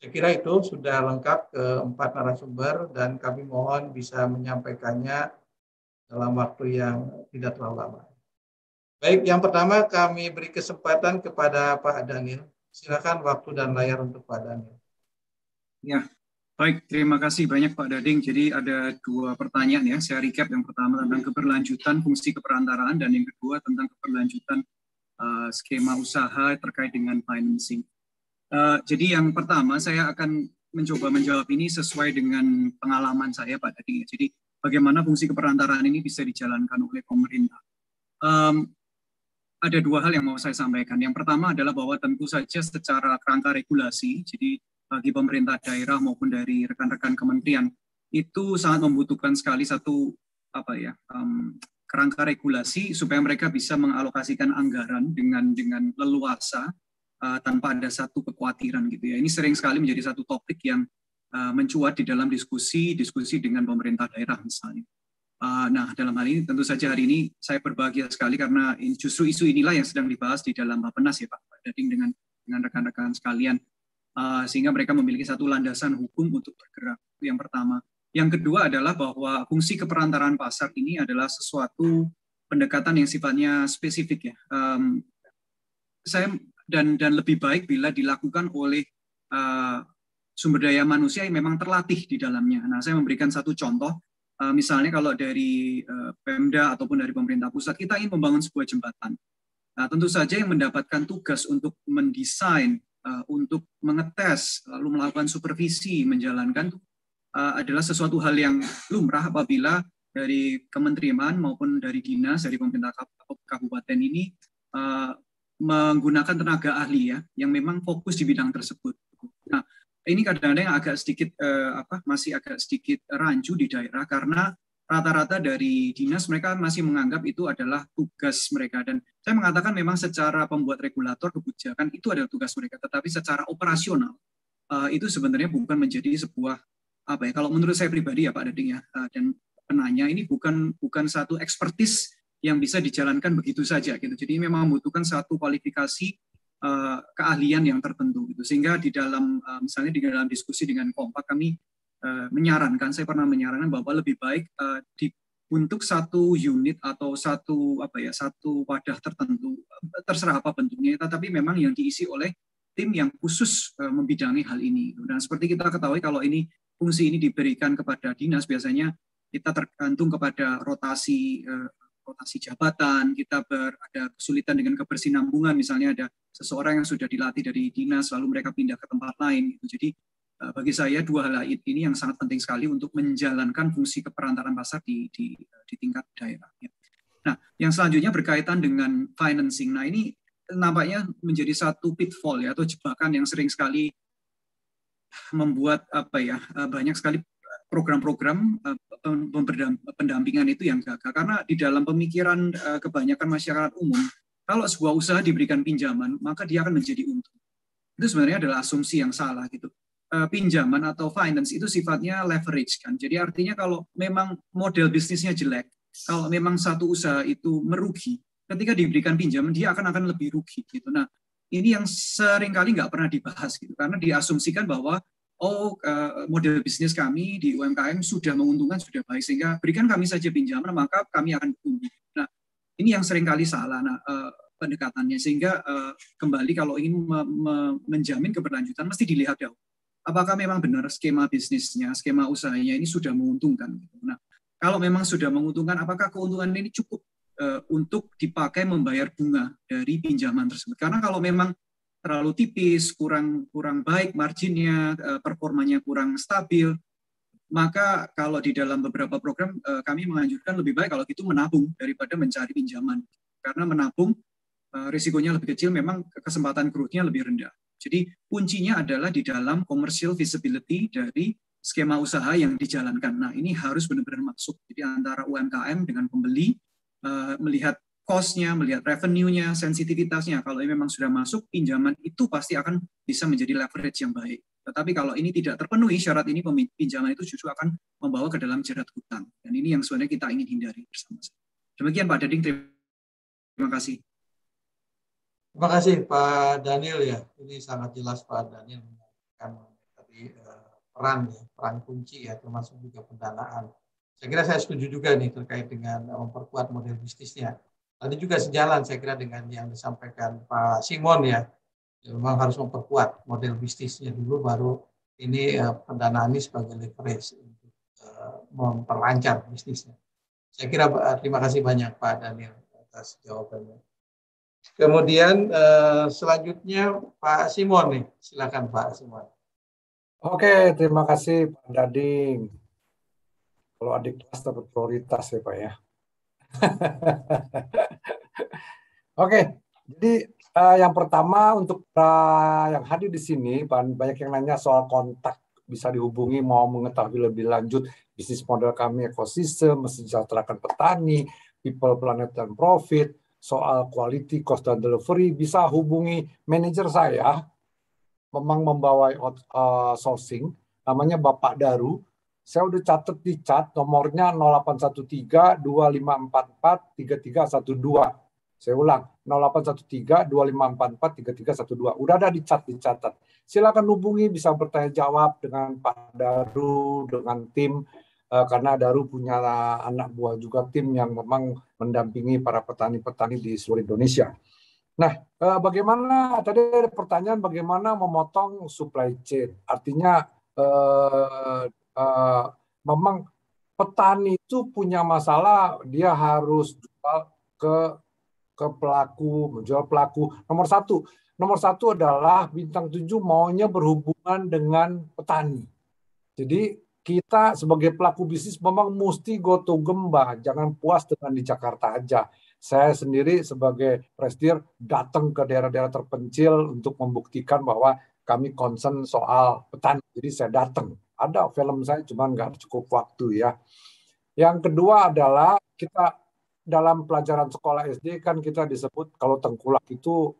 Speaker 4: saya kira itu sudah lengkap ke empat narasumber dan kami mohon bisa menyampaikannya dalam waktu yang tidak terlalu lama. Baik, yang pertama kami beri kesempatan kepada Pak Daniel. Silakan waktu dan layar untuk Pak Daniel.
Speaker 5: Ya, baik. Terima kasih banyak Pak Dading. Jadi ada dua pertanyaan ya. Saya recap yang pertama tentang keberlanjutan fungsi keperantaraan dan yang kedua tentang keberlanjutan uh, skema usaha terkait dengan financing. Uh, jadi yang pertama saya akan mencoba menjawab ini sesuai dengan pengalaman saya Pak Dadi. Jadi bagaimana fungsi keperantaraan ini bisa dijalankan oleh pemerintah. Um, ada dua hal yang mau saya sampaikan. Yang pertama adalah bahwa tentu saja secara kerangka regulasi, jadi bagi pemerintah daerah maupun dari rekan-rekan kementerian itu sangat membutuhkan sekali satu apa ya um, kerangka regulasi supaya mereka bisa mengalokasikan anggaran dengan dengan leluasa uh, tanpa ada satu kekhawatiran gitu ya. Ini sering sekali menjadi satu topik yang uh, mencuat di dalam diskusi diskusi dengan pemerintah daerah misalnya. Uh, nah, dalam hal ini tentu saja hari ini saya berbahagia sekali karena ini, justru isu inilah yang sedang dibahas di dalam Bapenas ya Pak, Pak Dading dengan dengan rekan-rekan sekalian uh, sehingga mereka memiliki satu landasan hukum untuk bergerak. Itu yang pertama. Yang kedua adalah bahwa fungsi keperantaraan pasar ini adalah sesuatu pendekatan yang sifatnya spesifik ya. Um, saya dan dan lebih baik bila dilakukan oleh uh, sumber daya manusia yang memang terlatih di dalamnya. Nah, saya memberikan satu contoh, misalnya kalau dari uh, Pemda ataupun dari pemerintah pusat kita ingin membangun sebuah jembatan. Nah, tentu saja yang mendapatkan tugas untuk mendesain, uh, untuk mengetes, lalu melakukan supervisi, menjalankan adalah sesuatu hal yang lumrah apabila dari kementerian maupun dari dinas dari pemerintah kabupaten ini menggunakan tenaga ahli ya yang memang fokus di bidang tersebut. Nah, ini kadang-kadang agak sedikit eh, apa masih agak sedikit rancu di daerah karena rata-rata dari dinas mereka masih menganggap itu adalah tugas mereka dan saya mengatakan memang secara pembuat regulator kebijakan itu adalah tugas mereka tetapi secara operasional eh, itu sebenarnya bukan menjadi sebuah apa ya kalau menurut saya pribadi ya Pak Dading ya eh, dan penanya ini bukan bukan satu ekspertis yang bisa dijalankan begitu saja gitu. Jadi memang membutuhkan satu kualifikasi uh, keahlian yang tertentu gitu. Sehingga di dalam uh, misalnya di dalam diskusi dengan Kompak kami uh, menyarankan, saya pernah menyarankan bahwa lebih baik di untuk satu unit atau satu apa ya satu wadah tertentu terserah apa bentuknya tetapi memang yang diisi oleh tim yang khusus membidangi hal ini dan seperti kita ketahui kalau ini fungsi ini diberikan kepada dinas biasanya kita tergantung kepada rotasi rotasi jabatan kita ber, ada kesulitan dengan kebersinambungan misalnya ada seseorang yang sudah dilatih dari dinas lalu mereka pindah ke tempat lain gitu. jadi Eh, bagi saya dua hal ini yang sangat penting sekali untuk menjalankan fungsi keperantaran pasar di, di, di tingkat daerah. Ya. Nah, yang selanjutnya berkaitan dengan financing. Nah, ini nampaknya menjadi satu pitfall ya atau jebakan yang sering sekali membuat apa ya eh, banyak sekali program-program eh, pendampingan itu yang gagal karena di dalam pemikiran kebanyakan masyarakat umum kalau sebuah usaha diberikan pinjaman maka dia akan menjadi untung itu sebenarnya adalah asumsi yang salah gitu Eh, pinjaman atau finance itu sifatnya leverage kan. Jadi artinya kalau memang model bisnisnya jelek, kalau memang satu usaha itu merugi, ketika diberikan pinjaman dia akan akan lebih rugi gitu. Nah, ini yang sering kali nggak pernah dibahas gitu karena diasumsikan bahwa oh eh, model bisnis kami di UMKM sudah menguntungkan sudah baik sehingga berikan kami saja pinjaman maka kami akan tumbuh. Nah, ini yang sering kali salah. Nah, eh, pendekatannya sehingga kembali kalau ingin menjamin keberlanjutan mesti dilihat dahulu apakah memang benar skema bisnisnya, skema usahanya ini sudah menguntungkan. Nah, kalau memang sudah menguntungkan, apakah keuntungan ini cukup untuk dipakai membayar bunga dari pinjaman tersebut? Karena kalau memang terlalu tipis, kurang kurang baik marginnya, uh, performanya kurang stabil, maka kalau di dalam beberapa program uh, kami menganjurkan lebih baik kalau gitu menabung daripada mencari pinjaman. Karena menabung risikonya lebih kecil, memang kesempatan growth-nya lebih rendah. Jadi kuncinya adalah di dalam commercial visibility dari skema usaha yang dijalankan. Nah, ini harus benar-benar masuk. Jadi antara UMKM dengan pembeli melihat cost-nya, melihat revenue-nya, sensitivitasnya. Kalau memang sudah masuk, pinjaman itu pasti akan bisa menjadi leverage yang baik. Tetapi kalau ini tidak terpenuhi syarat ini, pinjaman itu justru akan membawa ke dalam jerat hutang. Dan ini yang sebenarnya kita ingin hindari bersama-sama. Demikian Pak Dading, terima kasih.
Speaker 4: Terima kasih Pak Daniel ya. Ini sangat jelas Pak Daniel mengatakan tadi eh, peran ya, peran kunci ya termasuk juga pendanaan. Saya kira saya setuju juga nih terkait dengan memperkuat model bisnisnya. Tadi juga sejalan saya kira dengan yang disampaikan Pak Simon ya. memang harus memperkuat model bisnisnya dulu baru ini eh, pendanaan ini sebagai leverage untuk eh, memperlancar bisnisnya. Saya kira terima kasih banyak Pak Daniel atas jawabannya. Kemudian uh, selanjutnya Pak Simon nih, silakan Pak Simon.
Speaker 6: Oke, terima kasih Pak Dading. Kalau adik kelas dapat prioritas ya Pak ya. Oke, jadi uh, yang pertama untuk uh, yang hadir di sini banyak yang nanya soal kontak bisa dihubungi mau mengetahui lebih lanjut bisnis model kami ekosistem, mesejahterakan petani, people, planet, dan profit soal quality, cost, dan delivery, bisa hubungi manajer saya, memang membawa uh, sourcing, namanya Bapak Daru. Saya udah catat di chat, nomornya 0813 2544 3312. Saya ulang, 0813 2544 3312. Udah ada di chat dicatat. Silakan hubungi, bisa bertanya jawab dengan Pak Daru, dengan tim Eh, karena Daru punya anak buah juga tim yang memang mendampingi para petani-petani di seluruh Indonesia. Nah, eh, bagaimana tadi ada pertanyaan bagaimana memotong supply chain? Artinya eh, eh, memang petani itu punya masalah dia harus jual ke ke pelaku menjual pelaku nomor satu nomor satu adalah bintang tujuh maunya berhubungan dengan petani jadi kita sebagai pelaku bisnis memang mesti go to Gemba, jangan puas dengan di Jakarta aja. Saya sendiri sebagai presidir datang ke daerah-daerah terpencil untuk membuktikan bahwa kami concern soal petani. Jadi saya datang. Ada film saya cuma nggak cukup waktu ya. Yang kedua adalah kita dalam pelajaran sekolah SD kan kita disebut kalau tengkulak itu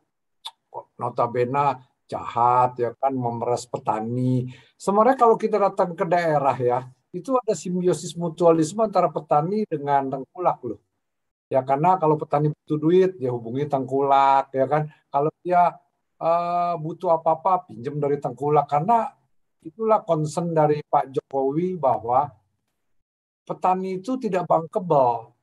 Speaker 6: notabene jahat ya kan memeras petani. Sebenarnya kalau kita datang ke daerah ya, itu ada simbiosis mutualisme antara petani dengan tengkulak loh. Ya karena kalau petani butuh duit dia hubungi tengkulak ya kan. Kalau dia uh, butuh apa-apa pinjam dari tengkulak karena itulah concern dari Pak Jokowi bahwa petani itu tidak bankable.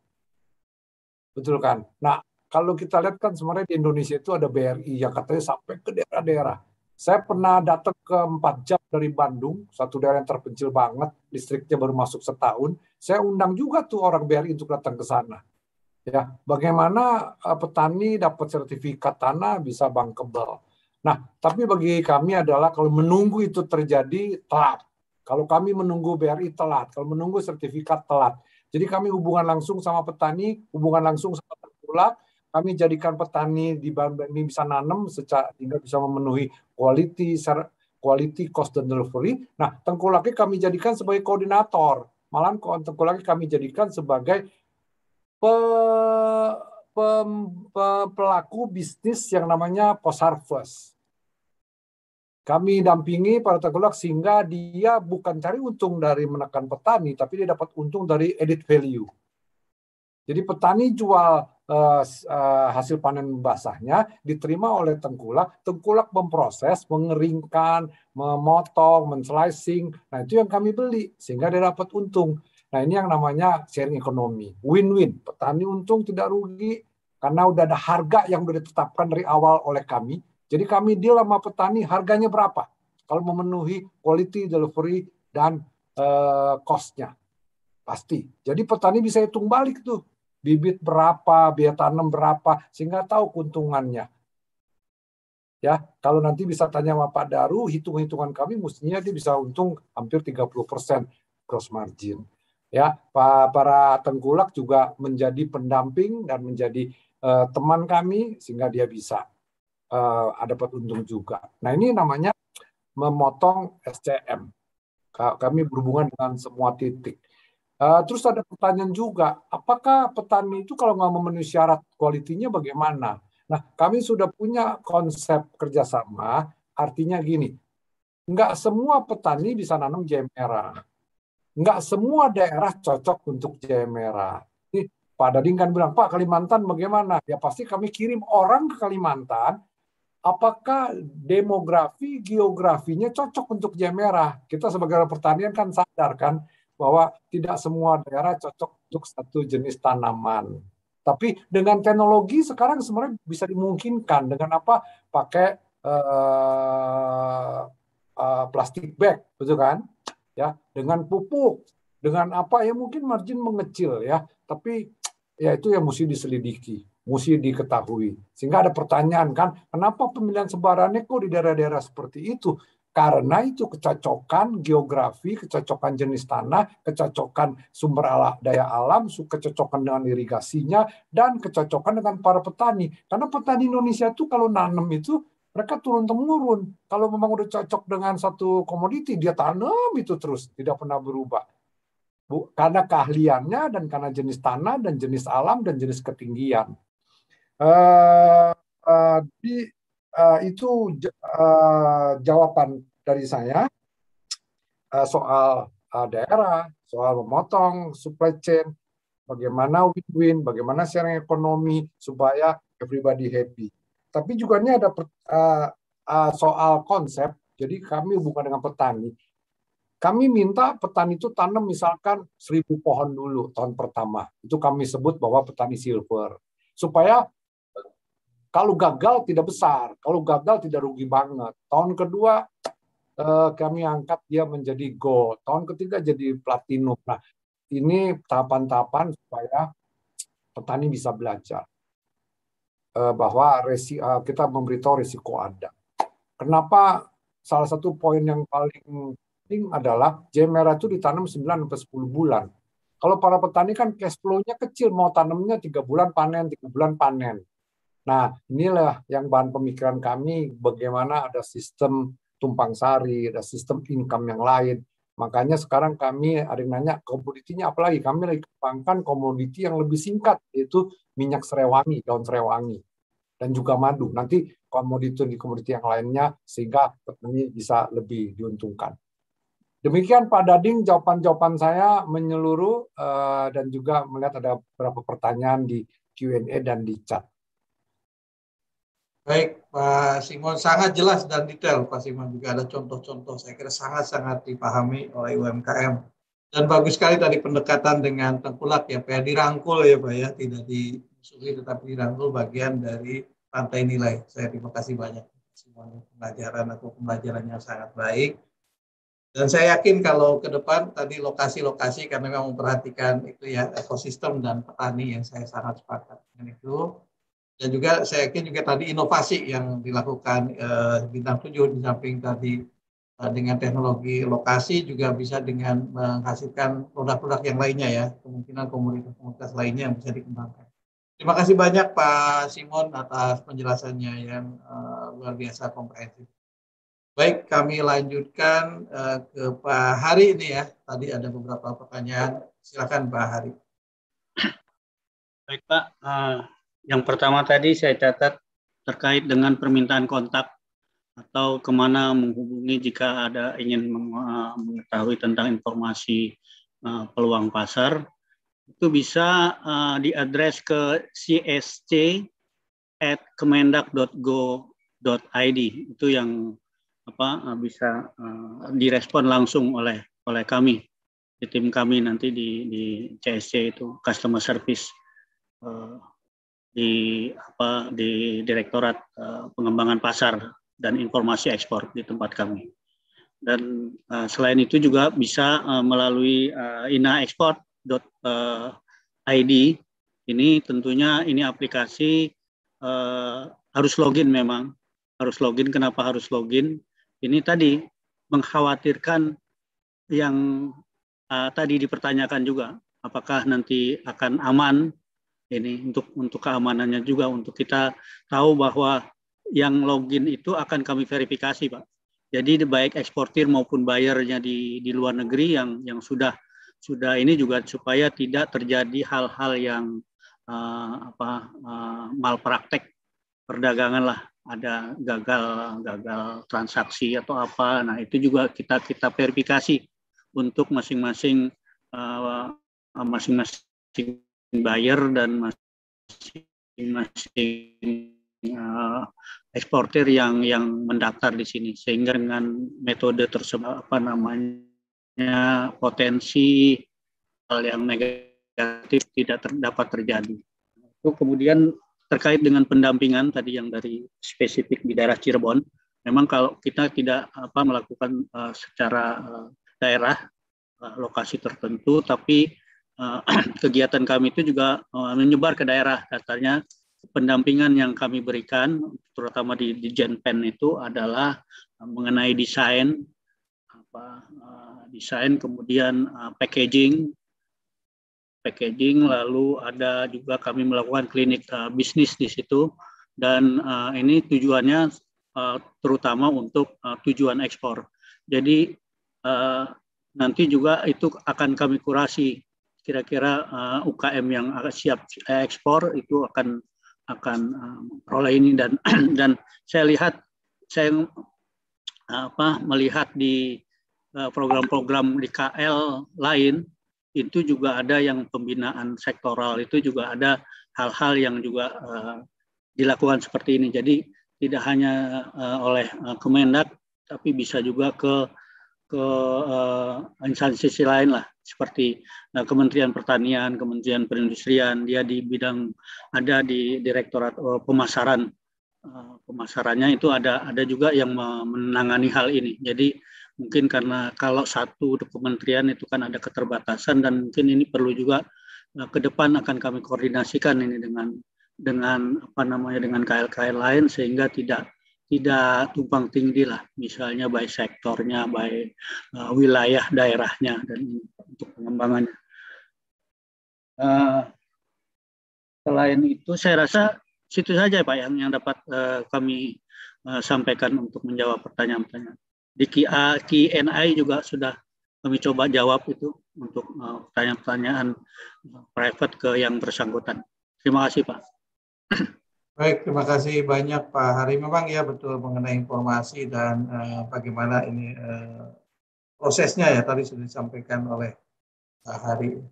Speaker 6: Betul kan? Nah, kalau kita lihat kan sebenarnya di Indonesia itu ada BRI yang katanya sampai ke daerah-daerah. Saya pernah datang ke empat jam dari Bandung, satu daerah yang terpencil banget, listriknya baru masuk setahun. Saya undang juga tuh orang BRI untuk datang ke sana. Ya, bagaimana eh, petani dapat sertifikat tanah bisa bankable. Nah, tapi bagi kami adalah kalau menunggu itu terjadi telat. Kalau kami menunggu BRI telat, kalau menunggu sertifikat telat. Jadi kami hubungan langsung sama petani, hubungan langsung sama tengkulak, kami jadikan petani di ini bisa nanam secara hingga bisa memenuhi quality quality cost dan delivery. Nah, tengkulaknya kami jadikan sebagai koordinator. Malah tengkulaknya kami jadikan sebagai pe, pe, pe, pelaku bisnis yang namanya post harvest. Kami dampingi para tengkulak sehingga dia bukan cari untung dari menekan petani, tapi dia dapat untung dari edit value. Jadi petani jual uh, uh, hasil panen basahnya diterima oleh tengkulak, tengkulak memproses, mengeringkan, memotong, menslicing. Nah itu yang kami beli sehingga dia dapat untung. Nah ini yang namanya sharing ekonomi, win-win. Petani untung tidak rugi karena udah ada harga yang sudah ditetapkan dari awal oleh kami jadi kami deal sama petani harganya berapa kalau memenuhi quality delivery dan uh, cost-nya. Pasti. Jadi petani bisa hitung balik tuh. Bibit berapa, biaya tanam berapa, sehingga tahu keuntungannya. Ya, kalau nanti bisa tanya sama Pak Daru, hitung-hitungan kami mestinya dia bisa untung hampir 30% gross margin. Ya, para tengkulak juga menjadi pendamping dan menjadi uh, teman kami sehingga dia bisa uh, dapat untung juga. Nah ini namanya memotong SCM. Kami berhubungan dengan semua titik. Uh, terus ada pertanyaan juga, apakah petani itu kalau nggak memenuhi syarat kualitinya bagaimana? Nah, kami sudah punya konsep kerjasama, artinya gini, nggak semua petani bisa nanam jahe merah. Nggak semua daerah cocok untuk jahe merah. Pak Dading kan bilang, Pak Kalimantan bagaimana? Ya pasti kami kirim orang ke Kalimantan apakah demografi, geografinya cocok untuk jahe merah? Kita sebagai pertanian kan sadar kan bahwa tidak semua daerah cocok untuk satu jenis tanaman. Tapi dengan teknologi sekarang sebenarnya bisa dimungkinkan dengan apa? Pakai uh, uh, plastik bag, betul kan? Ya, dengan pupuk, dengan apa ya mungkin margin mengecil ya, tapi ya itu yang mesti diselidiki mesti diketahui. Sehingga ada pertanyaan kan, kenapa pemilihan sebarannya kok di daerah-daerah seperti itu? Karena itu kecocokan geografi, kecocokan jenis tanah, kecocokan sumber ala, daya alam, kecocokan dengan irigasinya, dan kecocokan dengan para petani. Karena petani Indonesia itu kalau nanam itu mereka turun temurun. Kalau memang udah cocok dengan satu komoditi, dia tanam itu terus, tidak pernah berubah. Bu, karena keahliannya dan karena jenis tanah dan jenis alam dan jenis ketinggian. Uh, uh, di, uh, itu uh, jawaban dari saya uh, soal uh, daerah, soal memotong supply chain, bagaimana win-win, bagaimana sharing ekonomi supaya everybody happy. Tapi juga ini ada uh, uh, soal konsep. Jadi kami bukan dengan petani. Kami minta petani itu tanam misalkan seribu pohon dulu tahun pertama. Itu kami sebut bahwa petani silver. Supaya kalau gagal tidak besar, kalau gagal tidak rugi banget. Tahun kedua eh, kami angkat dia menjadi gold, tahun ketiga jadi platinum. Nah, ini tahapan-tahapan supaya petani bisa belajar eh, bahwa resi, eh, kita memberitahu risiko ada. Kenapa salah satu poin yang paling penting adalah jahe merah itu ditanam 9 sampai 10 bulan. Kalau para petani kan cash flow-nya kecil, mau tanamnya tiga bulan panen, tiga bulan panen. Nah, inilah yang bahan pemikiran kami bagaimana ada sistem tumpang sari, ada sistem income yang lain. Makanya sekarang kami ada yang nanya komoditinya apalagi kami lagi kembangkan komoditi yang lebih singkat yaitu minyak serewangi, daun serewangi dan juga madu. Nanti komoditi di komoditi yang lainnya sehingga petani bisa lebih diuntungkan. Demikian Pak Dading jawaban-jawaban saya menyeluruh eh, dan juga melihat ada beberapa pertanyaan di Q&A dan di chat.
Speaker 4: Baik, Pak Simon sangat jelas dan detail. Pak Simon juga ada contoh-contoh saya kira sangat-sangat dipahami oleh UMKM. Dan bagus sekali tadi pendekatan dengan tengkulak ya, Pak ya, dirangkul ya Pak ya, tidak disuruh tetapi dirangkul bagian dari rantai nilai. Saya terima kasih banyak Simon pembelajaran atau pembelajarannya sangat baik. Dan saya yakin kalau ke depan tadi lokasi-lokasi karena memang memperhatikan itu ya ekosistem dan petani yang saya sangat sepakat dengan itu dan juga saya yakin juga tadi inovasi yang dilakukan eh, bintang tujuh di samping tadi eh, dengan teknologi lokasi juga bisa dengan menghasilkan produk-produk yang lainnya ya kemungkinan komunitas-komunitas lainnya yang bisa dikembangkan. Terima kasih banyak Pak Simon atas penjelasannya yang uh, luar biasa komprehensif. Baik, kami lanjutkan uh, ke Pak Hari ini ya. Tadi ada beberapa pertanyaan. Silakan Pak Hari.
Speaker 9: Baik Pak, uh, yang pertama tadi saya catat terkait dengan permintaan kontak atau ke mana menghubungi jika ada ingin mengetahui tentang informasi uh, peluang pasar itu bisa uh, diadres ke csc at kemendak.go.id itu yang apa bisa uh, direspon langsung oleh oleh kami di tim kami nanti di di CSC itu customer service uh, di apa di Direktorat Pengembangan Pasar dan Informasi Ekspor di tempat kami. Dan selain itu juga bisa uh, melalui uh, inaexport.id ini tentunya ini aplikasi harus login memang harus login. Kenapa harus login? Ini tadi mengkhawatirkan yang uh, tadi dipertanyakan juga apakah nanti akan aman ini untuk untuk keamanannya juga untuk kita tahu bahwa yang login itu akan kami verifikasi pak. Jadi baik eksportir maupun bayarnya di di luar negeri yang yang sudah sudah ini juga supaya tidak terjadi hal-hal yang uh, apa uh, malpraktek perdagangan lah ada gagal gagal transaksi atau apa nah itu juga kita kita verifikasi untuk masing-masing uh, masing-masing buyer dan masing-masing uh, eksportir yang yang mendaftar di sini sehingga dengan metode tersebut apa namanya potensi hal yang negatif tidak terdapat terjadi. Itu kemudian terkait dengan pendampingan tadi yang dari spesifik di daerah Cirebon, memang kalau kita tidak apa melakukan uh, secara uh, daerah uh, lokasi tertentu, tapi Eh, kegiatan kami itu juga uh, menyebar ke daerah. Katanya pendampingan yang kami berikan terutama di, di Genpen itu adalah uh, mengenai desain apa uh, desain kemudian uh, packaging packaging lalu ada juga kami melakukan klinik uh, bisnis di situ. Dan uh, ini tujuannya uh, terutama untuk uh, tujuan ekspor. Jadi uh, nanti juga itu akan kami kurasi. Kira-kira uh, UKM yang siap ekspor itu akan akan uh, ini. Dan dan saya lihat saya apa melihat di program-program di KL lain itu juga ada yang pembinaan sektoral itu juga ada hal-hal yang juga uh, dilakukan seperti ini. Jadi tidak hanya uh, oleh uh, Kemendak tapi bisa juga ke ke uh, instansi lain lah. Seperti uh, Kementerian Pertanian, Kementerian Perindustrian, dia di bidang ada di Direktorat uh, Pemasaran. Uh, pemasarannya itu ada ada juga yang menangani hal ini. Jadi mungkin karena kalau satu kementerian itu kan ada keterbatasan dan mungkin ini perlu juga uh, ke depan akan kami koordinasikan ini dengan dengan apa namanya dengan KL-KL lain sehingga tidak tidak tumpang tinggi lah, misalnya baik sektornya, baik uh, wilayah daerahnya dan untuk pengembangannya. Uh, selain itu, saya rasa situ saja Pak yang yang dapat uh, kami uh, sampaikan untuk menjawab pertanyaan-pertanyaan. Di Q&A juga sudah kami coba jawab itu untuk pertanyaan-pertanyaan uh, private ke yang bersangkutan. Terima kasih Pak.
Speaker 4: Baik, terima kasih banyak Pak Hari. Memang ya betul mengenai informasi dan uh, bagaimana ini uh, prosesnya ya tadi sudah disampaikan oleh Pak Hari.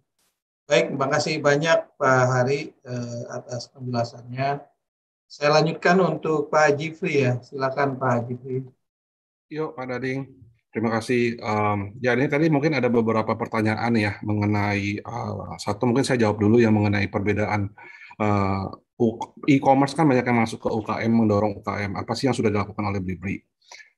Speaker 4: Baik, terima kasih banyak Pak Hari uh, atas penjelasannya. Saya lanjutkan untuk Pak Jifri ya. Silakan Pak Jifri.
Speaker 10: Yuk Pak Dading. Terima kasih. Um, ya ini tadi mungkin ada beberapa pertanyaan ya mengenai uh, satu mungkin saya jawab dulu yang mengenai perbedaan uh, e-commerce kan banyak yang masuk ke UKM mendorong UKM. Apa sih yang sudah dilakukan oleh Blibli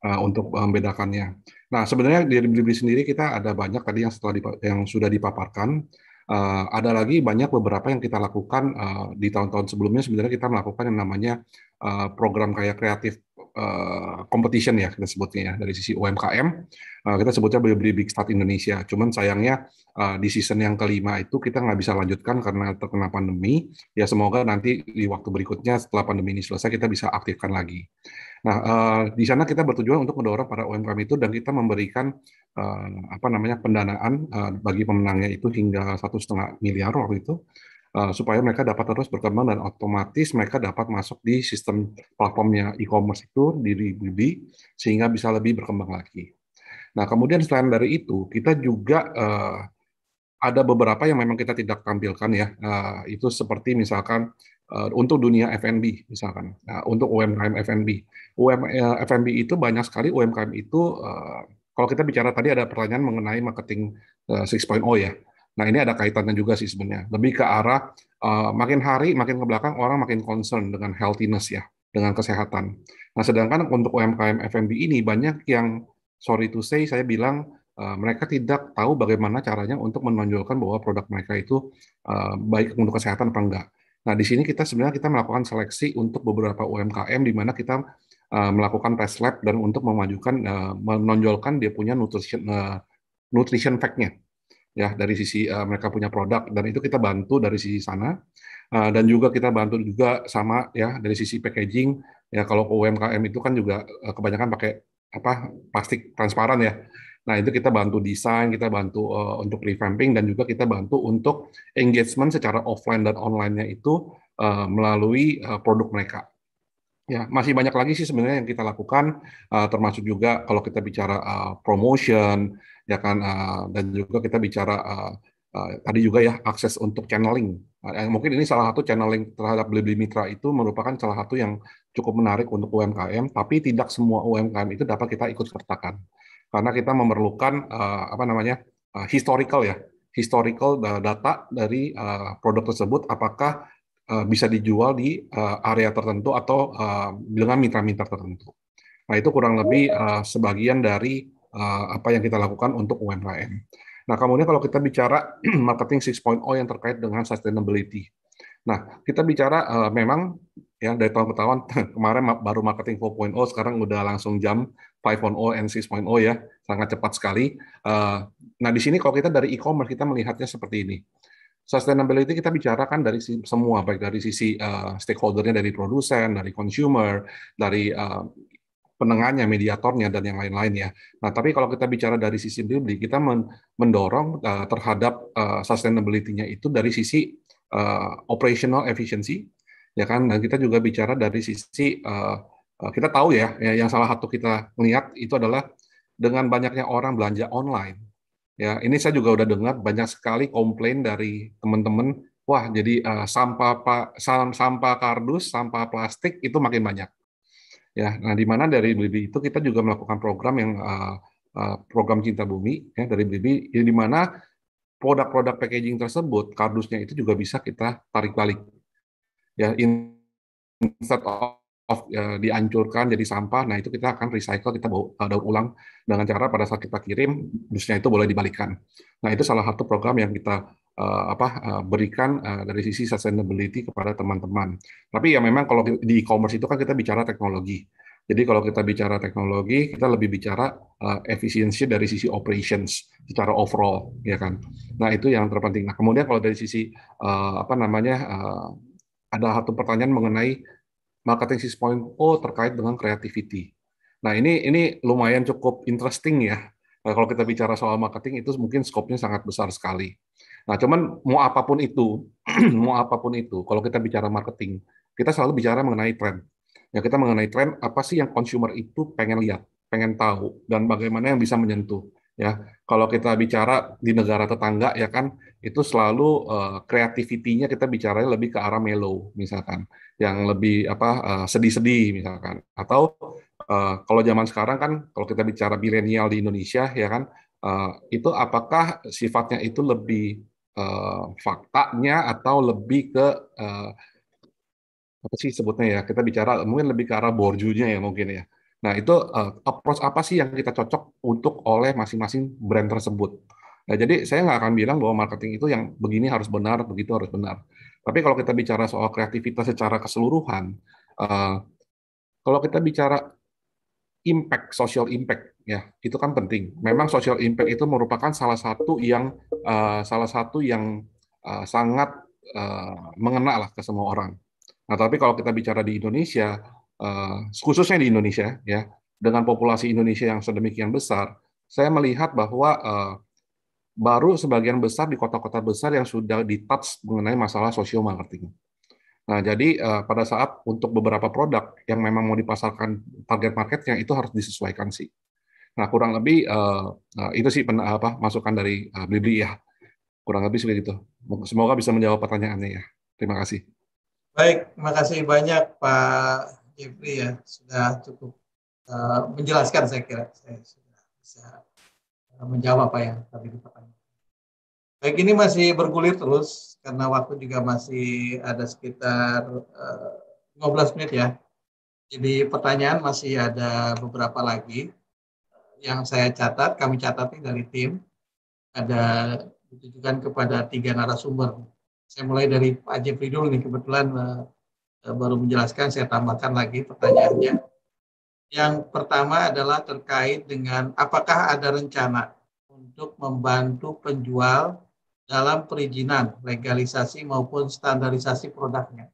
Speaker 10: uh, untuk membedakannya? Nah sebenarnya di Blibli sendiri kita ada banyak tadi yang setelah yang sudah dipaparkan. Uh, ada lagi banyak beberapa yang kita lakukan uh, di tahun-tahun sebelumnya sebenarnya kita melakukan yang namanya uh, program kayak kreatif uh, competition ya kita sebutnya ya dari sisi UMKM uh, kita sebutnya beli Big Start Indonesia. Cuman sayangnya uh, di season yang kelima itu kita nggak bisa lanjutkan karena terkena pandemi. Ya semoga nanti di waktu berikutnya setelah pandemi ini selesai kita bisa aktifkan lagi. Nah, uh, di sana kita bertujuan untuk mendorong para UMKM itu dan kita memberikan uh, apa namanya pendanaan uh, bagi pemenangnya itu hingga satu setengah miliar waktu itu uh, supaya mereka dapat terus berkembang dan otomatis mereka dapat masuk di sistem platformnya e-commerce itu di Bibi sehingga bisa lebih berkembang lagi. Nah, kemudian selain dari itu kita juga uh, ada beberapa yang memang kita tidak tampilkan ya. Uh, itu seperti misalkan uh, untuk dunia F&B misalkan, uh, untuk UMKM F&B. UM, uh, F&B itu banyak sekali UMKM itu uh, kalau kita bicara tadi ada pertanyaan mengenai marketing uh, 6.0 ya. Nah ini ada kaitannya juga sih sebenarnya. Lebih ke arah uh, makin hari makin ke belakang orang makin concern dengan healthiness ya, dengan kesehatan. Nah sedangkan untuk UMKM F&B ini banyak yang sorry to say saya bilang Eh, mereka tidak tahu bagaimana caranya untuk menonjolkan bahwa produk mereka itu uh, baik untuk kesehatan apa enggak. Nah, di sini kita sebenarnya kita melakukan seleksi untuk beberapa UMKM di mana kita uh, melakukan test lab dan untuk memajukan uh, menonjolkan dia punya nutrition uh, nutrition fact-nya ya dari sisi uh, mereka punya produk dan itu kita bantu dari sisi sana. Uh, dan juga kita bantu juga sama ya dari sisi packaging. Ya kalau UMKM itu kan juga uh, kebanyakan pakai apa plastik transparan ya. Nah, itu kita bantu desain, kita bantu uh, untuk revamping, dan juga kita bantu untuk engagement secara offline dan online-nya itu uh, melalui uh, produk mereka. Ya, masih banyak lagi sih sebenarnya yang kita lakukan, uh, termasuk juga kalau kita bicara uh, promotion, ya kan, uh, dan juga kita bicara uh, uh, tadi juga ya akses untuk channeling. Uh, mungkin ini salah satu channeling terhadap beli Mitra itu merupakan salah satu yang cukup menarik untuk UMKM, tapi tidak semua UMKM itu dapat kita ikut sertakan karena kita memerlukan uh, apa namanya uh, historical ya historical data dari uh, produk tersebut apakah uh, bisa dijual di uh, area tertentu atau uh, dengan mitra-mitra tertentu. Nah itu kurang lebih uh, sebagian dari apa yang kita lakukan untuk UMKM. Nah kemudian kalau kita bicara marketing 6.0 yang terkait dengan sustainability. Nah kita bicara uh, memang ya dari tahun ke tahun kemarin baru marketing 4.0 sekarang udah langsung jam 5.0 and 6.0 ya sangat cepat sekali. Uh, nah di sini kalau kita dari e-commerce kita melihatnya seperti ini. Sustainability kita bicarakan dari semua baik dari sisi uh, stakeholdernya dari produsen, dari consumer, dari penengahnya, mediatornya dan yang lain-lain ya. Nah tapi kalau kita bicara dari sisi beli kita mendorong uh, terhadap uh, sustainability-nya itu dari sisi uh, operational efficiency ya kan? Dan kita juga bicara dari sisi uh, kita tahu ya, ya yang salah satu kita lihat itu adalah dengan banyaknya orang belanja online ya. Ini saya juga udah dengar banyak sekali komplain dari teman-teman wah jadi uh, sampah pak sampah kardus sampah plastik itu makin banyak ya nah di mana dari Bibi itu kita juga melakukan program yang uh, uh, program cinta bumi ya dari Bibi di mana produk-produk packaging tersebut kardusnya itu juga bisa kita tarik balik ya instead of, of ya, dihancurkan jadi sampah, nah itu kita akan recycle, kita bawa uh, daur ulang dengan cara pada saat kita kirim, dusnya itu boleh dibalikan. Nah itu salah satu program yang kita uh, apa uh, berikan uh, dari sisi sustainability kepada teman-teman. Tapi ya memang kalau di e-commerce itu kan kita bicara teknologi. Jadi kalau kita bicara teknologi, kita lebih bicara uh, efisiensi dari sisi operations secara overall, ya kan. Nah itu yang terpenting. Nah kemudian kalau dari sisi uh, apa namanya uh, ada satu pertanyaan mengenai marketing 6.0 terkait dengan creativity. Nah, ini ini lumayan cukup interesting ya. Nah, kalau kita bicara soal marketing itu mungkin skopnya sangat besar sekali. Nah, cuman mau apa pun itu, mau apa pun itu, kalau kita bicara marketing, kita selalu bicara mengenai tren. Ya, kita mengenai tren apa sih yang consumer itu pengen lihat, pengen tahu, dan bagaimana yang bisa menyentuh. ya kalau kita bicara di negara tetangga ya kan itu selalu uh, kreativitinya kita bicaranya lebih ke arah mellow misalkan yang lebih apa uh, sedih-sedih misalkan atau uh, kalau zaman sekarang kan kalau kita bicara milenial di Indonesia ya kan uh, itu apakah sifatnya itu lebih uh, faktanya atau lebih ke uh, apa sih sebutnya ya kita bicara mungkin lebih ke arah borjunya ya mungkin ya. Nah itu uh, approach apa sih yang kita cocok untuk oleh masing-masing brand tersebut? Nah jadi saya nggak akan bilang bahwa marketing itu yang begini harus benar begitu harus benar. Tapi kalau kita bicara soal kreativitas secara keseluruhan uh, kalau kita bicara impact social impact ya itu kan penting memang social impact itu merupakan salah satu yang uh, salah satu yang uh, sangat uh, mengena lah ke semua orang Nah, tapi kalau kita bicara di Indonesia, uh, khususnya di Indonesia, ya, dengan populasi Indonesia yang sedemikian besar, saya melihat bahwa uh, baru sebagian besar di kota-kota besar yang sudah di-touch mengenai masalah social marketing. Nah, jadi uh, pada saat untuk beberapa produk yang memang mau dipasarkan target marketnya itu harus disesuaikan sih. Nah, kurang lebih uh, uh, itu sih pen, apa masukan dari uh, Blibli ya. Kurang lebih seperti itu. Semoga bisa menjawab pertanyaannya ya. Terima kasih.
Speaker 4: Baik, terima kasih banyak Pak Jeffrey ya sudah cukup uh, menjelaskan saya kira saya sudah bisa menjawab apa yang tadi dipertanyakan. Baik, ini masih bergulir terus karena waktu juga masih ada sekitar uh, eh, 15 menit ya. Jadi pertanyaan masih ada beberapa lagi yang saya catat, kami catat dari tim ada ditujukan kepada tiga narasumber saya mulai dari Pak Jeffrey dulu nih, kebetulan uh, baru menjelaskan, saya tambahkan lagi pertanyaannya. Yang pertama adalah terkait dengan apakah ada rencana untuk membantu penjual dalam perizinan, legalisasi maupun standarisasi produknya.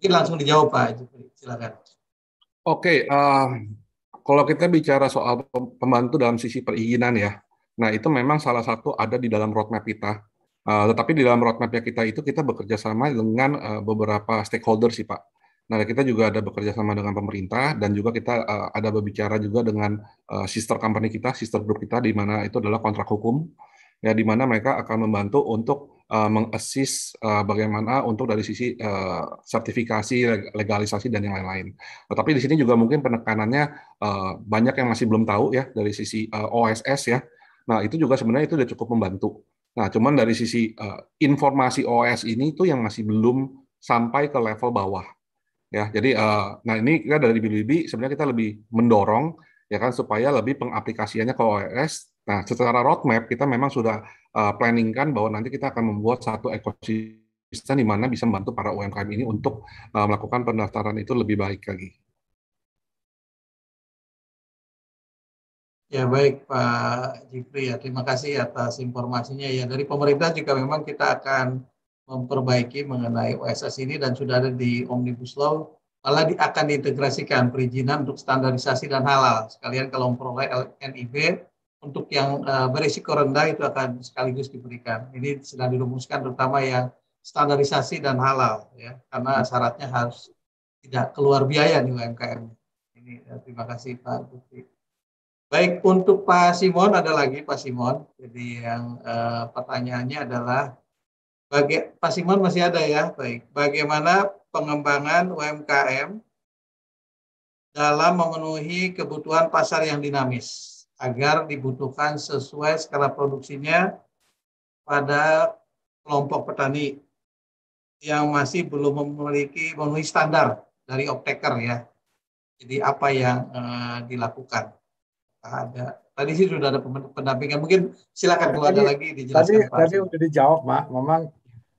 Speaker 4: Mungkin langsung dijawab Pak Jeffrey, silakan.
Speaker 10: Oke, uh, kalau kita bicara soal pembantu dalam sisi perizinan ya, nah itu memang salah satu ada di dalam roadmap kita Uh, tetapi di dalam roadmapnya kita itu kita bekerja sama dengan uh, beberapa stakeholder sih Pak. Nah kita juga ada bekerja sama dengan pemerintah dan juga kita uh, ada berbicara juga dengan uh, sister company kita, sister group kita di mana itu adalah kontrak hukum ya di mana mereka akan membantu untuk uh, mengassist uh, bagaimana untuk dari sisi uh, sertifikasi, legalisasi dan yang lain-lain. Tetapi di sini juga mungkin penekanannya uh, banyak yang masih belum tahu ya dari sisi uh, OSS ya. Nah itu juga sebenarnya itu sudah cukup membantu. Nah, cuman dari sisi uh, informasi OS ini tuh yang masih belum sampai ke level bawah. Ya, jadi uh, nah ini kita dari Bilibi sebenarnya kita lebih mendorong ya kan supaya lebih pengaplikasiannya ke OS. Nah, secara roadmap kita memang sudah uh, planningkan bahwa nanti kita akan membuat satu ekosistem di mana bisa membantu para UMKM ini untuk uh, melakukan pendaftaran itu lebih baik lagi.
Speaker 4: Ya baik Pak Jifri ya. Terima kasih atas informasinya ya. Dari pemerintah juga memang kita akan memperbaiki mengenai OSS ini dan sudah ada di Omnibus Law. Malah di, akan diintegrasikan perizinan untuk standarisasi dan halal. Sekalian kalau memperoleh NIB untuk yang uh, berisiko rendah itu akan sekaligus diberikan ini sedang dirumuskan terutama yang standarisasi dan halal ya karena syaratnya harus tidak keluar biaya nih UMKM ini ya, terima kasih Pak Jifri. Baik, untuk Pak Simon ada lagi Pak Simon. Jadi yang uh, pertanyaannya adalah bagi Pak Simon masih ada ya. Baik, bagaimana pengembangan UMKM dalam memenuhi kebutuhan pasar yang dinamis agar dibutuhkan sesuai skala produksinya pada kelompok petani yang masih belum memiliki memenuhi standar dari optaker ya. Jadi apa yang uh, dilakukan? ada. Tadi sih sudah ada pendampingan. Mungkin silakan kalau ada lagi dijelaskan.
Speaker 6: Tadi, Pak. tadi sudah dijawab, Mak. Memang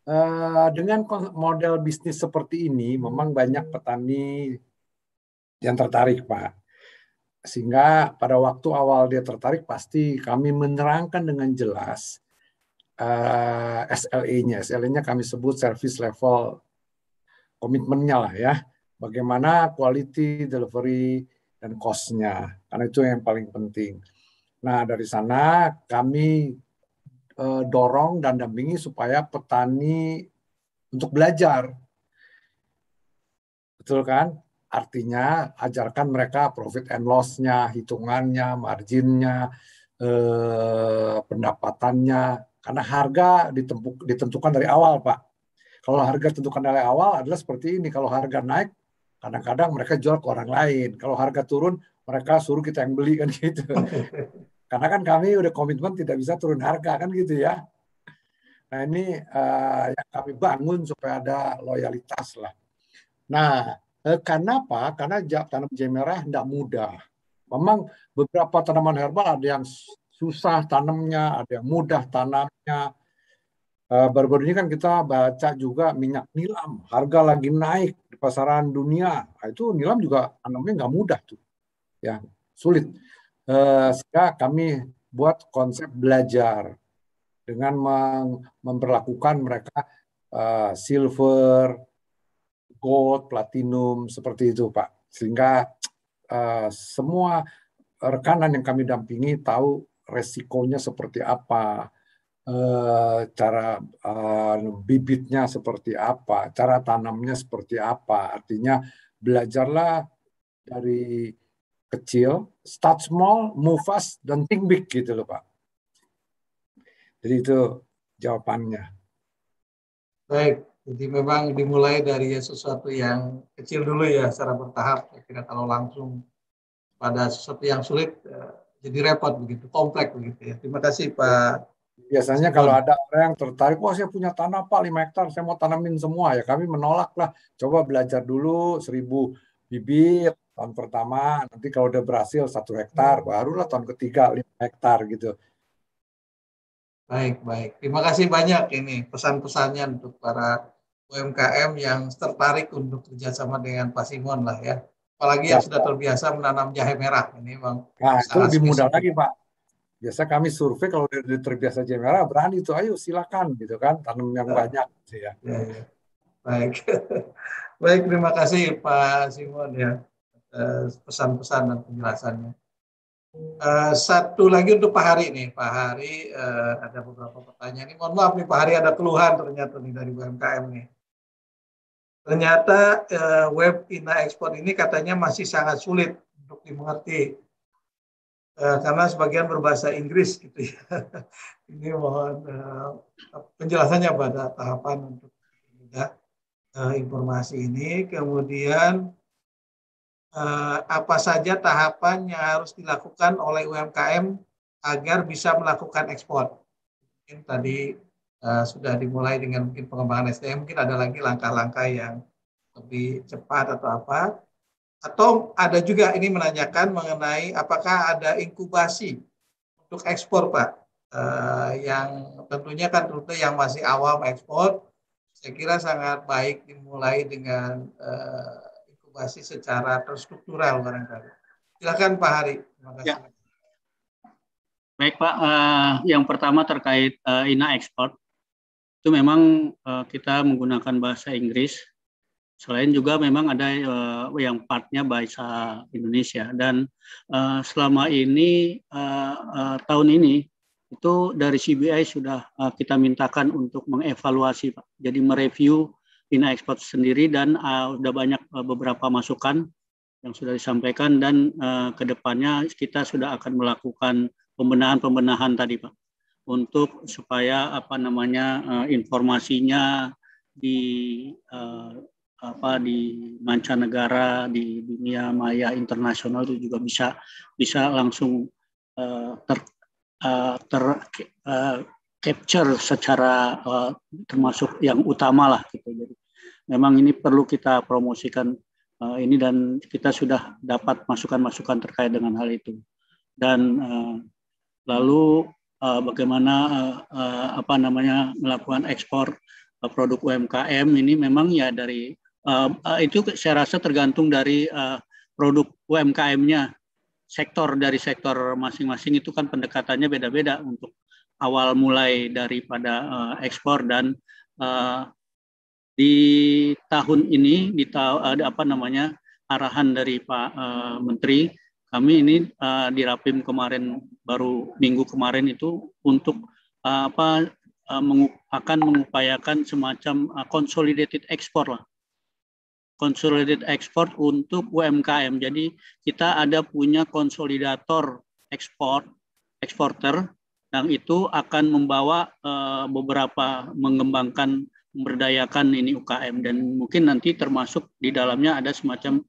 Speaker 6: uh, dengan model bisnis seperti ini, memang banyak petani yang tertarik, Pak. Sehingga pada waktu awal dia tertarik, pasti kami menerangkan dengan jelas uh, eh, SLE-nya. SLE-nya kami sebut service level komitmennya lah ya. Bagaimana quality delivery dan cost-nya, karena itu yang paling penting. Nah, dari sana kami eh, dorong dan dampingi supaya petani untuk belajar. Betul kan? Artinya ajarkan mereka profit and loss-nya, hitungannya, marginnya, eh, pendapatannya karena harga ditentukan dari awal Pak. Kalau harga ditentukan dari awal adalah seperti ini. Kalau harga naik kadang-kadang mereka jual ke orang lain. Kalau harga turun mereka suruh kita yang beli kan gitu. Karena kan kami udah komitmen tidak bisa turun harga kan gitu ya. Nah ini uh, yang kami bangun supaya ada loyalitas lah. Nah, eh, kenapa? Karena tanam jahe merah tidak mudah. Memang beberapa tanaman herbal ada yang susah tanamnya, ada yang mudah tanamnya. Uh, baru-baru ini kan kita baca juga minyak nilam, harga lagi naik di pasaran dunia. Nah, itu nilam juga tanamnya nggak mudah tuh, ya sulit. Uh, sehingga kami buat konsep belajar dengan memperlakukan mereka silver, gold, platinum seperti itu, Pak. Sehingga uh, semua rekanan yang kami dampingi tahu resikonya seperti apa, uh, cara uh, bibitnya seperti apa, cara tanamnya seperti apa. Artinya belajarlah dari kecil, start small, move fast, dan think big gitu loh Pak. Jadi itu jawabannya.
Speaker 4: Baik, jadi memang dimulai dari sesuatu yang kecil dulu ya secara bertahap. Kira kalau langsung pada sesuatu yang sulit eh, jadi repot begitu, kompleks begitu ya. Terima kasih Pak.
Speaker 6: Biasanya kalau ada orang yang tertarik, wah saya punya tanah Pak 5 hektar, saya mau tanamin semua ya. Kami menolak lah. Coba belajar dulu seribu bibit tahun pertama, nanti kalau udah berhasil satu hektar, barulah tahun ketiga lima hektar gitu.
Speaker 4: Baik, baik. Terima kasih banyak ini pesan-pesannya untuk para UMKM yang tertarik untuk kerjasama dengan Pak Simon lah ya. Apalagi yang ya, sudah terbiasa menanam jahe merah. Ini bang.
Speaker 6: Nah, itu lebih mudah lagi Pak. Biasa kami survei kalau udah terbiasa jahe merah, berani itu, ayo silakan gitu kan, tanam yang ya. banyak. Gitu ya. Ya, ya.
Speaker 4: Baik. Baik, terima kasih Pak Simon ya pesan-pesan dan penjelasannya. Uh, satu lagi untuk Pak Hari nih, Pak Hari uh, ada beberapa pertanyaan. Ini mohon maaf nih Pak Hari ada keluhan ternyata nih dari UMKM nih. Ternyata uh, web Ina Export ini katanya masih sangat sulit untuk dimengerti uh, karena sebagian berbahasa Inggris gitu ya. ini mohon uh, penjelasannya pada tahapan untuk juga uh, informasi ini. Kemudian eh, apa saja tahapan yang harus dilakukan oleh UMKM agar bisa melakukan ekspor. Mungkin tadi eh, sudah dimulai dengan mungkin pengembangan SDM, mungkin ada lagi langkah-langkah yang lebih cepat atau apa. Atau ada juga ini menanyakan mengenai apakah ada inkubasi untuk ekspor, Pak. Eh, yang tentunya kan rute yang masih awam ekspor, saya kira sangat baik dimulai dengan eh, inkubasi secara terstruktural barangkali. Silakan Pak Hari. Terima kasih. Ya.
Speaker 9: Baik Pak, uh, yang pertama terkait uh, INA ekspor itu memang uh, kita menggunakan bahasa Inggris. Selain juga memang ada uh, yang partnya bahasa Indonesia dan uh, selama ini uh, uh, tahun ini itu dari CBI sudah uh, kita mintakan untuk mengevaluasi Pak. Jadi mereview Ina Ekspor sendiri dan uh, sudah banyak uh, beberapa masukan yang sudah disampaikan dan uh, ke depannya kita sudah akan melakukan pembenahan-pembenahan tadi Pak untuk supaya apa namanya uh, informasinya di uh, apa di mancanegara di dunia maya internasional itu juga bisa bisa langsung uh, ter ter capture secara termasuk yang utama lah gitu. Jadi memang ini perlu kita promosikan ini dan kita sudah dapat masukan-masukan terkait dengan hal itu. Dan lalu uh, bagaimana uh, uh, apa namanya melakukan ekspor uh, produk UMKM ini memang ya dari uh, uh, itu saya rasa tergantung dari uh, produk UMKM-nya sektor dari sektor masing-masing itu kan pendekatannya beda-beda untuk awal mulai daripada uh, ekspor dan uh, di tahun ini di ta ada apa namanya arahan dari Pak uh, Menteri kami ini uh, di Rapim kemarin baru minggu kemarin itu untuk uh, apa uh, mengu akan mengupayakan semacam uh, consolidated export lah consolidated export untuk UMKM. Jadi kita ada punya konsolidator ekspor eksporter yang itu akan membawa uh, beberapa mengembangkan memberdayakan ini UKM dan mungkin nanti termasuk di dalamnya ada semacam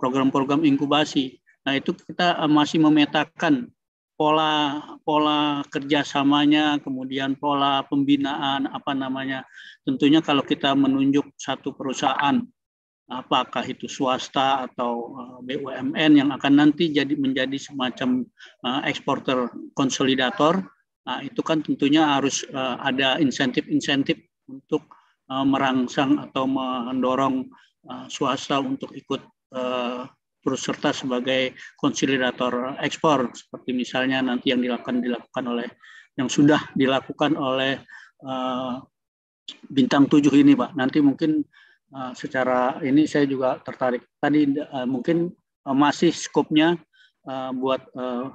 Speaker 9: program-program uh, inkubasi. Nah itu kita uh, masih memetakan pola pola kerjasamanya, kemudian pola pembinaan apa namanya. Tentunya kalau kita menunjuk satu perusahaan, apakah itu swasta atau eh, BUMN yang akan nanti jadi menjadi semacam uh, eksporter konsolidator, nah, itu kan tentunya harus ada insentif-insentif untuk merangsang atau mendorong swasta untuk ikut turut serta sebagai konsolidator ekspor seperti misalnya nanti yang dilakukan dilakukan oleh yang sudah dilakukan oleh uh, bintang tujuh ini pak. Nanti mungkin uh, secara ini saya juga tertarik. Tadi uh, mungkin uh, masih skopnya uh, buat uh,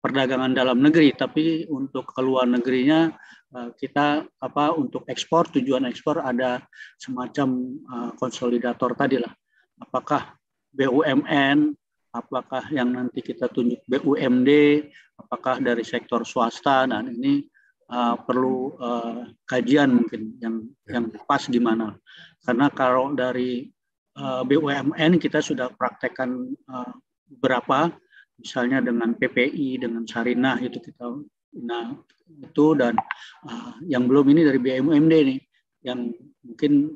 Speaker 9: perdagangan dalam negeri. Tapi untuk keluar negerinya kita apa untuk ekspor tujuan ekspor ada semacam konsolidator tadi lah. Apakah BUMN, apakah yang nanti kita tunjuk BUMD, apakah dari sektor swasta dan ini uh, perlu uh, kajian mungkin yang yang pas gimana. Karena kalau dari uh, BUMN kita sudah praktekkan uh, beberapa misalnya dengan PPI, dengan Sarinah itu kita nah itu dan uh, yang belum ini dari BUMD nih yang mungkin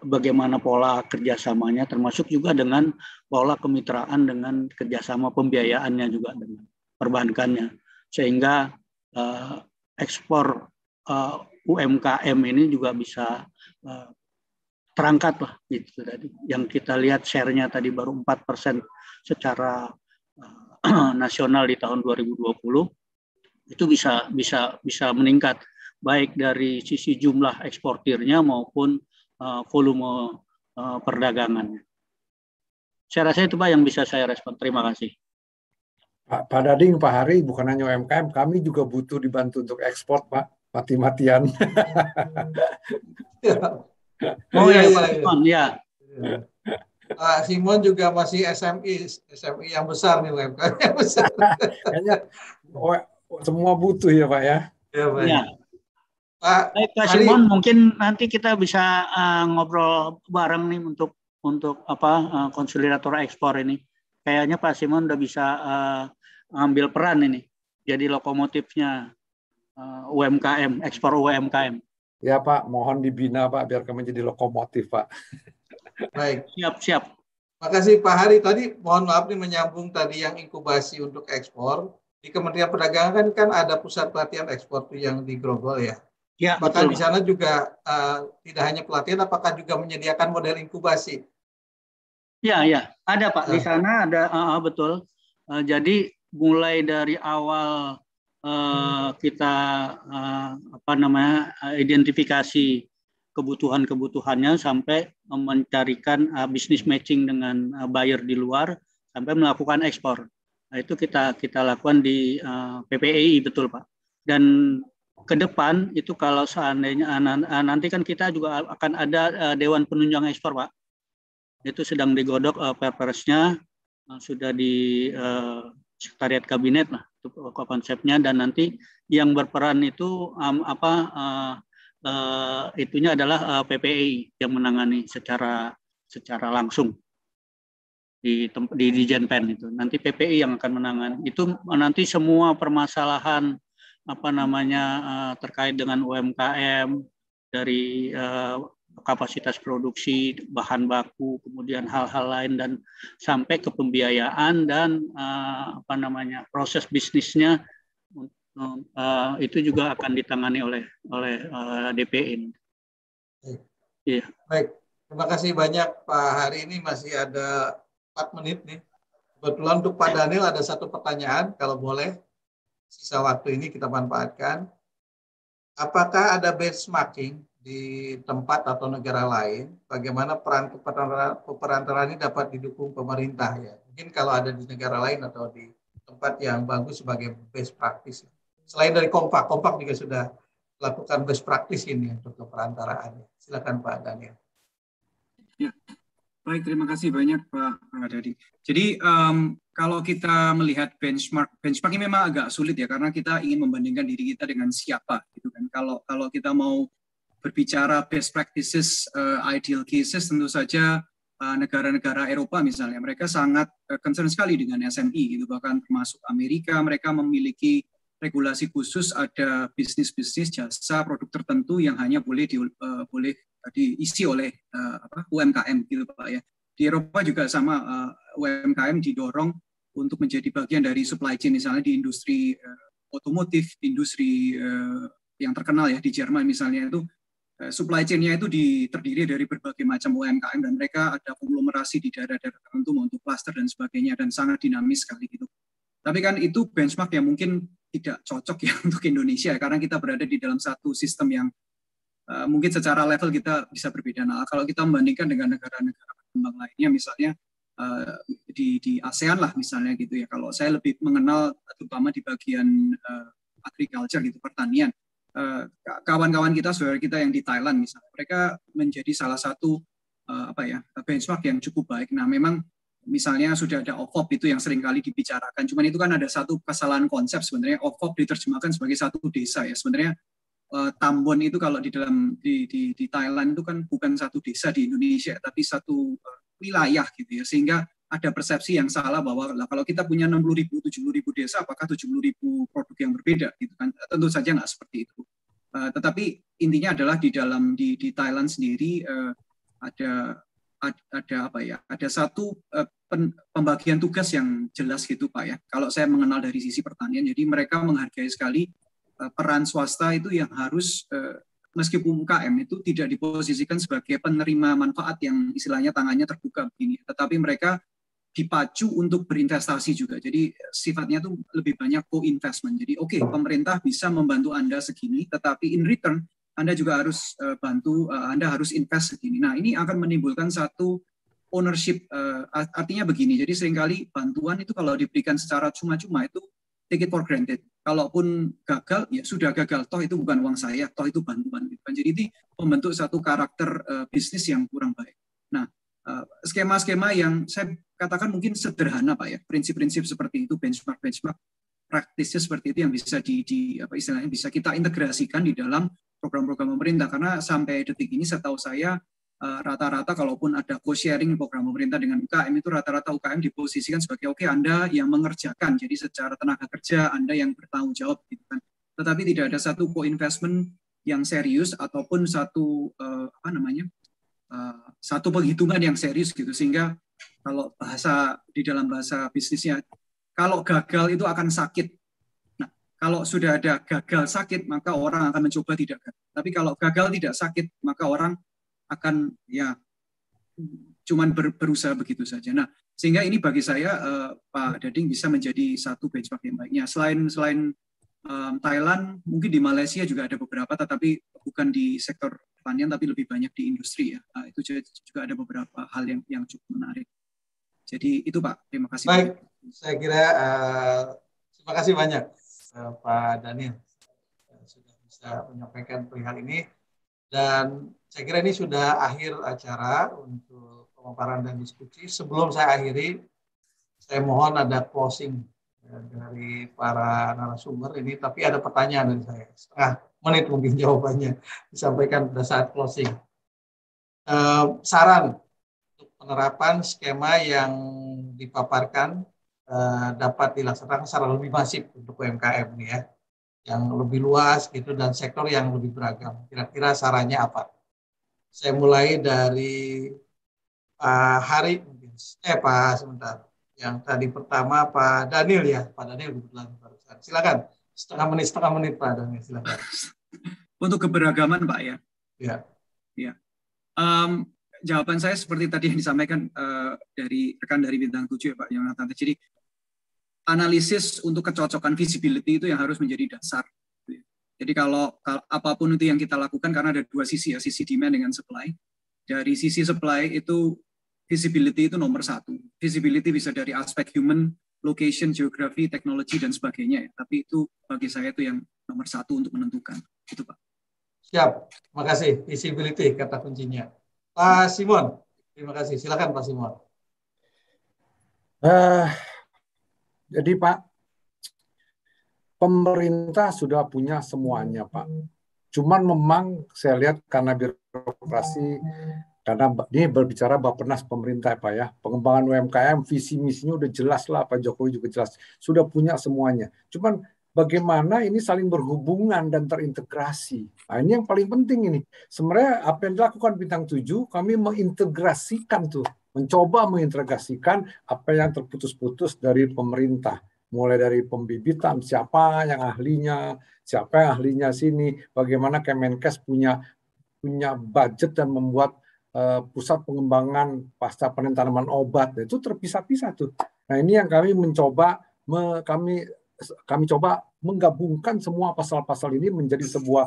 Speaker 9: bagaimana pola kerjasamanya, termasuk juga dengan pola kemitraan dengan kerjasama pembiayaannya juga dengan perbankannya, sehingga uh, ekspor uh, eh, UMKM ini juga bisa uh, terangkat lah gitu tadi. Yang kita lihat share-nya tadi baru 4% secara uh, nasional di tahun 2020 itu bisa bisa bisa meningkat baik dari sisi jumlah eksportirnya maupun uh, volume uh, perdagangannya. Saya rasa itu Pak yang bisa saya respon. Terima kasih.
Speaker 6: Pak, Pak Dading, Pak Hari, bukan hanya UMKM, kami juga butuh dibantu untuk ekspor, Pak. Mati-matian.
Speaker 9: oh iya, Pak Simon, ya.
Speaker 4: Pak Simon juga masih SMI, SMI yang besar nih UMKM yang besar.
Speaker 6: Kayaknya semua butuh ya Pak ya.
Speaker 9: Ya, Pak. Ya. Pak, Baik, Pak Simon, mungkin nanti kita bisa uh, ngobrol bareng nih untuk untuk apa uh, konsolidator ekspor ini. Kayaknya Pak Simon udah bisa uh, ambil peran ini, jadi lokomotifnya uh, UMKM, ekspor UMKM.
Speaker 6: Ya Pak, mohon dibina Pak, biar kami jadi lokomotif Pak.
Speaker 4: Baik.
Speaker 9: Siap, siap.
Speaker 4: Makasih Pak Hari. Tadi mohon maaf nih menyambung tadi yang inkubasi untuk ekspor. Di Kementerian Perdagangan kan, kan ada pusat pelatihan ekspor yang di Grogol ya.
Speaker 9: Ya,
Speaker 4: apakah betul. di sana juga uh, tidak hanya pelatihan, apakah juga menyediakan model inkubasi?
Speaker 9: Ya, ya, ada Pak. Di sana ada, uh, betul. Uh, jadi mulai dari awal uh, hmm. kita uh, apa namanya identifikasi kebutuhan-kebutuhannya sampai mencarikan uh, bisnis matching dengan uh, buyer di luar sampai melakukan ekspor. Nah, itu kita kita lakukan di uh, PPI betul Pak. Dan ke depan itu kalau seandainya ah, ah, nanti kan kita juga akan ada uh, Dewan Penunjang Ekspor, Pak. Itu sedang digodok uh, perpresnya uh, sudah di sekretariat kabinet lah konsepnya dan nanti yang berperan itu um, apa uh, uh, itunya adalah uh, PPI yang menangani secara secara langsung di di, di Jenpen itu. Nanti PPI yang akan menangani. Itu nanti semua permasalahan apa namanya uh, terkait dengan UMKM dari uh, kapasitas produksi bahan baku kemudian hal-hal lain dan sampai ke pembiayaan dan uh, apa namanya proses bisnisnya uh, itu juga akan ditangani oleh oleh uh, DPN.
Speaker 4: Iya. Baik, terima kasih banyak Pak. Hari ini masih ada 4 menit nih. Kebetulan untuk Pak Daniel ada satu pertanyaan, kalau boleh sisa waktu ini kita manfaatkan. Apakah ada benchmarking di tempat atau negara lain? Bagaimana peran keperantaran ini dapat didukung pemerintah ya? Mungkin kalau ada di negara lain atau di tempat yang bagus sebagai best practice. Selain dari kompak, kompak juga sudah lakukan best practice ini untuk keperantaraan. Silakan Pak Daniel.
Speaker 5: Ya, baik terima kasih banyak Pak Dadi. Jadi um, kalau kita melihat benchmark, benchmark ini memang agak sulit ya karena kita ingin membandingkan diri kita dengan siapa gitu kan. Kalau kalau kita mau berbicara best practices, uh, ideal cases, tentu saja uh, negara-negara Eropa misalnya mereka sangat uh, concern sekali dengan SME gitu bahkan termasuk Amerika mereka memiliki regulasi khusus ada bisnis-bisnis jasa produk tertentu yang hanya boleh di, uh, boleh diisi oleh uh, apa, UMKM gitu Pak ya. Di Eropa juga sama uh, UMKM didorong untuk menjadi bagian dari supply chain misalnya di industri uh, otomotif, industri uh, yang terkenal ya di Jerman misalnya itu uh, supply chain-nya itu di, terdiri dari berbagai macam UMKM dan mereka ada konglomerasi di daerah-daerah tertentu untuk cluster dan sebagainya dan sangat dinamis sekali gitu. Tapi kan itu benchmark yang mungkin tidak cocok ya untuk Indonesia karena kita berada di dalam satu sistem yang uh, mungkin secara level kita bisa berbeda. Nah, kalau kita membandingkan dengan negara-negara berkembang lainnya misalnya uh, di di ASEAN lah misalnya gitu ya. Kalau saya lebih mengenal terutama di bagian uh, agriculture gitu pertanian. Kawan-kawan uh, kita, saudara kita yang di Thailand misalnya, mereka menjadi salah satu uh, apa ya benchmark yang cukup baik. Nah, memang misalnya sudah ada OFOP itu yang sering kali dibicarakan. Cuman itu kan ada satu kesalahan konsep sebenarnya OFOP diterjemahkan sebagai satu desa ya. Sebenarnya Tambon itu kalau di dalam di, di, di Thailand itu kan bukan satu desa di Indonesia tapi satu wilayah gitu ya sehingga ada persepsi yang salah bahwa lah, kalau kita punya 60 ribu, 70 ribu desa, apakah 70 ribu produk yang berbeda gitu kan? Tentu saja nggak seperti itu. Uh, tetapi intinya adalah di dalam di, di Thailand sendiri uh, ada ada apa ya? Ada satu uh, pembagian tugas yang jelas gitu pak ya. Kalau saya mengenal dari sisi pertanian, jadi mereka menghargai sekali uh, peran swasta itu yang harus uh, meskipun UKM itu tidak diposisikan sebagai penerima manfaat yang istilahnya tangannya terbuka begini, tetapi mereka dipacu untuk berinvestasi juga. Jadi sifatnya itu lebih banyak co-investment. Jadi oke, okay, pemerintah bisa membantu Anda segini, tetapi in return Anda juga harus uh, bantu, uh, Anda harus invest segini. Nah, ini akan menimbulkan satu ownership, uh, artinya begini, jadi sering kali bantuan itu kalau diberikan secara cuma-cuma itu take it for granted. Kalaupun gagal ya sudah gagal. Toh itu bukan uang saya toh itu bantuan gitu kan. Jadi ini membentuk satu karakter uh, bisnis yang kurang baik. Nah uh, skema-skema yang saya katakan mungkin sederhana pak ya. Prinsip-prinsip seperti itu benchmark benchmark praktisnya seperti itu yang bisa di, di apa istilahnya bisa kita integrasikan di dalam program-program pemerintah. Karena sampai detik ini setahu saya Eh, rata-rata kalaupun ada co-sharing program pemerintah dengan UKM itu rata-rata UKM diposisikan sebagai oke okay, Anda yang mengerjakan. Jadi secara tenaga kerja Anda yang bertanggung jawab gitu kan. Tetapi tidak ada satu co-investment yang serius ataupun satu uh, apa namanya uh, satu penghitungan yang serius gitu. Sehingga kalau bahasa di dalam bahasa bisnisnya kalau gagal itu akan sakit. Nah kalau sudah ada gagal sakit maka orang akan mencoba tidak. Gagal tapi kalau gagal tidak sakit maka orang akan ya cuman ber, berusaha begitu saja. Nah, sehingga ini bagi saya uh, Pak Dading bisa menjadi satu benchmark yang baiknya. Selain selain um, Thailand, mungkin di Malaysia juga ada beberapa, tetapi bukan di sektor pertanian, tapi lebih banyak di industri ya. Uh, itu juga ada beberapa hal yang yang cukup menarik. Jadi itu Pak, terima kasih.
Speaker 4: Baik, saya kira uh, terima kasih banyak uh, Pak Daniel sudah bisa menyampaikan perihal ini dan saya kira ini sudah akhir acara untuk pemaparan dan diskusi. Sebelum saya akhiri, saya mohon ada closing ya, dari para narasumber ini, tapi ada pertanyaan dari saya. Setengah menit mungkin jawabannya disampaikan pada saat closing. Uh, saran untuk penerapan skema yang dipaparkan uh, dapat dilaksanakan secara lebih masif untuk UMKM nih ya, yang lebih luas gitu dan sektor yang lebih beragam. Kira-kira sarannya apa? Saya mulai dari Pak Hari mungkin. Eh Pak sebentar. Yang tadi pertama Pak Daniel ya. Pak Daniel kebetulan barusan. Silakan. Setengah menit setengah menit Pak Daniel. Silakan.
Speaker 5: Untuk keberagaman Pak ya.
Speaker 4: Ya.
Speaker 5: Ya. Um, jawaban saya seperti tadi yang disampaikan uh, dari rekan dari bintang tujuh ya Pak Yonatan. Jadi analisis untuk kecocokan visibility itu yang harus menjadi dasar jadi kalau, kalau apa pun itu yang kita lakukan karena ada dua sisi ya, sisi demand dengan supply. Dari sisi supply itu visibility itu nomor satu. Visibility bisa dari aspek human, location, geografi, teknologi dan sebagainya ya. Tapi itu bagi saya itu yang nomor satu untuk menentukan. Itu Pak.
Speaker 4: Siap, terima kasih. Visibility kata kuncinya. Pak Simon, terima kasih. Silakan Pak Simon.
Speaker 6: Uh, Jadi Pak, pemerintah sudah punya semuanya Pak. Cuman memang saya lihat karena birokrasi, karena ini berbicara Bapenas pemerintah Pak ya, pengembangan UMKM, visi misinya udah jelas lah Pak Jokowi juga jelas, sudah punya semuanya. Cuman bagaimana ini saling berhubungan dan terintegrasi. Nah, ini yang paling penting ini. Sebenarnya apa yang dilakukan Bintang 7, kami mengintegrasikan tuh, mencoba mengintegrasikan apa yang terputus-putus dari pemerintah mulai dari pembibitan siapa yang ahlinya, siapa yang ahlinya sini, bagaimana Kemenkes punya punya budget dan membuat uh, pusat pengembangan pasca panen tanaman obat itu terpisah-pisah tuh. Nah ini yang kami mencoba me, kami kami coba menggabungkan semua pasal-pasal ini menjadi sebuah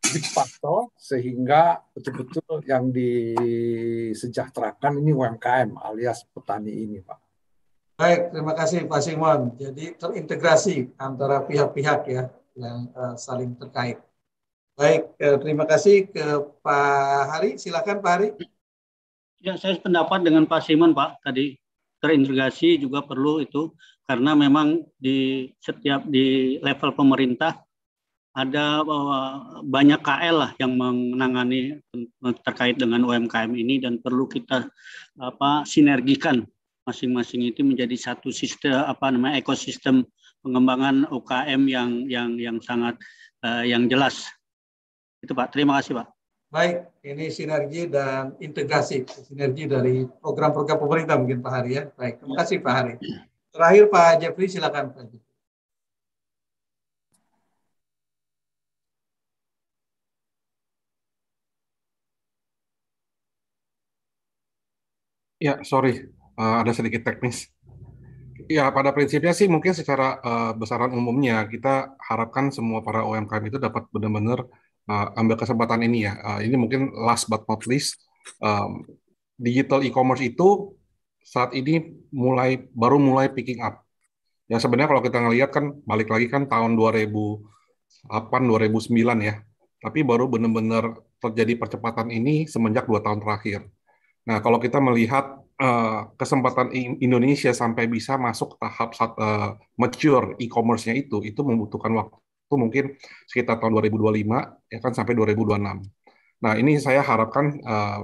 Speaker 6: big puzzle sehingga betul-betul yang disejahterakan ini UMKM alias petani ini, Pak.
Speaker 4: Baik, terima kasih Pak Simon. Jadi terintegrasi antara pihak-pihak ya yang uh, saling terkait. Baik, uh, terima kasih ke Pak Hari. Silakan Pak Hari.
Speaker 9: Ya, saya sependapat dengan Pak Simon Pak tadi terintegrasi juga perlu itu karena memang di setiap di level pemerintah ada banyak KL lah yang menangani terkait dengan UMKM ini dan perlu kita apa sinergikan masing-masing itu menjadi satu sistem apa namanya ekosistem pengembangan UKM yang yang yang sangat uh, yang jelas. Itu Pak. Terima kasih Pak.
Speaker 4: Baik, ini sinergi dan integrasi sinergi dari program-program pemerintah mungkin Pak Hari ya. Baik, terima kasih Pak Hari. Terakhir Pak Jeffrey silakan Pak Jeffrey.
Speaker 10: Ya, sorry uh, ada sedikit teknis. Ya, pada prinsipnya sih mungkin secara uh, besaran umumnya kita harapkan semua para UMKM itu dapat benar-benar uh, ambil kesempatan ini ya. Uh, ini mungkin last but not least, um, digital e-commerce itu saat ini mulai baru mulai picking up. Ya sebenarnya kalau kita ngelihat kan balik lagi kan tahun 2008 2009 ya. Tapi baru benar-benar terjadi percepatan ini semenjak dua tahun terakhir. Nah, kalau kita melihat uh, kesempatan Indonesia sampai bisa masuk tahap uh, mature e-commerce-nya itu, itu membutuhkan waktu mungkin sekitar tahun 2025 ya kan sampai 2026. Nah ini saya harapkan eh,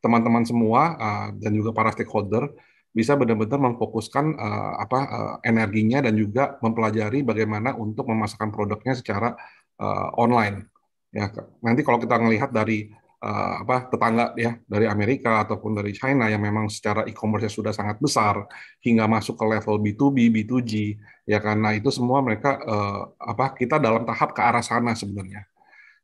Speaker 10: teman-teman semua uh, dan juga para stakeholder bisa benar-benar memfokuskan uh, apa uh, energinya dan juga mempelajari bagaimana untuk memasarkan produknya secara uh, online. Ya nanti kalau kita melihat dari uh, apa tetangga ya dari Amerika ataupun dari China yang memang secara e-commerce sudah sangat besar hingga masuk ke level B2B, B2G ya karena itu semua mereka uh, apa kita dalam tahap ke arah sana sebenarnya.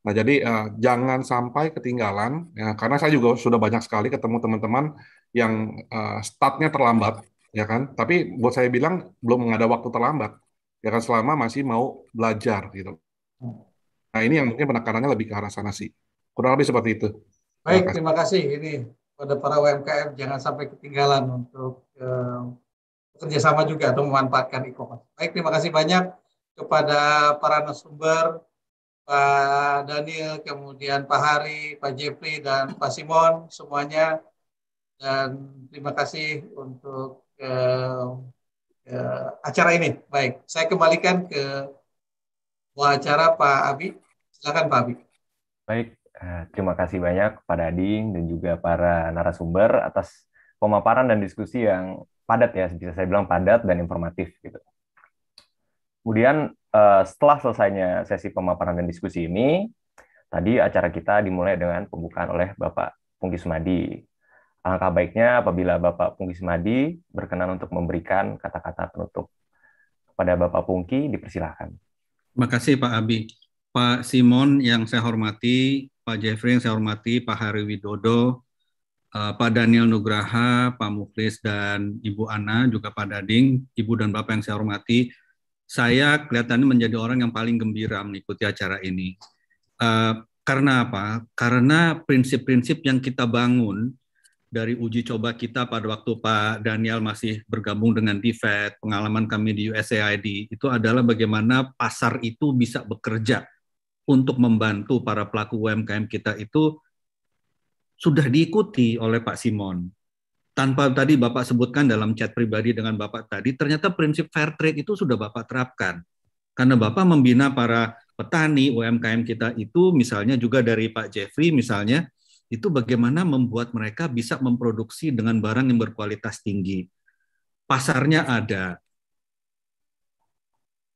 Speaker 10: Nah, jadi uh, jangan sampai ketinggalan ya karena saya juga sudah banyak sekali ketemu teman-teman yang uh, startnya terlambat ya kan. Tapi buat saya bilang belum ada waktu terlambat ya kan selama masih mau belajar gitu. Nah, ini yang mungkin penekanannya lebih ke arah sana sih. Kurang lebih seperti itu.
Speaker 4: Baik, terima kasih. Ini pada para UMKM jangan sampai ketinggalan untuk eh, bekerja sama juga atau memanfaatkan e-commerce. Baik, terima kasih banyak kepada para narasumber, Pak Daniel, kemudian Pak Hari, Pak Jeffrey, dan Pak Simon semuanya. Dan terima kasih untuk eh, eh, acara ini. Baik, saya kembalikan ke wawancara Pak Abi. Silakan Pak Abi.
Speaker 1: Baik, terima kasih banyak kepada Ading dan juga para narasumber atas pemaparan dan diskusi yang padat ya, bisa saya bilang padat dan informatif gitu. Kemudian eh, setelah selesainya sesi pemaparan dan diskusi ini, tadi acara kita dimulai dengan pembukaan oleh Bapak Pungki Sumadi. Alangkah baiknya apabila Bapak Pungki Sumadi berkenan untuk memberikan kata-kata penutup. Kepada Bapak Pungki, dipersilahkan.
Speaker 2: Terima kasih Pak Abi. Pak Simon yang saya hormati, Pak Jeffrey yang saya hormati, Pak Hari Widodo, uh, Pak Daniel Nugraha, Pak Muklis, dan Ibu Ana, juga Pak Dading, Ibu dan Bapak yang saya hormati, saya kelihatannya menjadi orang yang paling gembira mengikuti acara ini. Uh, karena apa? Karena prinsip-prinsip yang kita bangun dari uji coba kita pada waktu Pak Daniel masih bergabung dengan DFED, pengalaman kami di USAID, itu adalah bagaimana pasar itu bisa bekerja untuk membantu para pelaku UMKM kita itu sudah diikuti oleh Pak Simon. tanpa tadi Bapak sebutkan dalam chat pribadi dengan Bapak tadi, ternyata prinsip fair trade itu sudah Bapak terapkan. Karena Bapak membina para petani UMKM kita itu, misalnya juga dari Pak Jeffrey misalnya, itu bagaimana membuat mereka bisa memproduksi dengan barang yang berkualitas tinggi. Pasarnya ada,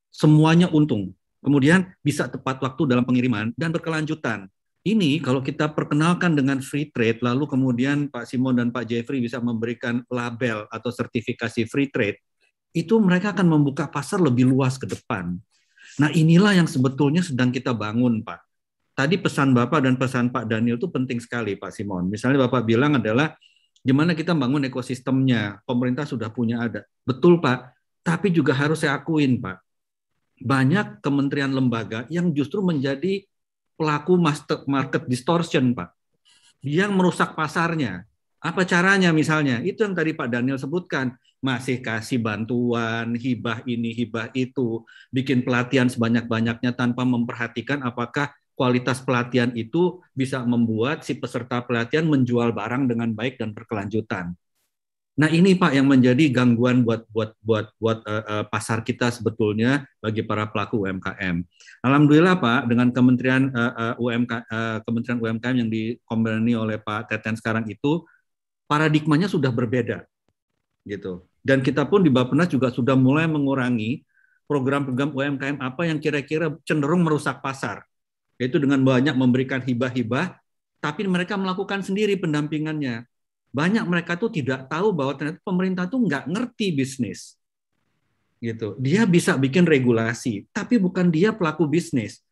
Speaker 2: semuanya untung. Kemudian bisa tepat waktu dalam pengiriman dan berkelanjutan ini kalau kita perkenalkan dengan free trade, lalu kemudian Pak Simon dan Pak Jeffrey bisa memberikan label atau sertifikasi free trade, itu mereka akan membuka pasar lebih luas ke depan. Nah inilah yang sebetulnya sedang kita bangun Pak. Tadi pesan Bapak dan pesan Pak Daniel itu penting sekali Pak Simon. Misalnya Bapak bilang adalah gimana kita bangun ekosistemnya, pemerintah sudah punya ada. Betul Pak, tapi juga harus saya akuin Pak. Banyak kementerian lembaga yang justru menjadi pelaku market distortion, Pak. Yang merusak pasarnya. Apa caranya misalnya? Itu yang tadi Pak Daniel sebutkan. Masih kasih bantuan, hibah ini, hibah itu. Bikin pelatihan sebanyak-banyaknya tanpa memperhatikan apakah kualitas pelatihan itu bisa membuat si peserta pelatihan menjual barang dengan baik dan berkelanjutan. Nah ini Pak yang menjadi gangguan buat buat buat buat uh, uh, pasar kita sebetulnya bagi para pelaku UMKM. Alhamdulillah Pak dengan Kementerian uh, uh, UMK uh, Kementerian UMKM yang dikombinasi oleh Pak Teten sekarang itu paradigmanya sudah berbeda gitu. Dan kita pun di Bappenas juga sudah mulai mengurangi program-program UMKM apa yang kira-kira cenderung merusak pasar. Yaitu dengan banyak memberikan hibah-hibah tapi mereka melakukan sendiri pendampingannya banyak mereka tuh tidak tahu bahwa ternyata pemerintah tuh nggak ngerti bisnis. Gitu. Dia bisa bikin regulasi tapi bukan dia pelaku bisnis.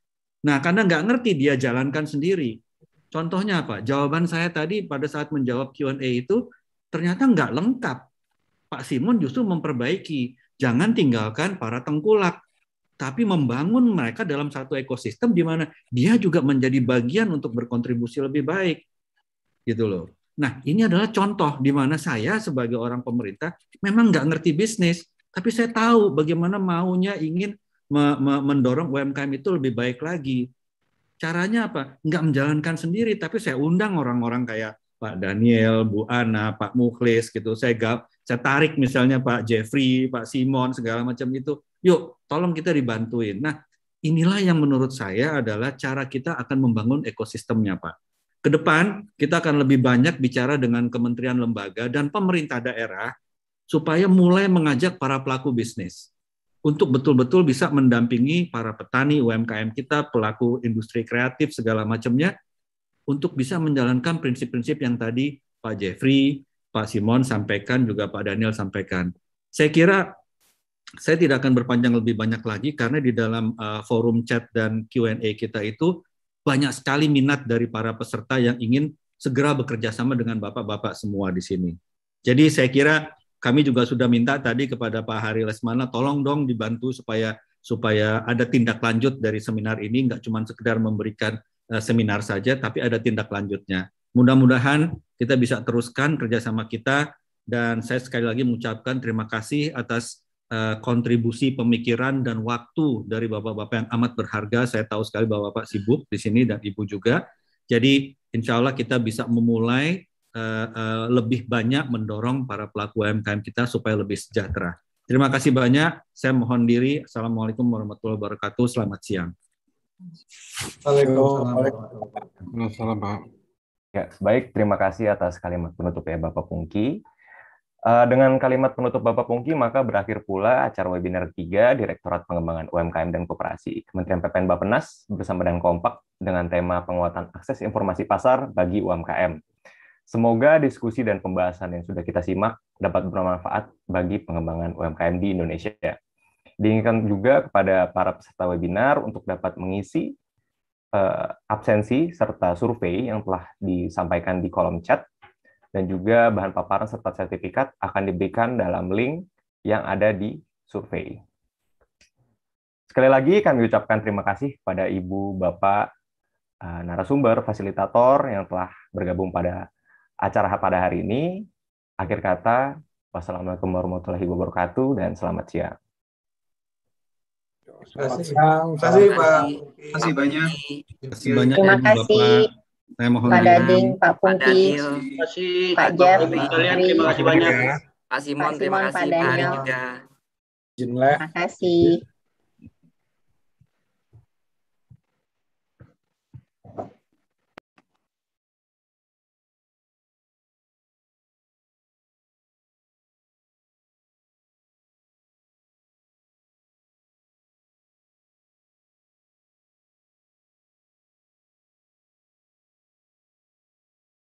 Speaker 2: Nah karena nggak ngerti dia jalankan sendiri. Contohnya apa? Jawaban saya tadi pada saat menjawab Q&A itu ternyata nggak lengkap. Pak Simon justru memperbaiki. Jangan tinggalkan para tengkulak tapi membangun mereka dalam satu ekosistem di mana dia juga menjadi bagian untuk berkontribusi lebih baik. Gitu loh Nah, ini adalah contoh di mana saya sebagai orang pemerintah memang nggak ngerti bisnis, tapi saya tahu bagaimana maunya ingin mendorong UMKM itu lebih baik lagi. Caranya apa? Nggak menjalankan sendiri, tapi saya undang orang-orang kayak Pak Daniel, Bu Ana, Pak Mukhlis gitu. Saya gap, saya tarik misalnya Pak Jeffrey, Pak Simon segala macam itu. Yuk, tolong kita dibantuin. Nah, inilah yang menurut saya adalah cara kita akan membangun ekosistemnya, Pak ke depan kita akan lebih banyak bicara dengan kementerian lembaga dan pemerintah daerah supaya mulai mengajak para pelaku bisnis untuk betul-betul bisa mendampingi para petani UMKM kita, pelaku industri kreatif segala macamnya untuk bisa menjalankan prinsip-prinsip yang tadi Pak Jeffrey, Pak Simon sampaikan juga Pak Daniel sampaikan. Saya kira saya tidak akan berpanjang lebih banyak lagi karena di dalam uh, forum chat dan Q&A kita itu banyak sekali minat dari para peserta yang ingin segera bekerja sama dengan bapak-bapak semua di sini. Jadi saya kira kami juga sudah minta tadi kepada Pak Hari Lesmana, tolong dong dibantu supaya supaya ada tindak lanjut dari seminar ini, nggak cuma sekedar memberikan uh, seminar saja, tapi ada tindak lanjutnya. Mudah-mudahan kita bisa teruskan kerjasama kita, dan saya sekali lagi mengucapkan terima kasih atas kontribusi pemikiran dan waktu dari bapak-bapak yang amat berharga. Saya tahu sekali bahwa bapak sibuk di sini dan ibu juga. Jadi insya Allah kita bisa memulai uh, uh, lebih banyak mendorong para pelaku UMKM kita supaya lebih sejahtera. Terima kasih banyak. Saya mohon diri. Assalamualaikum warahmatullahi wabarakatuh. Selamat siang.
Speaker 1: Waalaikumsalam. Pak. Ya, baik. Terima kasih atas kalimat penutup ya Bapak Pungki. Eh, dengan kalimat penutup Bapak Pungki, maka berakhir pula acara webinar 3 Direktorat Pengembangan UMKM dan Koperasi Kementerian PPN Bappenas bersama dengan Kompak dengan tema penguatan akses informasi pasar bagi UMKM. Semoga diskusi dan pembahasan yang sudah kita simak dapat bermanfaat bagi pengembangan UMKM di Indonesia. Diinginkan juga kepada para peserta webinar untuk dapat mengisi uh, absensi serta survei yang telah disampaikan di kolom chat dan juga bahan paparan serta sertifikat akan diberikan dalam link yang ada di survei. Sekali lagi kami ucapkan terima kasih pada Ibu, Bapak, eh, narasumber, fasilitator yang telah bergabung pada acara pada hari ini. Akhir kata, wassalamualaikum warahmatullahi wabarakatuh dan selamat siang.
Speaker 4: Terima kasih, Terima kasih Pak.
Speaker 2: Terima kasih banyak.
Speaker 3: Terima kasih.
Speaker 2: Saya mohon
Speaker 3: Pak. Dading, Pak
Speaker 11: Pak
Speaker 3: Pungki,
Speaker 11: Daniel,
Speaker 9: Terima kasih.
Speaker 3: Pak Jeff,
Speaker 9: terima kasih banyak.
Speaker 11: Pak Simon,
Speaker 3: Pak
Speaker 11: terima kasih Pak
Speaker 3: Daniel.
Speaker 11: juga.
Speaker 3: Terima kasih.